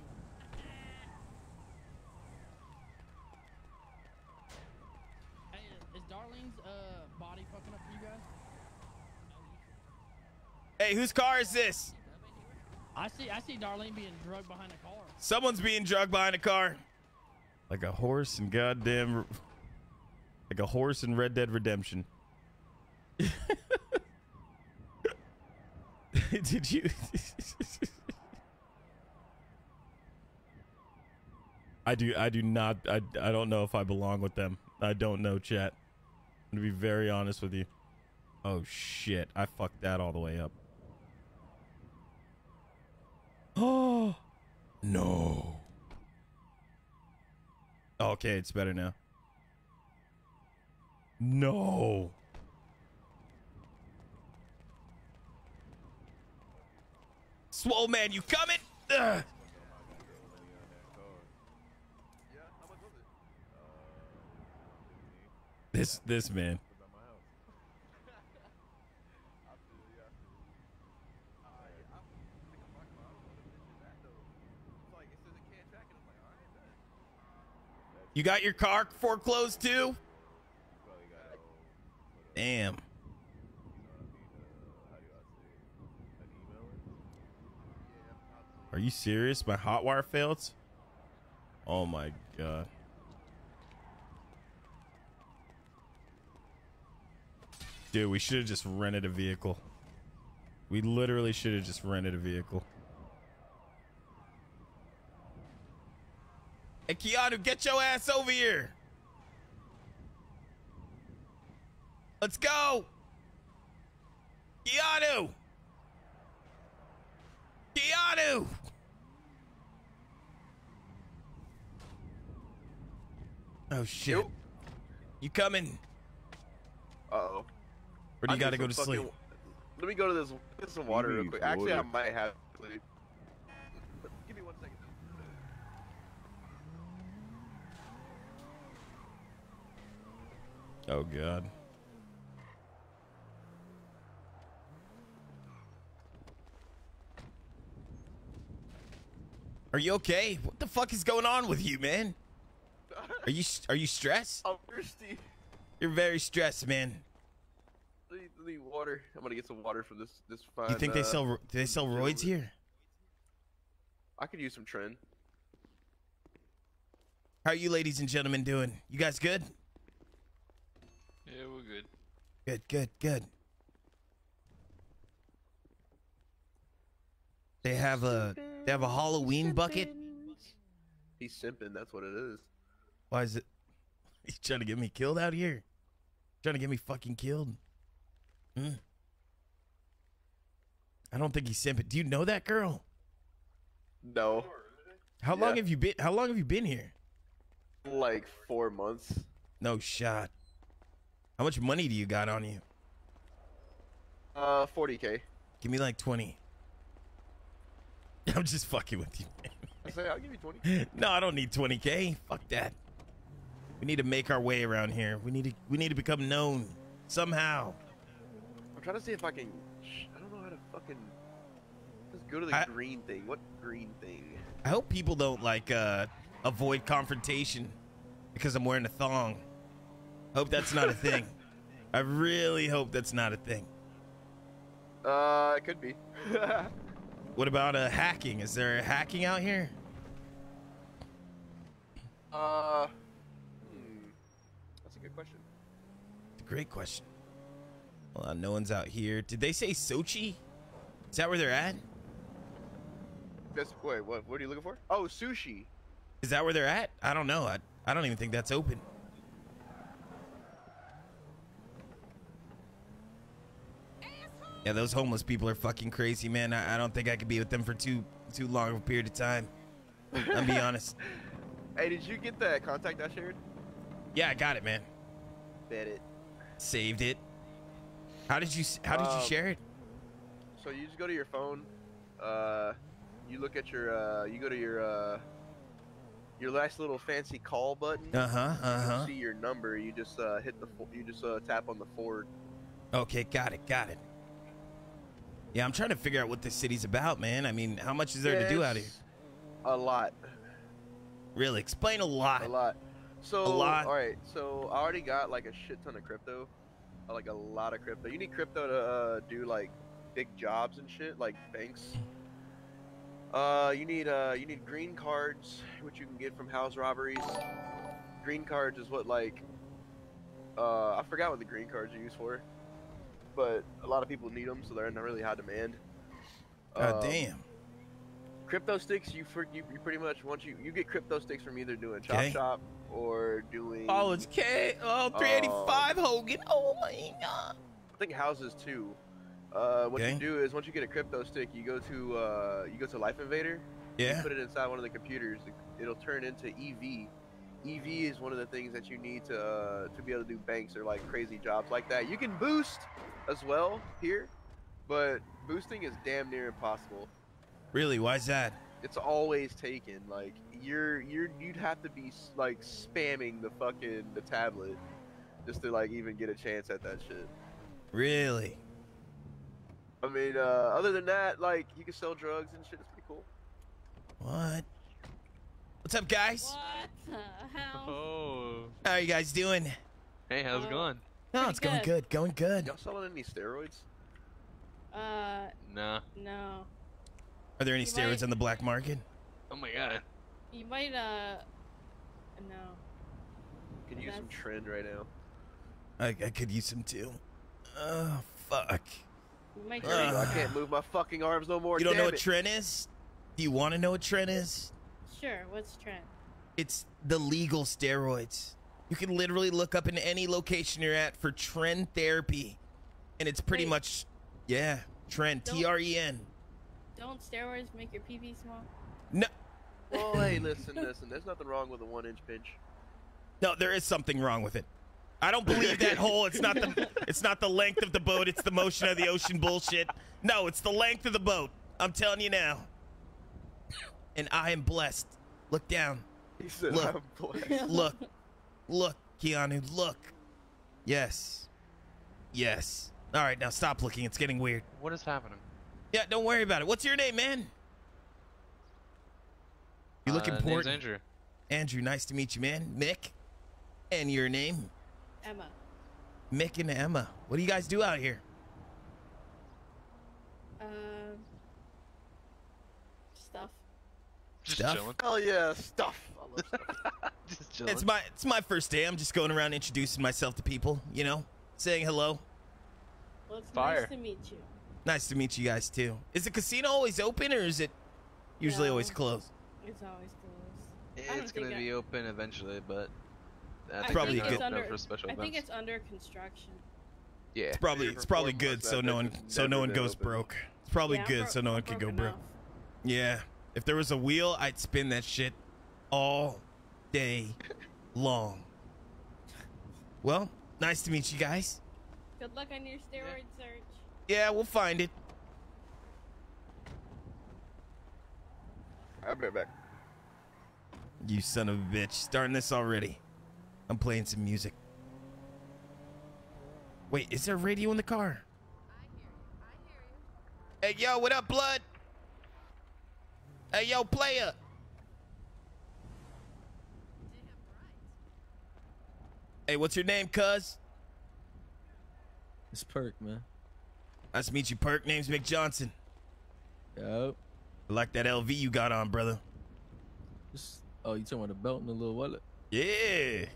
Hey, is Darlene's uh body fucking up for you guys? Hey, whose car is this? I see. I see Darlene being drugged behind a car. Someone's being drugged behind a car. Like a horse and goddamn. Like a horse in Red Dead Redemption. Did you? I do. I do not. I. I don't know if I belong with them. I don't know, chat. I'm gonna be very honest with you. Oh shit! I fucked that all the way up. Oh no. Okay, it's better now. No. Swole man, you coming? Ugh. This this man. You got your car foreclosed too? Damn. Are you serious? My hotwire failed? Oh my god. Dude, we should have just rented a vehicle. We literally should have just rented a vehicle. Hey, Keanu, get your ass over here. Let's go. Keanu. Keanu. Oh shit. You coming? Uh oh. Or do you gotta go to sleep? Let me go to this. Get some water real needs quick. Actually, I might have. to leave. Give me one second. Oh god. Are you okay? What the fuck is going on with you, man? Are you are you stressed? I'm thirsty. You're very stressed, man. Need, need water. I'm gonna get some water from this this fine. You think they uh, sell do they sell roids here? I could use some tren. How are you ladies and gentlemen doing? You guys good? Yeah, we're good. Good, good, good. They have a they have a Halloween bucket. He's simping. That's what it is. Why is it? He's trying to get me killed out here. Trying to get me fucking killed. Hmm. I don't think he's simping. Do you know that girl? No. How Yeah. long have you been? How long have you been here? Like four months. No shot. How much money do you got on you? Uh, 40k. Give me like twenty. I'm just fucking with you. I say I'll give you 20. no, I don't need 20k. Fuck that. We need to make our way around here. We need to we need to become known somehow. I'm trying to see if I can. I don't know how to fucking. Let's go to the I- green thing. What green thing? I hope people don't like uh avoid confrontation because I'm wearing a thong. Hope that's not a thing. I really hope that's not a thing. Uh, it could be. What about uh hacking? Is there hacking out here? uh, hmm, that's a good question. It's a great question. Hold on, no one's out here. Did they say Sochi? Is that where they're at? Just wait. What? What are you looking for? Oh, sushi. Is that where they're at? I don't know. I, I don't even think that's open. Yeah, those homeless people are fucking crazy, man. I, I don't think I could be with them for too too long of a period of time. I'll be honest. Hey, did you get that contact I shared? Yeah, I got it, man. Bet it. Saved it. How did you How did you Um, share it? So you just go to your phone, uh, you look at your, uh, you go to your, uh, your last little fancy call button. Uh-huh, uh-huh. see your number. You just uh, hit the, you just uh, tap on the forward. Okay, got it, got it. Yeah, I'm trying to figure out what this city's about, man. I mean, how much is there to do out here? A lot. Really, explain a lot. A lot. So, A lot. all right. So I already got like a shit ton of crypto, uh, like a lot of crypto. You need crypto to uh, do like big jobs and shit, like banks. Uh, you need uh, you need green cards, which you can get from house robberies. Green cards is what like, uh, I forgot what the green cards are used for, but a lot of people need them, so they're in a really high demand. God Um, damn. crypto sticks you for you, you pretty much once you you get crypto sticks from either doing chop Okay. shop or doing Oh, it's K. Oh, 385 Hogan. Oh my god. I think houses too. Uh, what Okay. you do is once you get a crypto stick, you go to uh, you go to Life Invader. Yeah. You put it inside one of the computers. it- It'll turn into EV. EV is one of the things that you need to uh, to be able to do banks or like crazy jobs like that. You can boost as well here, but boosting is damn near impossible. Really? Why's that? It's always taken. Like you're you're you'd have to be like spamming the fucking the tablet just to like even get a chance at that shit. Really? I mean, uh, other than that, like you can sell drugs and shit. It's pretty cool. What? What's up, guys? What the hell? Oh. How are you guys doing? Hey, how's it going? No, it's going good. Going good. Y'all selling any steroids? Uh, Nah. no. Are there any You steroids might- on the black market? Oh my god. You might, uh, no. Can use some tren right now. I, I could use some too. Oh, fuck. You might There. I can't move my fucking arms no more. You don't know damn what it. Tren is? Do you want to know what Tren is? Sure, what's tren? It's the legal steroids. You can literally look up in any location you're at for tren therapy. And it's pretty Wait. much, yeah, tren, T R E N. Don't steroids make your pee small? No, Well, hey, listen, listen. There's nothing wrong with a one inch pinch. no, there is something wrong with it. I don't believe that whole. It's not the. It's not the length of the boat. It's the motion of the ocean bullshit. No, it's the length of the boat. I'm telling you now. And I am blessed. Look down. He said, Look. "I'm blessed." Look. Look, Keanu. Look. Yes. Yes. All right, now stop looking. It's getting weird. What is happening? Yeah, don't worry about it. What's your name, man? You look Uh, name's important. Andrew. Andrew, nice to meet you, man. Mick. And your name? Emma. Mick and Emma. What do you guys do out here? Um, stuff. Just Stuff? chilling. Hell yeah, stuff. I love stuff. Just. It's my it's my first day. I'm just going around introducing myself to people, you know, saying hello. Well, it's Fire. nice to meet you. Nice to meet you guys too. Is the casino always open or is it usually No. always closed? It's always closed. I It's gonna be I- open eventually, but I I think Probably think it's good. under, for special I events. think it's under construction. yeah. It's probably it's probably good so no one so no one goes open. broke. It's probably Yeah, good bro- so no one I'm can go broken broke. off. Yeah. If there was a wheel, I'd spin that shit all day long. Well, nice to meet you guys. Good luck on your steroid search. Yeah, we'll find it. I'll be right back. You son of a bitch. Starting this already. I'm playing some music. Wait, is there a radio in the car? I hear it. Hey, yo, what up, blood? Hey, yo, player. Hey, what's your name, cuz? It's Perk, man. Nice to meet you, Perk. Name's Mick Johnson. Yo. I like that LV you got on, brother. Just, oh, you talking about the belt and the little wallet? Yeah. Hey,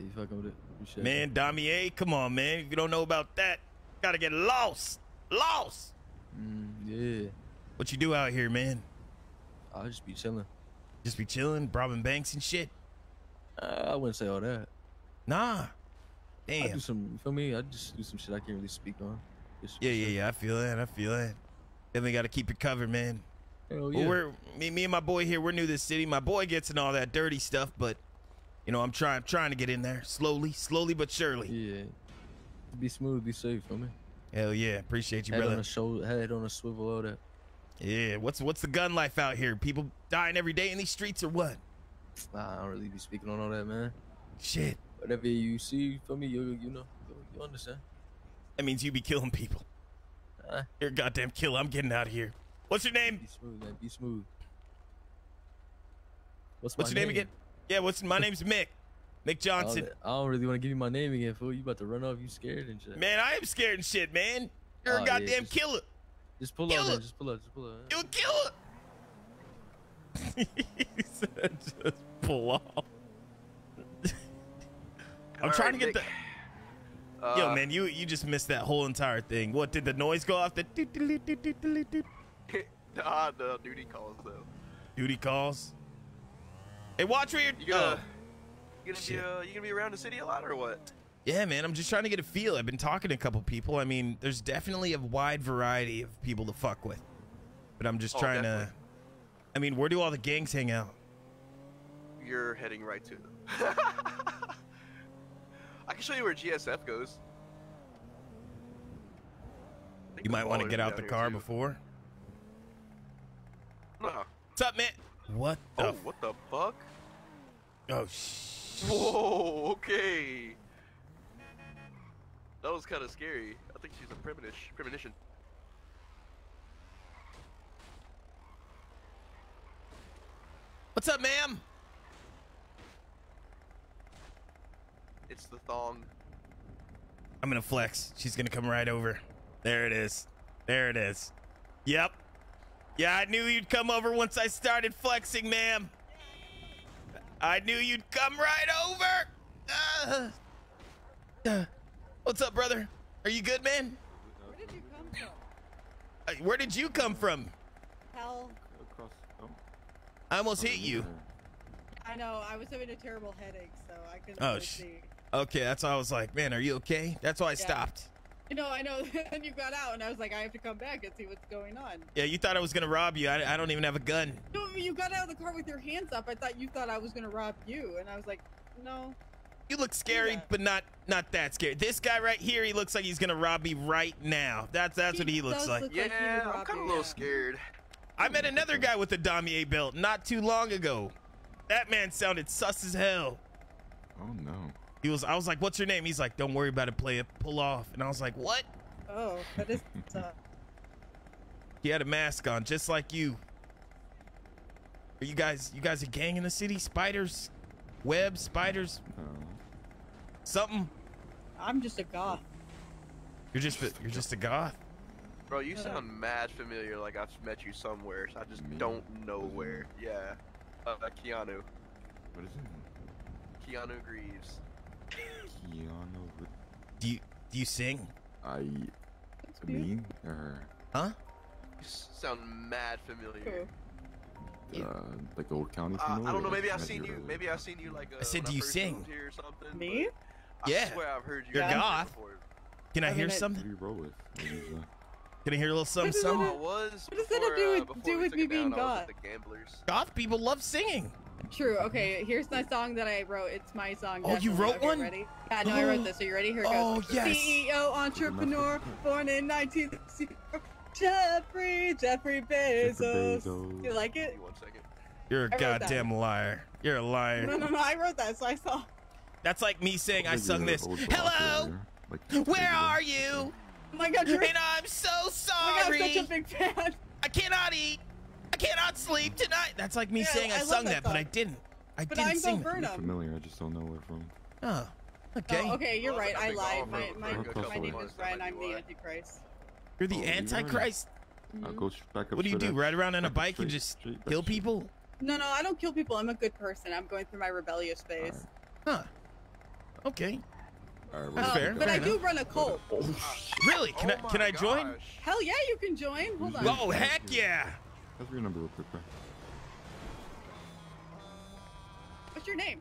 you fucking with it? Appreciate it. Man, Damier, come on, man. If you don't know about that, gotta get lost. Lost. Mm, yeah. What you do out here, man? I'll just be chilling. Just be chilling, robbing banks and shit. Uh, I wouldn't say all that. Nah. Damn. I do some, feel me? I just do some shit I can't really speak on. Yeah, yeah, yeah. I feel that. I feel that. Definitely got to keep it covered, man. Hell Well, yeah. we're me, me and my boy here. We're new to the city. My boy gets in all that dirty stuff, but you know, I'm trying, trying to get in there slowly, slowly but surely. Yeah. Be smooth, be safe, for me. Hell yeah, appreciate you, head brother. on a shoulder, head on a swivel, all that. Yeah, what's what's the gun life out here? People dying every day in these streets or what? Nah, I don't really be speaking on all that, man. Shit. Whatever you see for me, you you know, you, you understand. That means you be killing people. You're a goddamn killer. I'm getting out of here. What's your name? Be smooth, man. Be smooth. What's, What's my your name again? Yeah, what's my name's Mick. Mick I don't, Johnson. I don't really want to give you my name again, fool. You about to run off? You scared and shit? Man, I am scared and shit, man. You're Oh, a yeah, goddamn just- killer. Just pull Kill up, man. Just pull up. Just pull up. You a killer. he said just pull off. I'm All trying right, to get Nick. the. Yo, Uh, man, you you just missed that whole entire thing. What did the noise go off? The doot, doot. Nah, the duty calls though. duty calls. Hey, watch where you're. You gonna, oh. you gonna be uh, you gonna be around the city a lot or what? Yeah, man, I'm just trying to get a feel. I've been talking to a couple people. I mean, there's definitely a wide variety of people to fuck with. But I'm just Oh, trying definitely. to. I mean, where do all the gangs hang out? You're heading right to them. I can show you where GSF goes. You might want to get out the car too. before. No. What's up, man? What the? Oh, what the fuck? oh, sh- Whoa, okay. That was kind of scary. I think she's a premonition. Premonition. What's up, ma'am? It's the thong. I'm gonna flex. She's gonna come right over. There it is. There it is. Yep. Yeah, I knew you'd come over once I started flexing, ma'am. I knew you'd come right over. Uh, uh, what's up, brother? Are you good, man? Where did you come from? Uh, Where did you come from? Hell, Across. Oh. I almost hit you. I know. I was having a terrible headache, so I couldn't Oh, really sh- see. Okay, that's why I was like, man, are you okay? That's why I Yeah. stopped. I know, I know. and you got out, and I was like, I have to come back and see what's going on. Yeah, you thought I was gonna rob you. I, I don't even have a gun. No, you got out of the car with your hands up. I thought you thought I was gonna rob you, and I was like, no. You look scary, but not not that scary. This guy right here, he looks like he's gonna rob me right now. That's that's what he looks like. look like he Yeah, I'm kind of a little scared. I met another guy with a damier belt not too long ago. That man sounded sus as hell. Oh no. He was. I was like, "What's your name?" He's like, "Don't worry about it. Play it. Pull off." And I was like, "What?" Oh, that is. Uh, He had a mask on, just like you. Are you guys? You guys a gang in the city? Spiders, Web? spiders, something? I'm just a goth. You're just a, you're just a goth. Bro, you sound mad familiar. Like I've met you somewhere. I just don't know where. Yeah. Uh, Keanu. What is it? Keanu Greaves. Keanu. Do you do you sing? I. Me or Huh? You sound mad familiar. uh, like old county. Uh, familiar, I don't know. Maybe I've seen you. earlier? Maybe I've seen you like. Uh, I said, do you first sing? Here or something, Me? but Yeah. Swear I've heard you. You're goth. before. Can I, I hear mean, I- something? you roll with? What is, Can I hear a little something? does something? It was. What does that before, do uh, with- before do with me being down, goth? with The gamblers. Goth people love singing. True. Okay, here's my song that I wrote. It's my song. Oh, you wrote Okay, one? Ready? Yeah, no, I wrote this. Are you ready? Here it Oh, goes. yes. CEO, entrepreneur, born in 1960. Jeffrey, Jeffrey Bezos. Bezos. You like it? One second. You're a I wrote that. goddamn liar. You're a liar. No, no, no. I wrote that, so I saw. That's like me saying I sung this. Hello, Like where are you? Oh my god, you're. And I'm so Oh my god, sorry. I'm such a big fan. I cannot eat. I cannot sleep tonight. That's like me Yeah, saying I, I sung that that, but. I didn't. I But didn't I'm sing Bo that. I'm familiar. I just don't know where from. Oh, okay. Oh, okay, you're Well, right. I've I been lied. My, my, for a couple my name is Ryan. I'm the. Antichrist. You're the Oh, you're. Antichrist. I'll go back up. What do you do? up- Ride around on a back up bike and just straight kill straight. people? No, no, I don't kill people. I'm a good person. I'm going through my rebellious phase. Huh. Okay. All right, That's Uh, fair. but fair I do run a cult. Really? Can Oh I can I join? gosh. Hell yeah, you can join. Hold on. Oh heck yeah! That's your number real quick, bro. What's your name?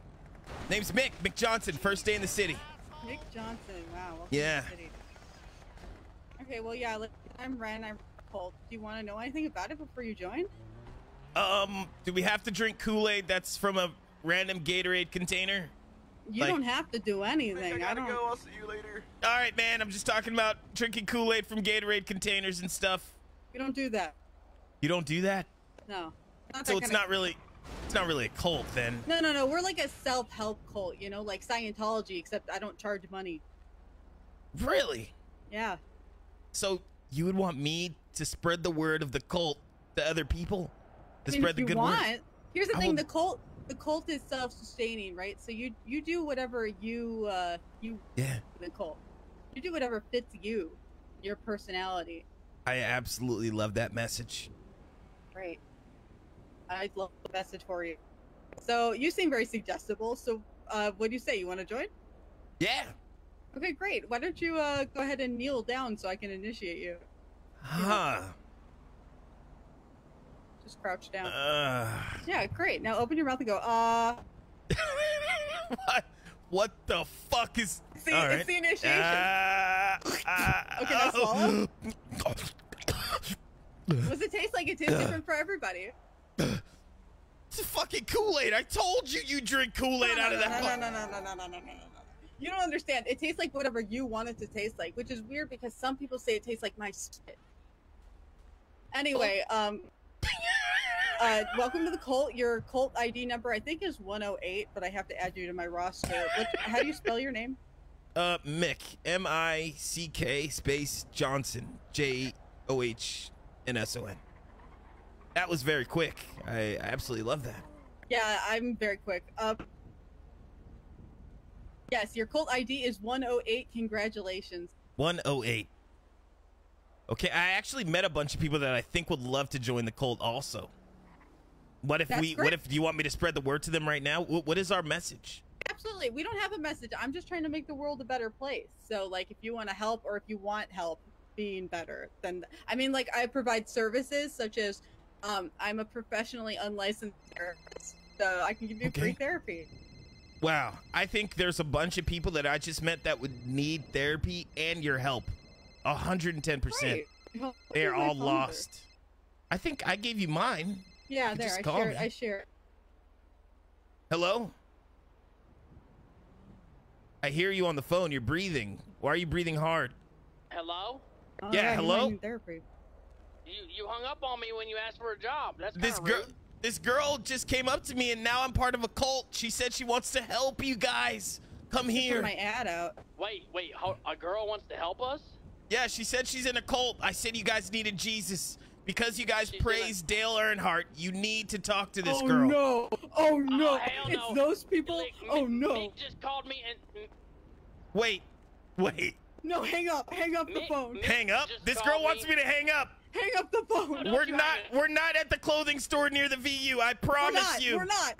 Name's Mick. Mick Johnson. First day in the city. Mick Johnson. Wow. welcome Yeah. To the city. Okay, well, yeah, like, I'm Ren. I'm Colt. Do you want to know anything about it before you join? Um, do we have to drink Kool-Aid that's from a random Gatorade container? You Like- don't have to do anything. I, don't. Go. I'll see you later. All right, man. I'm just talking about drinking Kool-Aid from Gatorade containers and stuff. We don't do that. You don't do that, No. So it's not really, it's not really a cult then. No, no, no. We're like a self-help cult, you know, like Scientology, except I don't charge money. Really? Yeah. So you would want me to spread the word of the cult to other people, to I mean, spread the you good want. word. Here's the I thing: will- the cult, the cult is self-sustaining, right? So you you do whatever you uh you Yeah. the cult. You do whatever fits you, your personality. I absolutely love that message. Right. I'd love the message for you. So you seem very suggestible. So uh, what do you say? You want to join? Yeah. Okay, great. Why don't you uh, go ahead and kneel down so I can initiate you? Huh. Just crouch down. Uh, yeah, great. Now open your mouth and go. Uh. what? What the fuck is? See, All it's right. the initiation. Uh, uh, Okay, now swallow. What's it taste like? It tastes different for everybody. It's a fucking Kool-Aid. I told you you drink Kool-Aid out of that. no, no, no, no, no, no, no, no, no. You don't understand. It tastes like whatever you want it to taste like, which is weird because some people say it tastes like my spit. Anyway, um, uh, welcome to the cult. Your cult ID number, I think, is 108, but I have to add you to my roster. What, how do you spell your name? Uh, Mick. M I C K space Johnson. J O H N S O N. That was very quick. I, I absolutely love that. Yeah, I'm very quick. Uh, yes, your cult ID is 108. Congratulations. 108. Okay, I actually met a bunch of people that I think would love to join the cult also. What if That's we great. what if do you want me to spread the word to them right now? What, what is our message? Absolutely. We don't have a message. I'm just trying to make the world a better place. So, like, if you want to help or if you want help being better, then I mean, like, I provide services such as um, I'm a professionally unlicensed therapist, so I can give you free therapy. Wow, I think there's a bunch of people that I just met that would need therapy and your help. 110%. Great. Well, They are all phone number. lost. I think I gave you mine. Yeah, You there. I share. me. it. I share. it. Hello? I hear you on the phone. You're breathing. Why are you breathing hard? Hello? Oh, Yeah, he hello? Therapy. You you hung up on me when you asked for a job. That's This girl this girl just came up to me and now I'm part of a cult. She said she wants to help you guys. Come Put here. my ad out. Wait, wait. How, a girl wants to help us? Yeah, she said she's in a cult. I said you guys needed Jesus. Because you guys praise Dale Earnhardt, you need to talk to this oh girl. no! Oh, oh no! hell it's no. those people. oh no! Mick just called me and Wait, wait. No, hang up! Hang up the phone! Hang up. This girl wants me to hang up. Hang up the phone! We're not we're not at the clothing store near the VU. I promise we're not, you. We're not.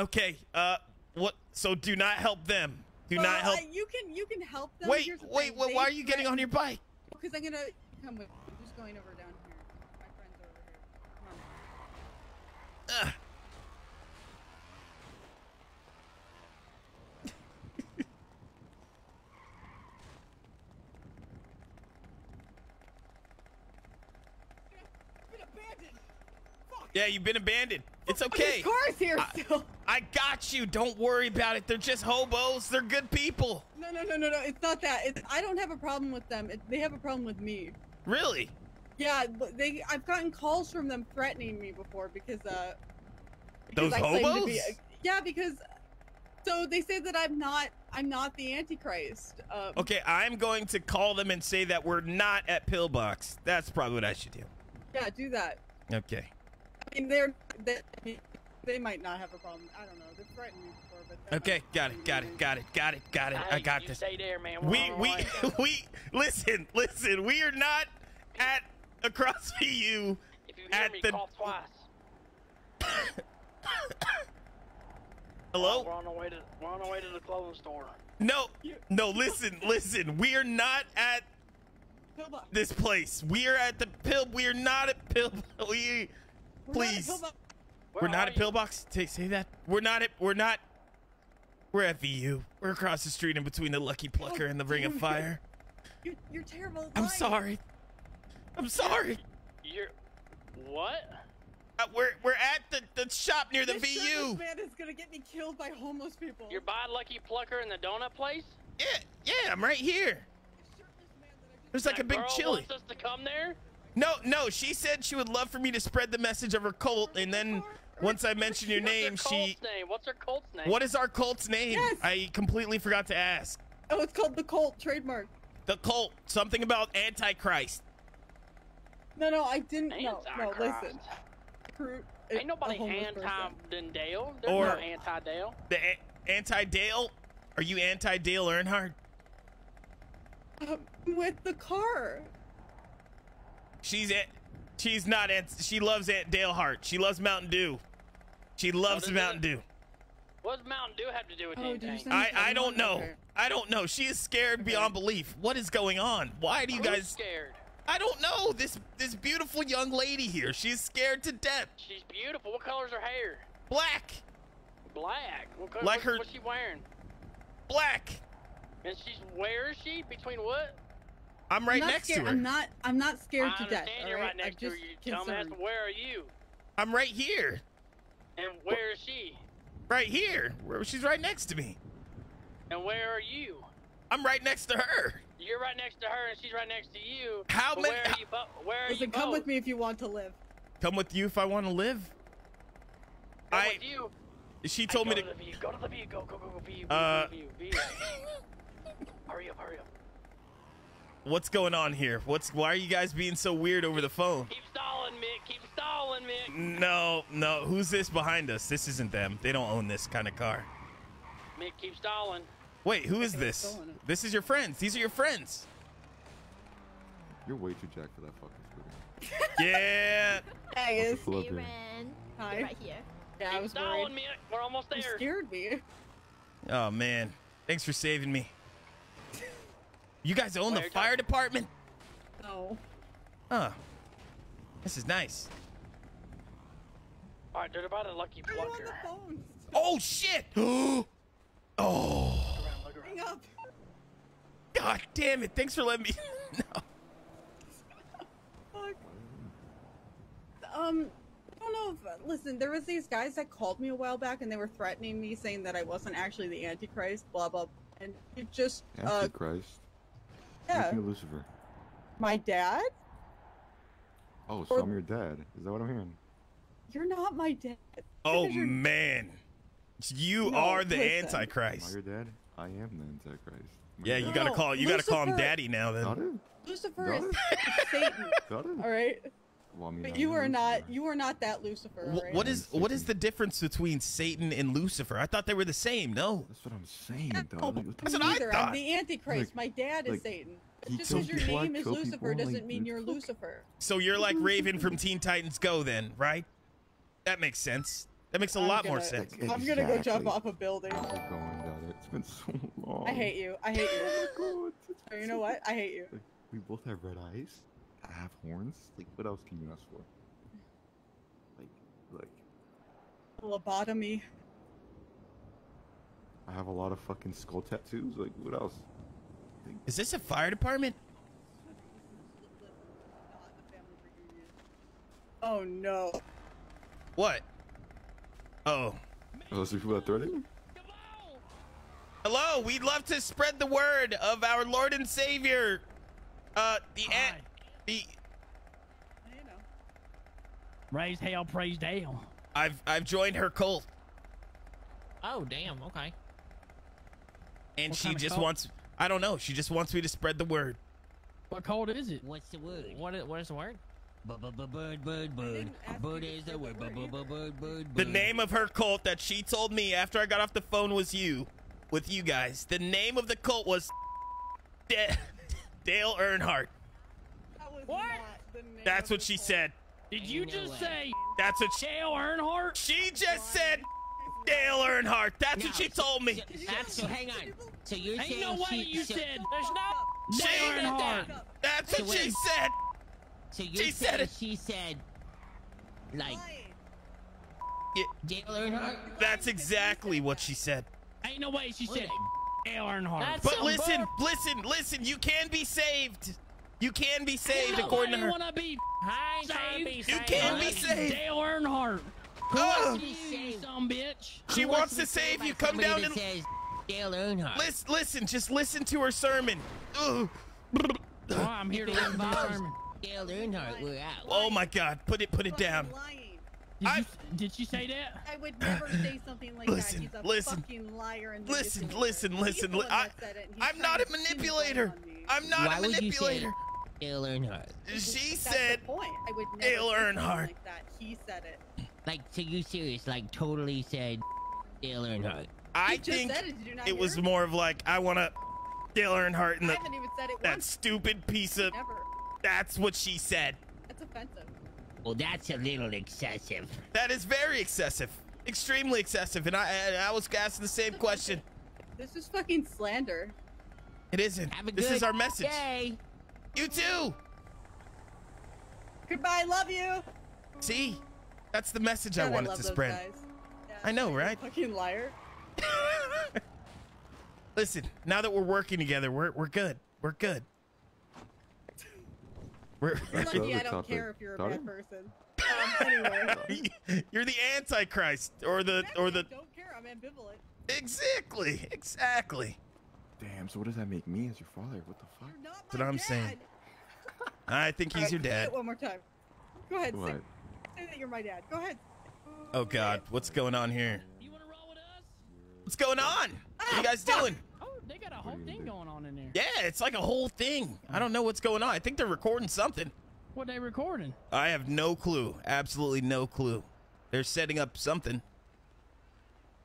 Okay. Uh what so do not help them. Do Well, not help. I- you can you can help them. Wait, Here's the wait, thing, wait, why are you getting on your bike? Because I'm gonna come with. I'm just going over down here. My friends are over here. Come on. Ugh. Yeah, you've been abandoned. It's okay. This car's here still. I got you. Don't worry about it. They're just hobos. They're good people. No, no, no, no, no. It's not that. It's I don't have a problem with them. It, they have a problem with me. Really? Yeah, they. I've gotten calls from them threatening me before because uh. because Those I hobos? be- yeah, because. So they say that I'm not. I'm not the Antichrist. Um, Okay, I'm going to call them and say that we're not at Pillbox. That's probably what I should do. Yeah, do that. Okay. I mean, they're they, they might not have a problem. I don't know. They've threatened me before, but Okay, got it, got it, got it, got it, got it. I got you this. Stay there, man. We're We on we way. we listen, listen. We are not at across VU If you hear at me, the call twice. Hello? We're on our way to we're on our way to the clothing store. No, no. Listen, listen. We are not at this place. We are at the pill. We are not at pill. We please. We're not at Pillbox. Say, say that. We're not at. We're not. We're at VU. We're across the street in between the Lucky Plucker and the Ring of Fire. You're, you're terrible. I'm lying. sorry. I'm sorry. You're what? Uh, we're we're at the, the shop near the This VU. shirtless man is gonna get me killed by homeless people. You're by Lucky Plucker in the donut place? Yeah, yeah, I'm right here. There's like a big Girl chili. wants us to come there? No, no, she said she would love for me to spread the message of her cult, and then once I mention your What's name, her she. name? What's her cult's name? What is our cult's name? Yes. I completely forgot to ask. Oh, it's called the cult trademark. The cult, something about Antichrist. No, no, I didn't. No, no, listen. Recruit Ain't nobody anti person. Dale. There's Or- no anti Dale. The a- anti-Dale? Are you anti-Dale Earnhardt? Um, with the car. She's a- she's not ant- she loves Aunt Dale Hart. She loves Mountain Dew. She loves does Mountain it? Dew. What does Mountain Dew have to do with Oh, anything? I, I don't know. Okay. I don't know. She is scared beyond belief. What is going on? Why do you Who's guys scared? I don't know. This this beautiful young lady here. She's scared to death. She's beautiful. What color's her hair? Black. Black. What color, Like what, her- What's she wearing? Black. And she's where is she? Between what? I'm right I'm next scared. to her. I'm not. I'm not scared I to death. understand all you're right? right next I'm to her. You dumbass. concerned. but Where are you? I'm right here. And where is she? Right here. Where she's right next to me. And where are you? I'm right next to her. You're right next to her, and she's right next to you. How many- Where are you? Bo- where are Listen, you come with me if you want to live. Come with you if I want to live. Come I with you. she told go me to to the view. Go to the view. Go go go go view. Uh, view, view, view. hurry up! Hurry up! What's going on here? What's why are you guys being so weird over the phone? Keep stalling, Mick. Keep stalling, Mick. No, no. Who's this behind us? This isn't them. They don't own this kind of car. Mick, keep stalling. Wait, who is this? This is your friends. These are your friends. You're way too jacked for that fucking scooter. Yeah. Hey, Pull up here. Hi. Right here. Yeah, I was stalling, worried. Mick. We're almost You there. scared me. Oh man. Thanks for saving me. You guys own the Where- fire department? No. Huh. This is nice. All right, they're about a lucky Are plucker. the phone? Oh shit! oh. Hang up. God damn it. Thanks for letting me No. Fuck. Um, I don't know if. Listen, there was these guys that called me a while back, and they were threatening me, saying that I wasn't actually the Antichrist. Blah blah. And it just. Uh, Antichrist. Yeah. Speaking of Lucifer. My dad? Oh, so Or- I'm your dad. Is that what I'm hearing? You're not my dad. Oh Because man. You No, are the listen. Am I Antichrist. your dad? I am the Antichrist. Am I Yeah, your you gotta call you gotta call him daddy now then. it? Lucifer is Satan. Got it? All right. Well, I mean, But I you am are not you are not that Lucifer. Wh- all right? What is what is the difference between Satan and Lucifer? I thought they were the same. No. That's what I'm saying, No. Oh, like, That's what I thought. I'm the Antichrist. Like- My dad is like, Satan. Just because your name is kill Lucifer people, doesn't mean you're? Lucifer. So you're like Raven from Teen Titans Go then, right? That makes sense. That makes a I'm lot more gonna- sense. I'm gonna go jump off a building. We're going down it. It's been so long. I hate you. I hate oh, you. Oh my god. it's Or been you know what? I hate you. Like, we both have red eyes. I have horns. Like, what else can you ask for? Like, like, Lobotomy. I have a lot of fucking skull tattoos. Like, what else? Is this a fire department? Oh no. What? Oh. Oh, those are people that threaten you? Hello, we'd love to spread the word of our Lord and Savior. Uh the an- the Raise hell, praise Dale. I've I've joined her cult Oh, damn. Okay. and What she just cult? wants I don't know, she just wants me to spread the word. What cult is it? What's the word? What is, what is the word? Bird, bird, bird, bird, bird. Bird is the word. Bird, bird, bird, bird, bird. The name of her cult that she told me after I got off the phone was you with you guys. The name of the cult was Da- Dale Earnhardt. What? That's what she said. Did you just say That's what she, Dale Earnhardt? she just said. Dale Earnhardt. That's what she told me. That's so. Hang on. So you're Ain't saying no way she, you so, said there's no Dale Earnhardt. That's So what she said. So you're She saying said it. she said, like, Yeah, Dale Earnhardt? that's exactly what she said. Ain't no way she said Dale Earnhardt. But listen, listen, listen. You can be saved. You can be saved according to her. want to be I ain't trying to be saved. You can be saved. Dale Earnhardt. Who Oh. wants to be saved, some bitch? She wants to save you. Come down and Dale Earnhardt. listen. Listen, just listen to her sermon. Ugh. Oh, I'm here to If it listen to your sermon. Dale Earnhardt, we're out. Oh my God! Put it, put it down. Did, you, did she say that? I would never say something like Listen, that. He's a listen. fucking liar and Listen, manipulator. listen, listen. the li- one I, that said it, and he's I'm not a to spin the blame manipulator. I'm not Why a would you say manipulator. Dale Earnhardt? She That's said point. I would never Dale Earnhardt. like that. He said it. Like, so you serious? Like, totally said Dale Earnhardt. I He just think said it. Did you not it hear was him? more of like I want to Dale Earnhardt and I the, haven't even said it that once. stupid piece of. Never. That's what she said. That's offensive. Well, that's a little excessive. That is very excessive, extremely excessive, and I and I was asking the same question. This is fucking slander. It isn't. Have a This is our message. day. You too. Goodbye. Love you. See, that's the message I God, wanted love to those spread. guys. Yeah, I know, right? Fucking liar. Listen, now that we're working together, we're we're good. We're good. We're You're That's the lucky I don't care if you're a bad person. Um, anyway. You're the antichrist or the or the don't care. I'm ambivalent. exactly exactly. Damn. So what does that make me as your father? What the fuck? That's what I'm saying. I think he's Alright, your dad. one more time. Go ahead. Say, What? say that you're my dad. Go ahead. Oh God, what's going on here? You want to roll with us? What's going on? What are you guys doing? Oh, they got a whole thing going on in there. Yeah, it's like a whole thing. I don't know what's going on. I think they're recording something. What they recording? I have no clue. Absolutely no clue. They're setting up something.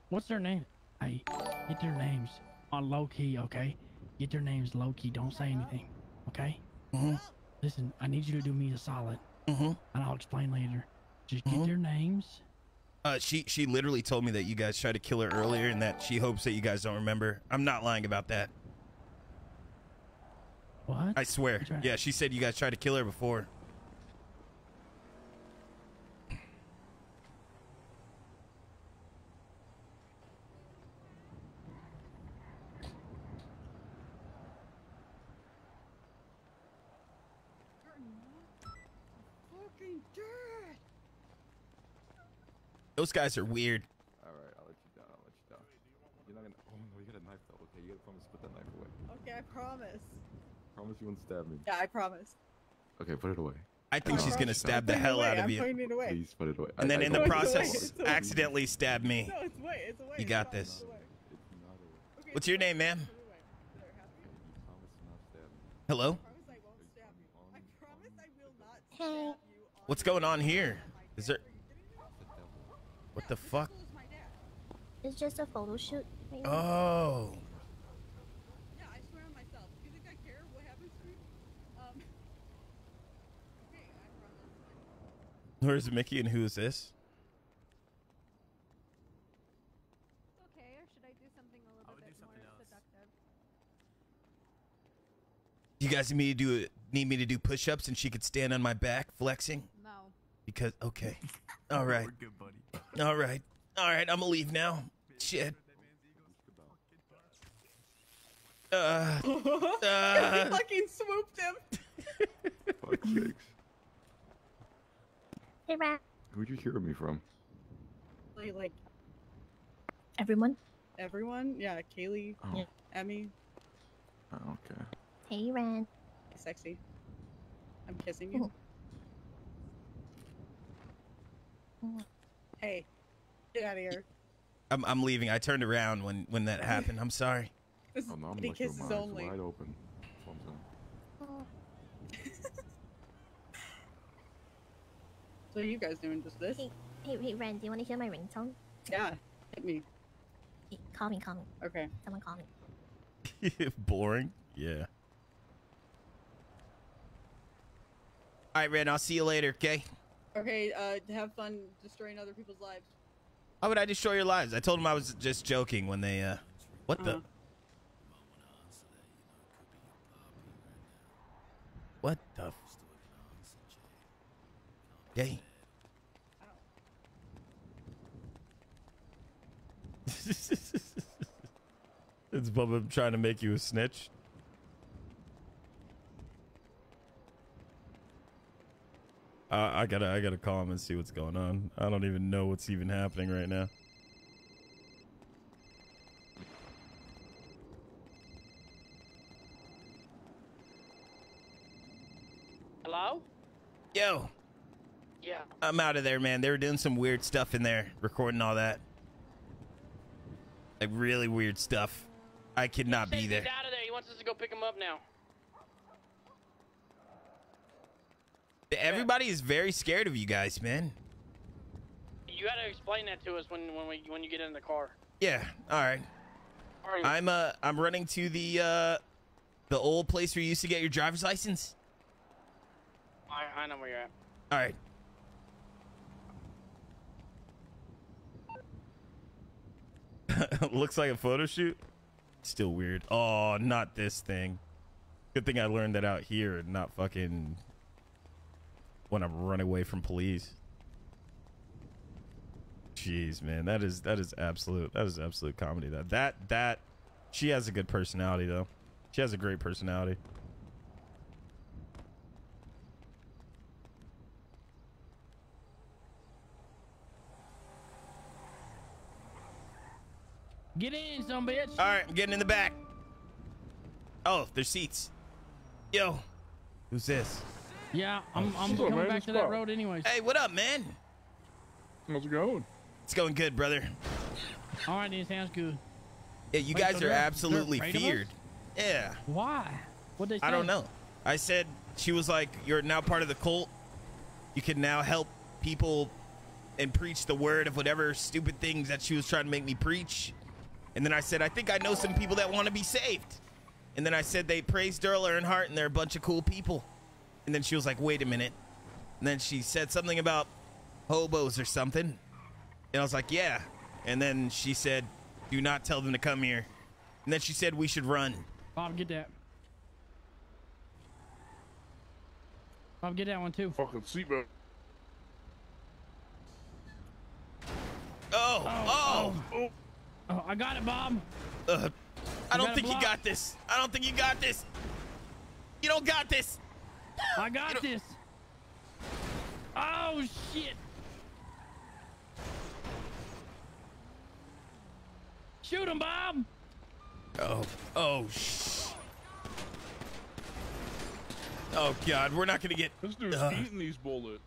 What's their name? Hey, get their names on low key, okay? Get their names low key. Don't say anything, okay? Mm-hmm. Listen, I need you to do me a solid, Mm-hmm. and I'll explain later. Just get their names. Uh, she she literally told me that you guys tried to kill her earlier, and that she hopes that you guys don't remember. I'm not lying about that. What? I swear. Yeah, she said you guys tried to kill her before. Fucking dirt. Those guys are weird. All right, I'll let you down. I'll let you down. You're not gonna. Oh no, you got a knife though. Okay, you gotta promise to put that knife away. Okay, I promise. Promise you won't stab me. Yeah, I promise. Okay, put it away. I think she's gonna stab the hell away, out of I'm you, putting it away. Please put it away. and then I- in I the process, away. accidentally stab me. No, it's away. It's away. You got fine, this. it's away. What's your name, ma'am? Promise to not stab me. Hello. Hey. What's going on here? Is there? What the fuck? It's just a photo shoot. maybe. Oh. Yeah, I swear on myself. You think I care what happens to me? Um. Okay, I promise. Where's Mickey and who is this? Okay, or should I do something a little bit more seductive? You guys need me to do need me to do push-ups and she could stand on my back flexing? No. Because okay. All right. We're good, buddy. All right. All right, I'm gonna leave now. Shit. Uh, he uh, fucking swooped him. Fuck sakes. Hey, Rat. Who'd you hear me from? Like, like Everyone. everyone? Yeah, Kaylee, Oh. Emmy, Oh, okay. Hey, Ran. sexy. I'm kissing you. Hey, get out of here. I'm I'm leaving. I turned around when when that happened. I'm sorry. This Oh no, I'm like kisses only. wide open. That's what I'm. So you guys doing just this? Hey, hey, hey, Ran. Do you want to hear my ringtone? Yeah, hit me. Hey, call me, call me. Okay. Someone call me. Boring. Yeah. All right, Ren. I'll see you later. Okay. Okay, uh, have fun destroying other people's lives. How would I destroy your lives? I told them I was just joking when they. uh What Uh-huh. the? What the? f- Yay. It's Bubba trying to make you a snitch. Uh, I gotta, I gotta call him and see what's going on. I don't even know what's even happening right now. Hello? Yo, Yeah. I'm out of there, man. They were doing some weird stuff in there, recording all that. Like really weird stuff. I could not be there. He's out of there. He wants us to go pick him up now. Everybody is very scared of you guys, man. You gotta explain that to us when when we when you get in the car. Yeah. All right. Alright. I'm uh I'm running to the uh the old place where you used to get your driver's license. I, I know where you're at. All right. Looks like a photo shoot. Still weird. Oh, not this thing. Good thing I learned that out here, and not fucking when I'm running away from police. Jeez, man, that is that is absolute that is absolute comedy. That that that she has a good personality though. She has a great personality. Get in, some bitch. All right, I'm getting in the back. Oh, there's seats. Yo, who's this? Yeah, I'm, I'm What's up, coming man? back What's to that up? road anyways. Hey, what up, man? How's it going? It's going good, brother. All right, then sounds good. Yeah, you Wait, guys so are they're- they're absolutely afraid of us? feared. Yeah. Why? What they say? I don't know. I said she was like, "You're now part of the cult. You can now help people and preach the word of whatever stupid things that she was trying to make me preach." And then I said, "I think I know some people that want to be saved." And then I said they praise Daryl Earnhardt and they're a bunch of cool people. And then she was like, "Wait a minute." And then she said something about hobos or something. And I was like, "Yeah." And then she said, "Do not tell them to come here." And then she said we should run. Bob, get that. Bob, get that one too. Fucking seatbelt. Oh, oh, oh, oh, I got it, Bob. Uh, I You don't got a think you got this. I don't think you got this. You don't got this. I got this. Oh shit! Shoot him, Bob. Oh, oh, sh. Oh God, we're not gonna get. This dude's uh, eating these bullets.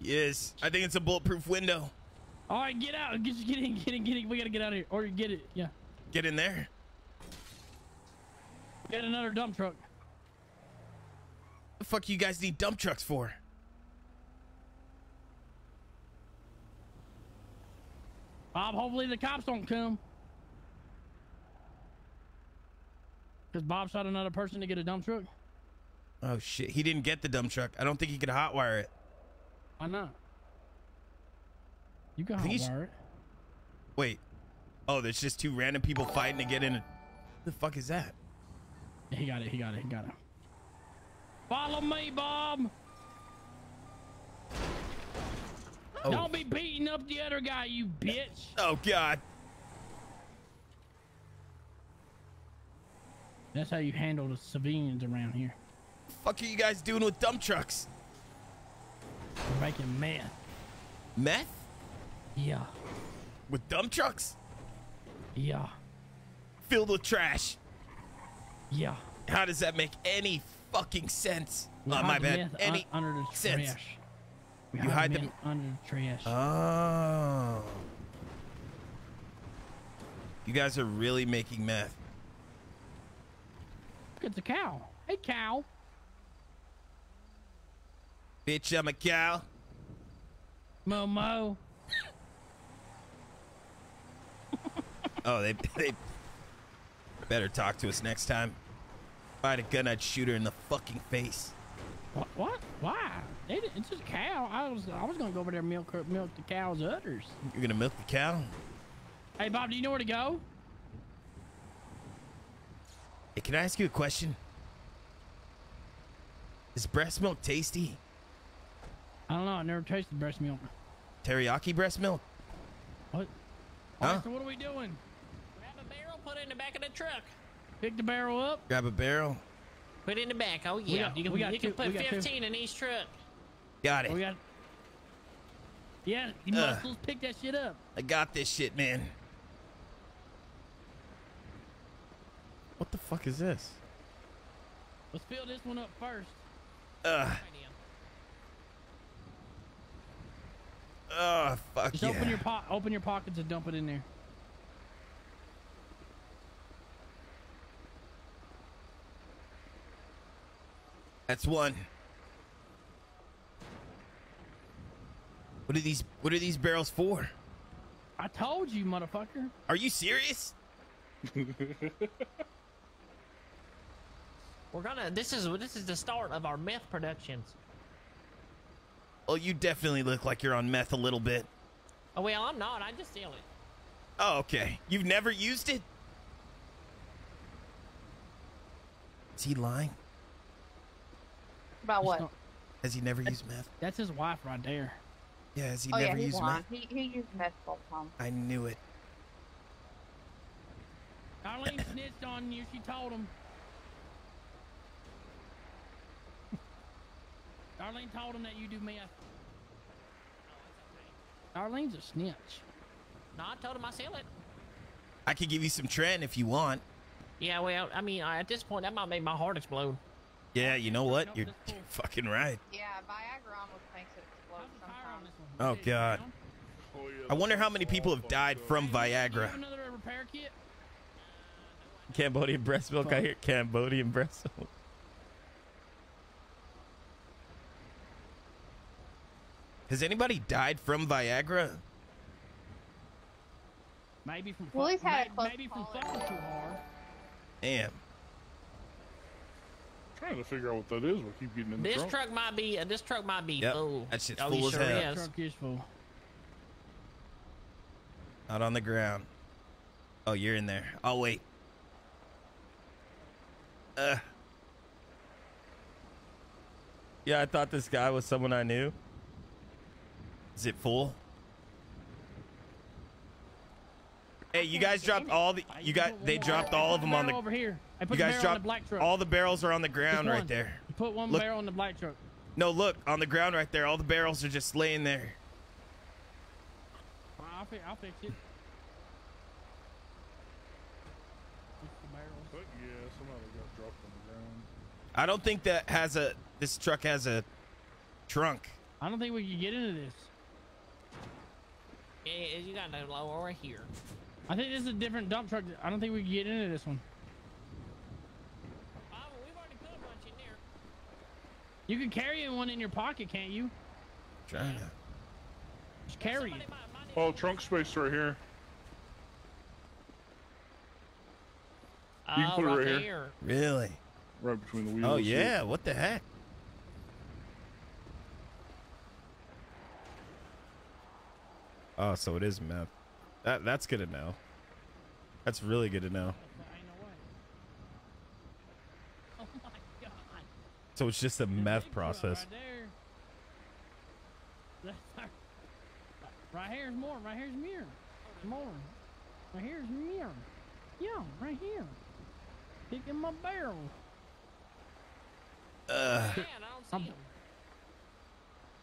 Yes, I think it's a bulletproof window. All right, get out. Get, get in. Get in. Get in. We gotta get out of here. Or get it. Yeah. Get in there. Get another dump truck. The fuck you guys need dump trucks for? Bob, hopefully the cops don't come. Because Bob shot another person to get a dump truck. Oh shit, he didn't get the dump truck. I don't think he could hotwire it. Why not? You can hotwire it. Wait. Oh, there's just two random people fighting to get in. A... The fuck is that? He got it. He got it. He got it. Follow me, Bob. Oh. Don't be beating up the other guy, you bitch. Oh God. That's how you handle the civilians around here. The Fuck are you guys doing with dump trucks? We're making meth. Meth? Yeah. With dump trucks? Yeah. Filled with trash. Yeah. How does that make any fucking sense? We oh, uh, my bad. Any under the sense? trash. We You hide the them- under the trash. Oh. You guys are really making meth. Look, it's a cow. Hey, cow. Bitch, I'm a cow. Momo. Oh, they they better talk to us next time. If I had a gun, I'd shoot her in the fucking face. What? What? Why? It's just a cow. I was I was gonna go over there and milk her, milk the cow's udders. You're gonna milk the cow? Hey, Bob, do you know where to go? Hey, can I ask you a question? Is breast milk tasty? I don't know. I never tasted breast milk. Teriyaki breast milk? What? Huh? So what are we doing? Grab a barrel, put it in the back of the truck. Pick the barrel up. Grab a barrel. Put it in the back. Oh yeah, got- you can, we got you can put we got two. 15 in each truck. Got it. We got. Yeah, you Ugh. muscles pick that shit up. I got this shit, man. What the fuck is this? Let's fill this one up first. Ugh. Oh, fuck Just yeah. open your po- open your pockets and dump it in there. That's one. What are these what are these barrels for? I told you, motherfucker. Are you serious? We're gonna. This is this is the start of our meth productions. Oh, you definitely look like you're on meth a little bit. Oh well, I'm not. I just steal it. Oh, okay. You've never used it? Is he lying? About what? Has he never used meth? That's his wife right there. Yeah, has he oh yeah, never he's used lying. meth? He he used meth all the time. I knew it. Darlene snitched on you. She told him. Darlene told him that you do meth. Darlene's a snitch. No, I told him I sell it. I could give you some tren if you want. Yeah, well, I mean, at this point, that might make my heart explode. Yeah, you know what? You're, you're fucking right. Yeah, Viagra almost makes it explode sometimes. Oh god. I wonder how many people have died from Viagra. Another repair kit. Cambodian breast milk. I hear Cambodian breast milk. Has anybody died from Viagra? Maybe from Well, fuck- he's had a close maybe from call fucking too hard. Damn. Trying to figure out what that is. We keep getting in the This trunk. truck might be. Uh, this truck might be Yep, full. that shit's oh, full as sure hell. is. Truck is full. Out on the ground. Oh, you're in there. I'll wait. Uh. Yeah, I thought this guy was someone I knew. Is it full? Hey, you guys dropped all the. You got. They dropped all of them on the. Barrel over here. I put You the guys on dropped the black truck. all the barrels are on the ground right there. You put one Look- barrel on the black truck. No, look on the ground right there. All the barrels are just laying there. I'll, fi- I'll fix it. But yeah, somebody got dropped on the ground. I don't think that has a. This truck has a trunk. I don't think we can get into this. Yeah, yeah, you got no lower right here. I think this is a different dump truck. I don't think we can get into this one. Oh, well, we've already put a bunch in there. You can carry one in your pocket, can't you? Trying to. Just carry it. Oh, trunk space right here. Oh, you can Oh, put it right right here. there. Really? Right between the wheels. Oh yeah. What the heck? Oh, so it is meth. That that's good to know. That's really good to know. Oh my god. So it's just a meth process. Right here's more. Right here's mirror. More. Right here's mirror. Yeah, right here. Picking my barrel. Uh, Man, I don't see I'm-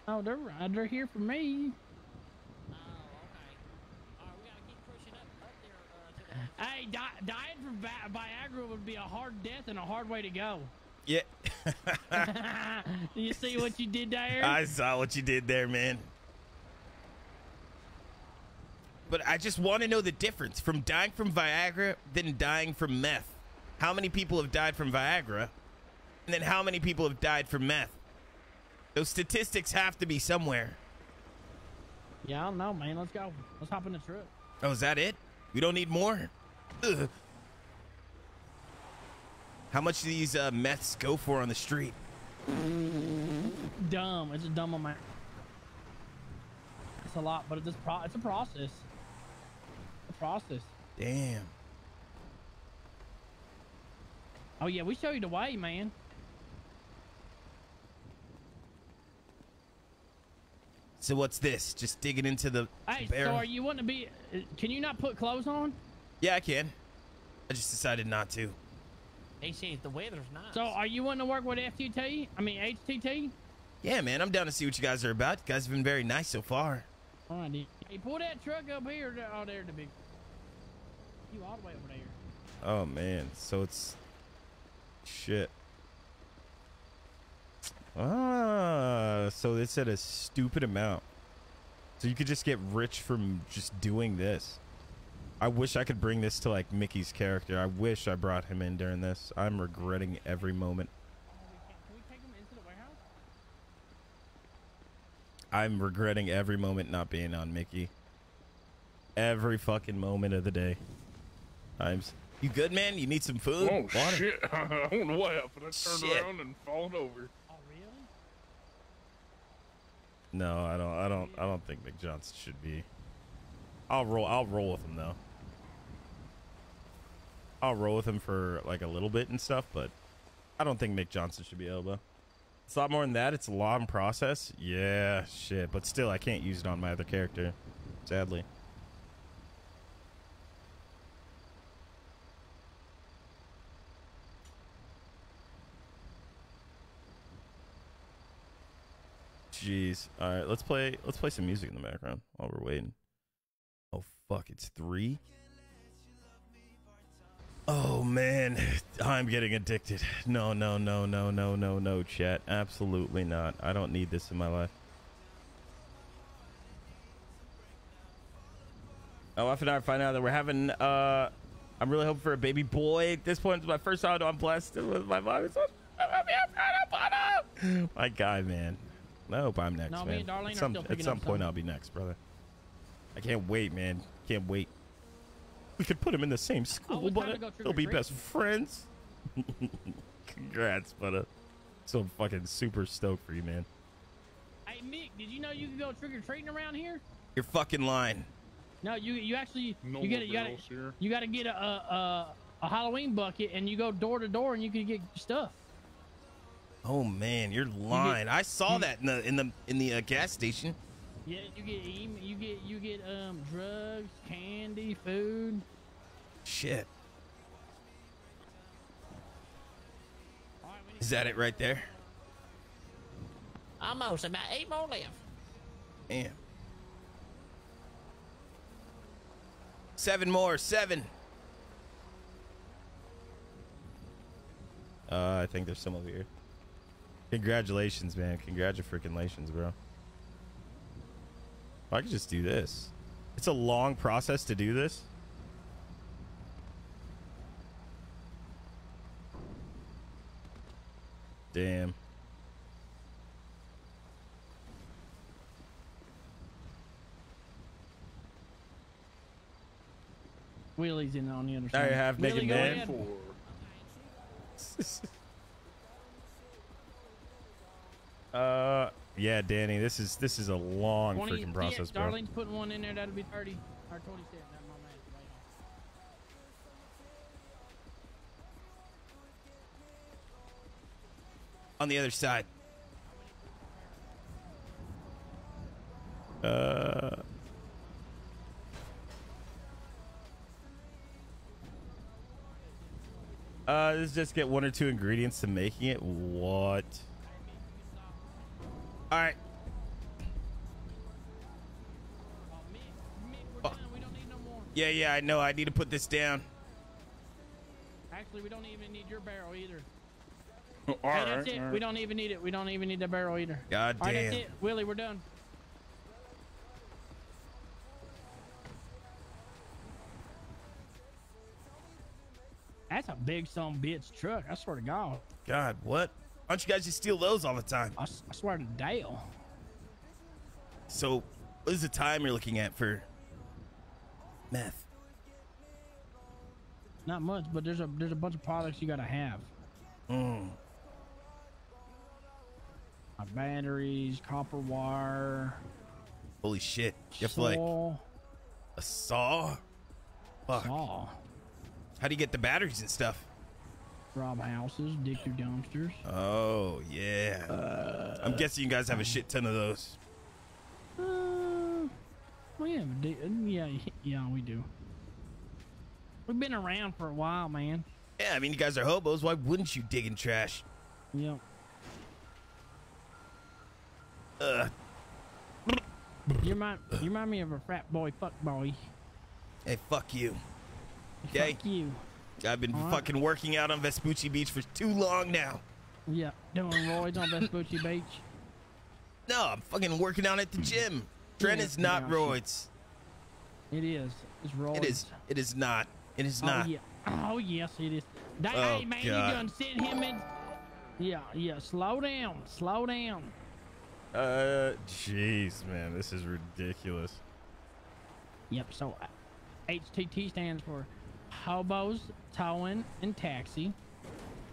Oh, they're right. They're here for me. Hey, di- dying from Vi- Viagra would be a hard death and a hard way to go. yeah. you see what you did there? I saw what you did there, man. But I just want to know the difference from dying from Viagra than dying from meth. How many people have died from Viagra? And then how many people have died from meth? Those statistics have to be somewhere. Yeah, I don't know, man. Let's go. Let's hop in the truck. Oh, is that it? We don't need more? Ugh. How much do these uh, meths go for on the street? Dumb. It's a dumb amount. It's a lot, but it's a, pro- it's a process. A process. Damn. Oh yeah, we show you the way, man. So what's this? Just digging into the Hey, barrel? so are you wanting to be? Can you not put clothes on? Yeah, I can. I just decided not to. He says the weather's nice. So, are you wanting to work with FTT? I mean HTT? Yeah, man, I'm down to see what you guys are about. You guys have been very nice so far. All right, then. Hey, pull that truck up here. Oh, there the big. You all the way over there. Oh man, so it's shit. Ah, so it's at a stupid amount. So you could just get rich from just doing this. I wish I could bring this to like Mickey's character. I wish I brought him in during this. I'm regretting every moment. Can we take them into the warehouse? I'm regretting every moment not being on Mickey. Every fucking moment of the day. I'm. You good, man? You need some food? Oh Water? shit! I don't know what happened. I turned Shit. around and fallen over. No, I don't. I don't. I don't think Mick Johnson should be. I'll roll. I'll roll with him though. I'll roll with him for like a little bit and stuff, but I don't think Mick Johnson should be elbow. It's a lot more than that. It's a long process. Yeah, shit. But still, I can't use it on my other character, sadly. Jeez. All right, let's play. Let's play some music in the background while we're waiting. Oh fuck! It's three. Oh man, I'm getting addicted. No, no, no, no, no, no, no, chat. Absolutely not. I don't need this in my life. My wife and I find out that we're having. uh I'm really hoping for a baby boy. At this point, it's my first time. I'm blessed with my mom. My guy, man. I hope I'm next, No, me man. and Darlene at some, still at some up point, some. I'll be next, brother. I can't wait, man. Can't wait. We could put him in the same school, it's time but to go they'll be best friends. Congrats, brother. So fucking super stoked for you, man. Hey, Mick, did you know you can go trick or treating around here? You're fucking lying. No, you you actually No you more get you got girls here. you got to get a, a a a Halloween bucket and you go door to door and you can get stuff. Oh man, you're lying. I saw that in the in the in the uh, gas station. Yeah, you get you get you get um drugs, candy, food. Shit. Is that it right there? Almost about eight more left. Damn. Seven more. Seven. Uh, I think there's some over here. Congratulations, man. Congratulations, bro. I could just do this. It's a long process to do this. Damn. Willie's in on the other There side. you have Willie, Naked go Man. ahead. Uh, yeah, Danny, this is this is a long 20 freaking process, yeah, bro. Darlene's putting one in there. That'll be thirty or twenty-seven. That's my math. Right On the other side. Uh. Uh, let's just get one or two ingredients to making it. What? All right. Oh. Yeah, yeah, I know. I need to put this down. Actually, we don't even need your barrel either. All Hey, right. that's it. all We don't even need it. We don't even need the barrel either. God All right, damn. that's it. Willie, we're done. That's a big some bitch truck. I swear to God. God, what? Why don't you guys just steal those all the time? I swear to Dale. So, what is the time you're looking at for meth? Not much, but there's a there's a bunch of products you gotta have. Mm. Uh, batteries, copper wire, Holy shit. You have like a saw? Fuck. saw, How do you get the batteries and stuff? Rob houses, dig through dumpsters. Oh, yeah. I'm guessing you guys have a shit ton of those. Uh, we do- yeah, yeah, we do. We've been around for a while, man. Yeah, I mean, you guys are hobos. Why wouldn't you dig in trash? Yep. Ugh. You remind you remind me of a frat boy, fuck boy. Hey, fuck you. Okay? Fuck you. I've been All right. fucking working out on Vespucci Beach for too long now. Yeah, doing roids on Vespucci Beach. No, I'm fucking working out at the gym. Tren is not yeah, roids. It is. It's roids. It is. It is not. It is Oh not. yeah. Oh yes, it is. That, Oh, hey man, God. you done sent him in. Yeah, yeah. Slow down. Slow down. Uh, jeez, man, this is ridiculous. Yep. So, uh, HTT stands for hobos, towing, and taxi.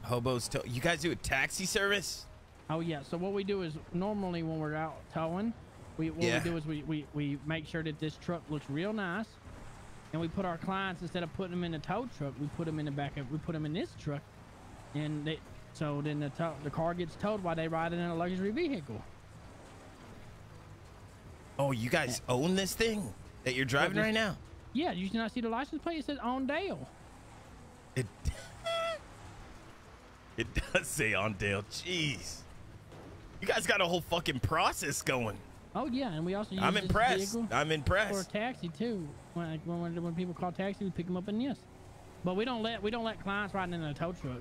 Hobos, to- you guys do a taxi service? Oh yeah. So what we do is normally when we're out towing, we what Yeah. we do is we, we we make sure that this truck looks real nice, and we put our clients instead of putting them in the tow truck, we put them in the back of we put them in this truck, and they, so then the tow, the car gets towed while they ride in a luxury vehicle. Oh, you guys own this thing that you're driving this- right now? Yeah, you did not see the license plate? It says on Dale. It. it does say on Dale. Jeez. You guys got a whole fucking process going. Oh yeah, and we also use I'm impressed. I'm impressed. For a taxi too. When, when when people call taxi, we pick them up in this. But we don't let we don't let clients riding in a tow truck.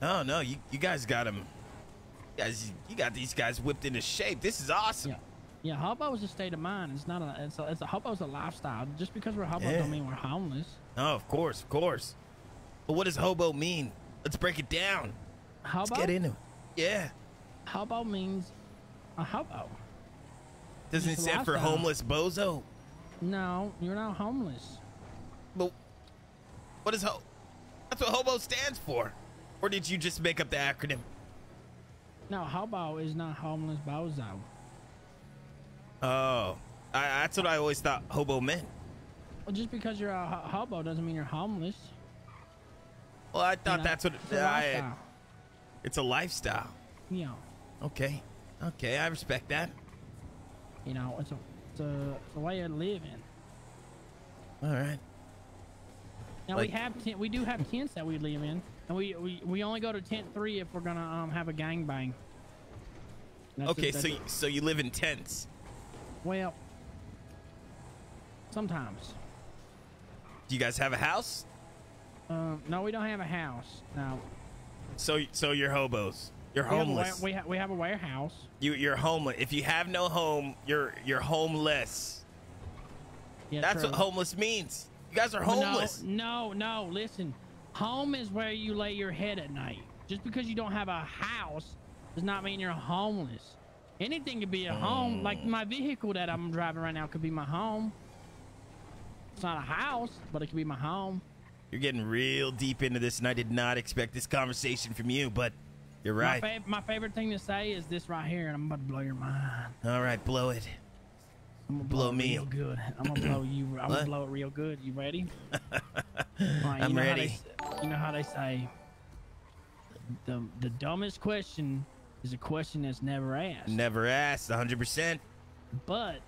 Oh no, you you guys got them. You guys, you got these guys whipped into shape. This is awesome. Yeah. Yeah, hobo is a state of mind. It's not a. It's a. It's a hobo's a lifestyle. Just because we're hobo Yeah. don't mean we're homeless. No, of course, of course. But what does hobo mean? Let's break it down. Hobo. Let's get into it. Yeah. Hobo means a hobo. Doesn't it stand for homeless bozo? No, you're not homeless. But what is ho? That's what hobo stands for. Or did you just make up the acronym? No, hobo is not homeless bozo. Oh, I, that's what I always thought hobo meant. Well, just because you're a hobo doesn't mean you're homeless. Well, I thought know, that's what it's a I- It's a lifestyle. Yeah. Okay. Okay, I respect that. You know, it's a it's a, it's a way of living. All right. Now Like- we have tent, we do have tents that we live in, and we, we, we only go to tent three if we're gonna um have a gangbang. That's okay, so you, so you live in tents. Well, sometimes. Do you guys have a house? Um, no, we don't have a house. No, So so you're hobos. You're we have homeless. We, ha- we have a warehouse. You you're homeless. If you have no home, you're you're homeless. Yeah, That's true. what homeless means. You guys are But no, homeless. No, no, listen. Home is where you lay your head at night. Just because you don't have a house does not mean you're homeless. Anything could be a home. Like Hmm. my vehicle that I'm driving right now could be my home. It's not a house, but it could be my home. You're getting real deep into this, and I did not expect this conversation from you. But you're right. My, fav- my favorite thing to say is this right here, and I'm about to blow your mind. All right, blow it. I'm gonna Blow it me. real good. I'm gonna blow you. I'm What? gonna blow it real good. You ready? Right, I'm you know How ready. they, you know how they say the the dumbest question is a question that's never asked. Never asked. 100. percent But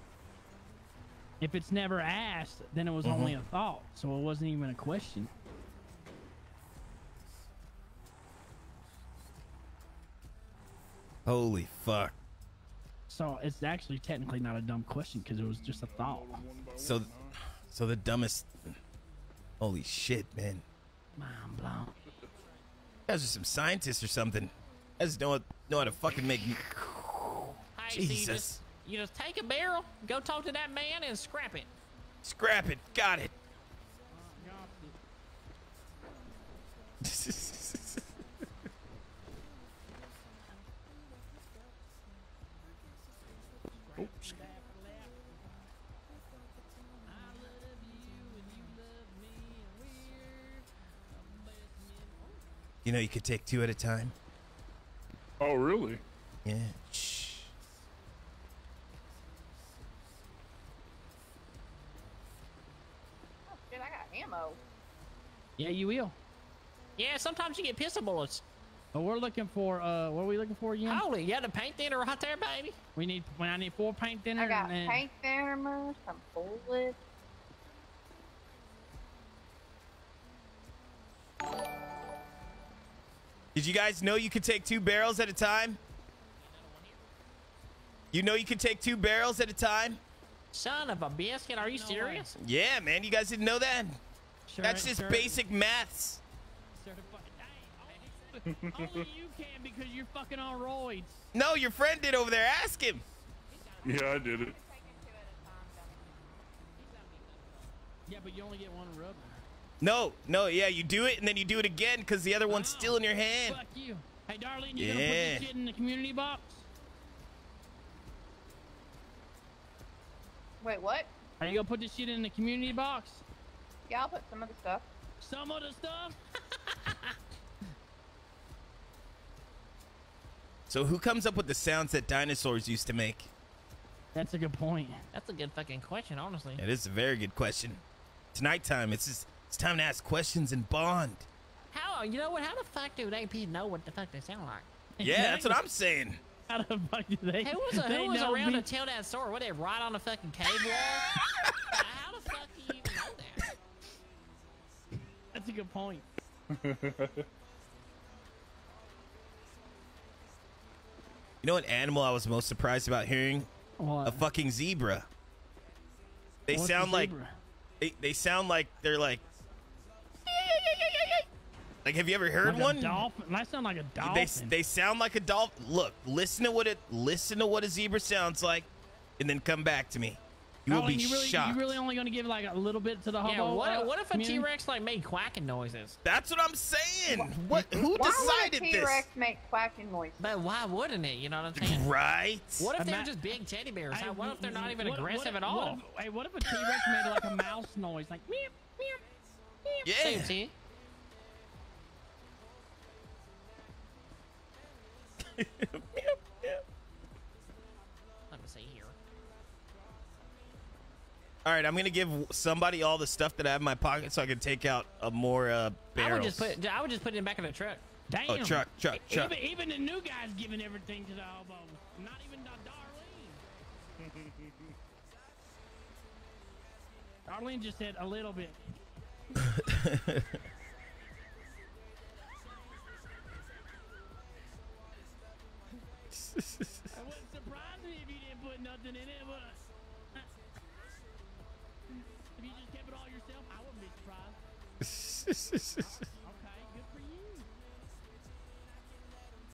if it's never asked, then it was Mhm. only a thought, so it wasn't even a question. Holy fuck. So it's actually technically not a dumb question because it was just a thought. So, so the dumbest. Holy shit, man. Mind blown. You guys are some scientists or something. Guys know what, know how to fucking make. Hey, so you Jesus. just, you just take a barrel, go talk to that man, and scrap it. Scrap it. Got it. Oops. You know, you could take two at a time. Oh, really? Yeah. Shh. Oh, shit, I got ammo. Yeah, you will. Yeah, sometimes you get pistol bullets. But we're looking for uh, what are we looking for again? Holy, you got a paint thinner right there, baby. We need. When I need four paint thinner. I got and then, paint thinner, some bullets. Did you guys know you could take two barrels at a time? You know you could take two barrels at a time? Son of a biscuit, are you serious? Yeah, man. You guys didn't know that? Sure, That's just sure. basic maths. Only you can because you're fucking on roids. No, your friend did over there. Ask him. Yeah, I did it. Yeah, but you only get one rub. No, no, yeah, you do it and then you do it again because the other one's oh, still in your hand. Fuck you. Hey, darling, you gonna put this shit in the community box? Wait, what? Are you gonna put this shit in the community box? Yeah, I'll put some of the stuff. Some of the stuff? So who comes up with the sounds that dinosaurs used to make? That's a good point. That's a good fucking question, honestly. It is a very good question. It's nighttime. It's just, it's time to ask questions and bond. How you know what? How the fuck do AP know what the fuck they sound like? Yeah, that's what I'm saying. How the fuck do they? Who was, they who was know around me? to tell that story? What they right on the fucking cave wall? How the fuck do you even know that? That's a good point. You know what animal I was most surprised about hearing? What? A fucking zebra. They What's a sound like zebra? they, they sound like they're like like have you ever heard Like a one? dolphin? That sound like a They dolphin. they sound like a dolphin. Look, listen to what it listen to what a zebra sounds like, and then come back to me. You will Darlene, be you really, shocked. You really only gonna give like a little bit to the hobo? Yeah, what, uh, what if a community? T-Rex like made quacking noises? That's what I'm saying. What? Who Why decided would a this? T-Rex make quacking noises? But why wouldn't it? You know what I'm saying? Right. What if they're Ima- just big teddy bears? Hey, How- what if they're not even what- aggressive what- at all? What if, hey, what if a T-Rex made like a mouse noise, like meow, meow, meow? Yeah. See, Let me see here. All right, I'm gonna give somebody all the stuff that I have in my pocket so I can take out a more uh, barrels. I would just put. I would just put it in the back of the truck. Damn. Oh, truck, truck, truck. Even, even the new guy's giving everything to the hobo. Not even the Darlene. Darlene just said a little bit. I wouldn't surprise me if you didn't put nothing in it, but if you just kept it all yourself, I wouldn't be surprised.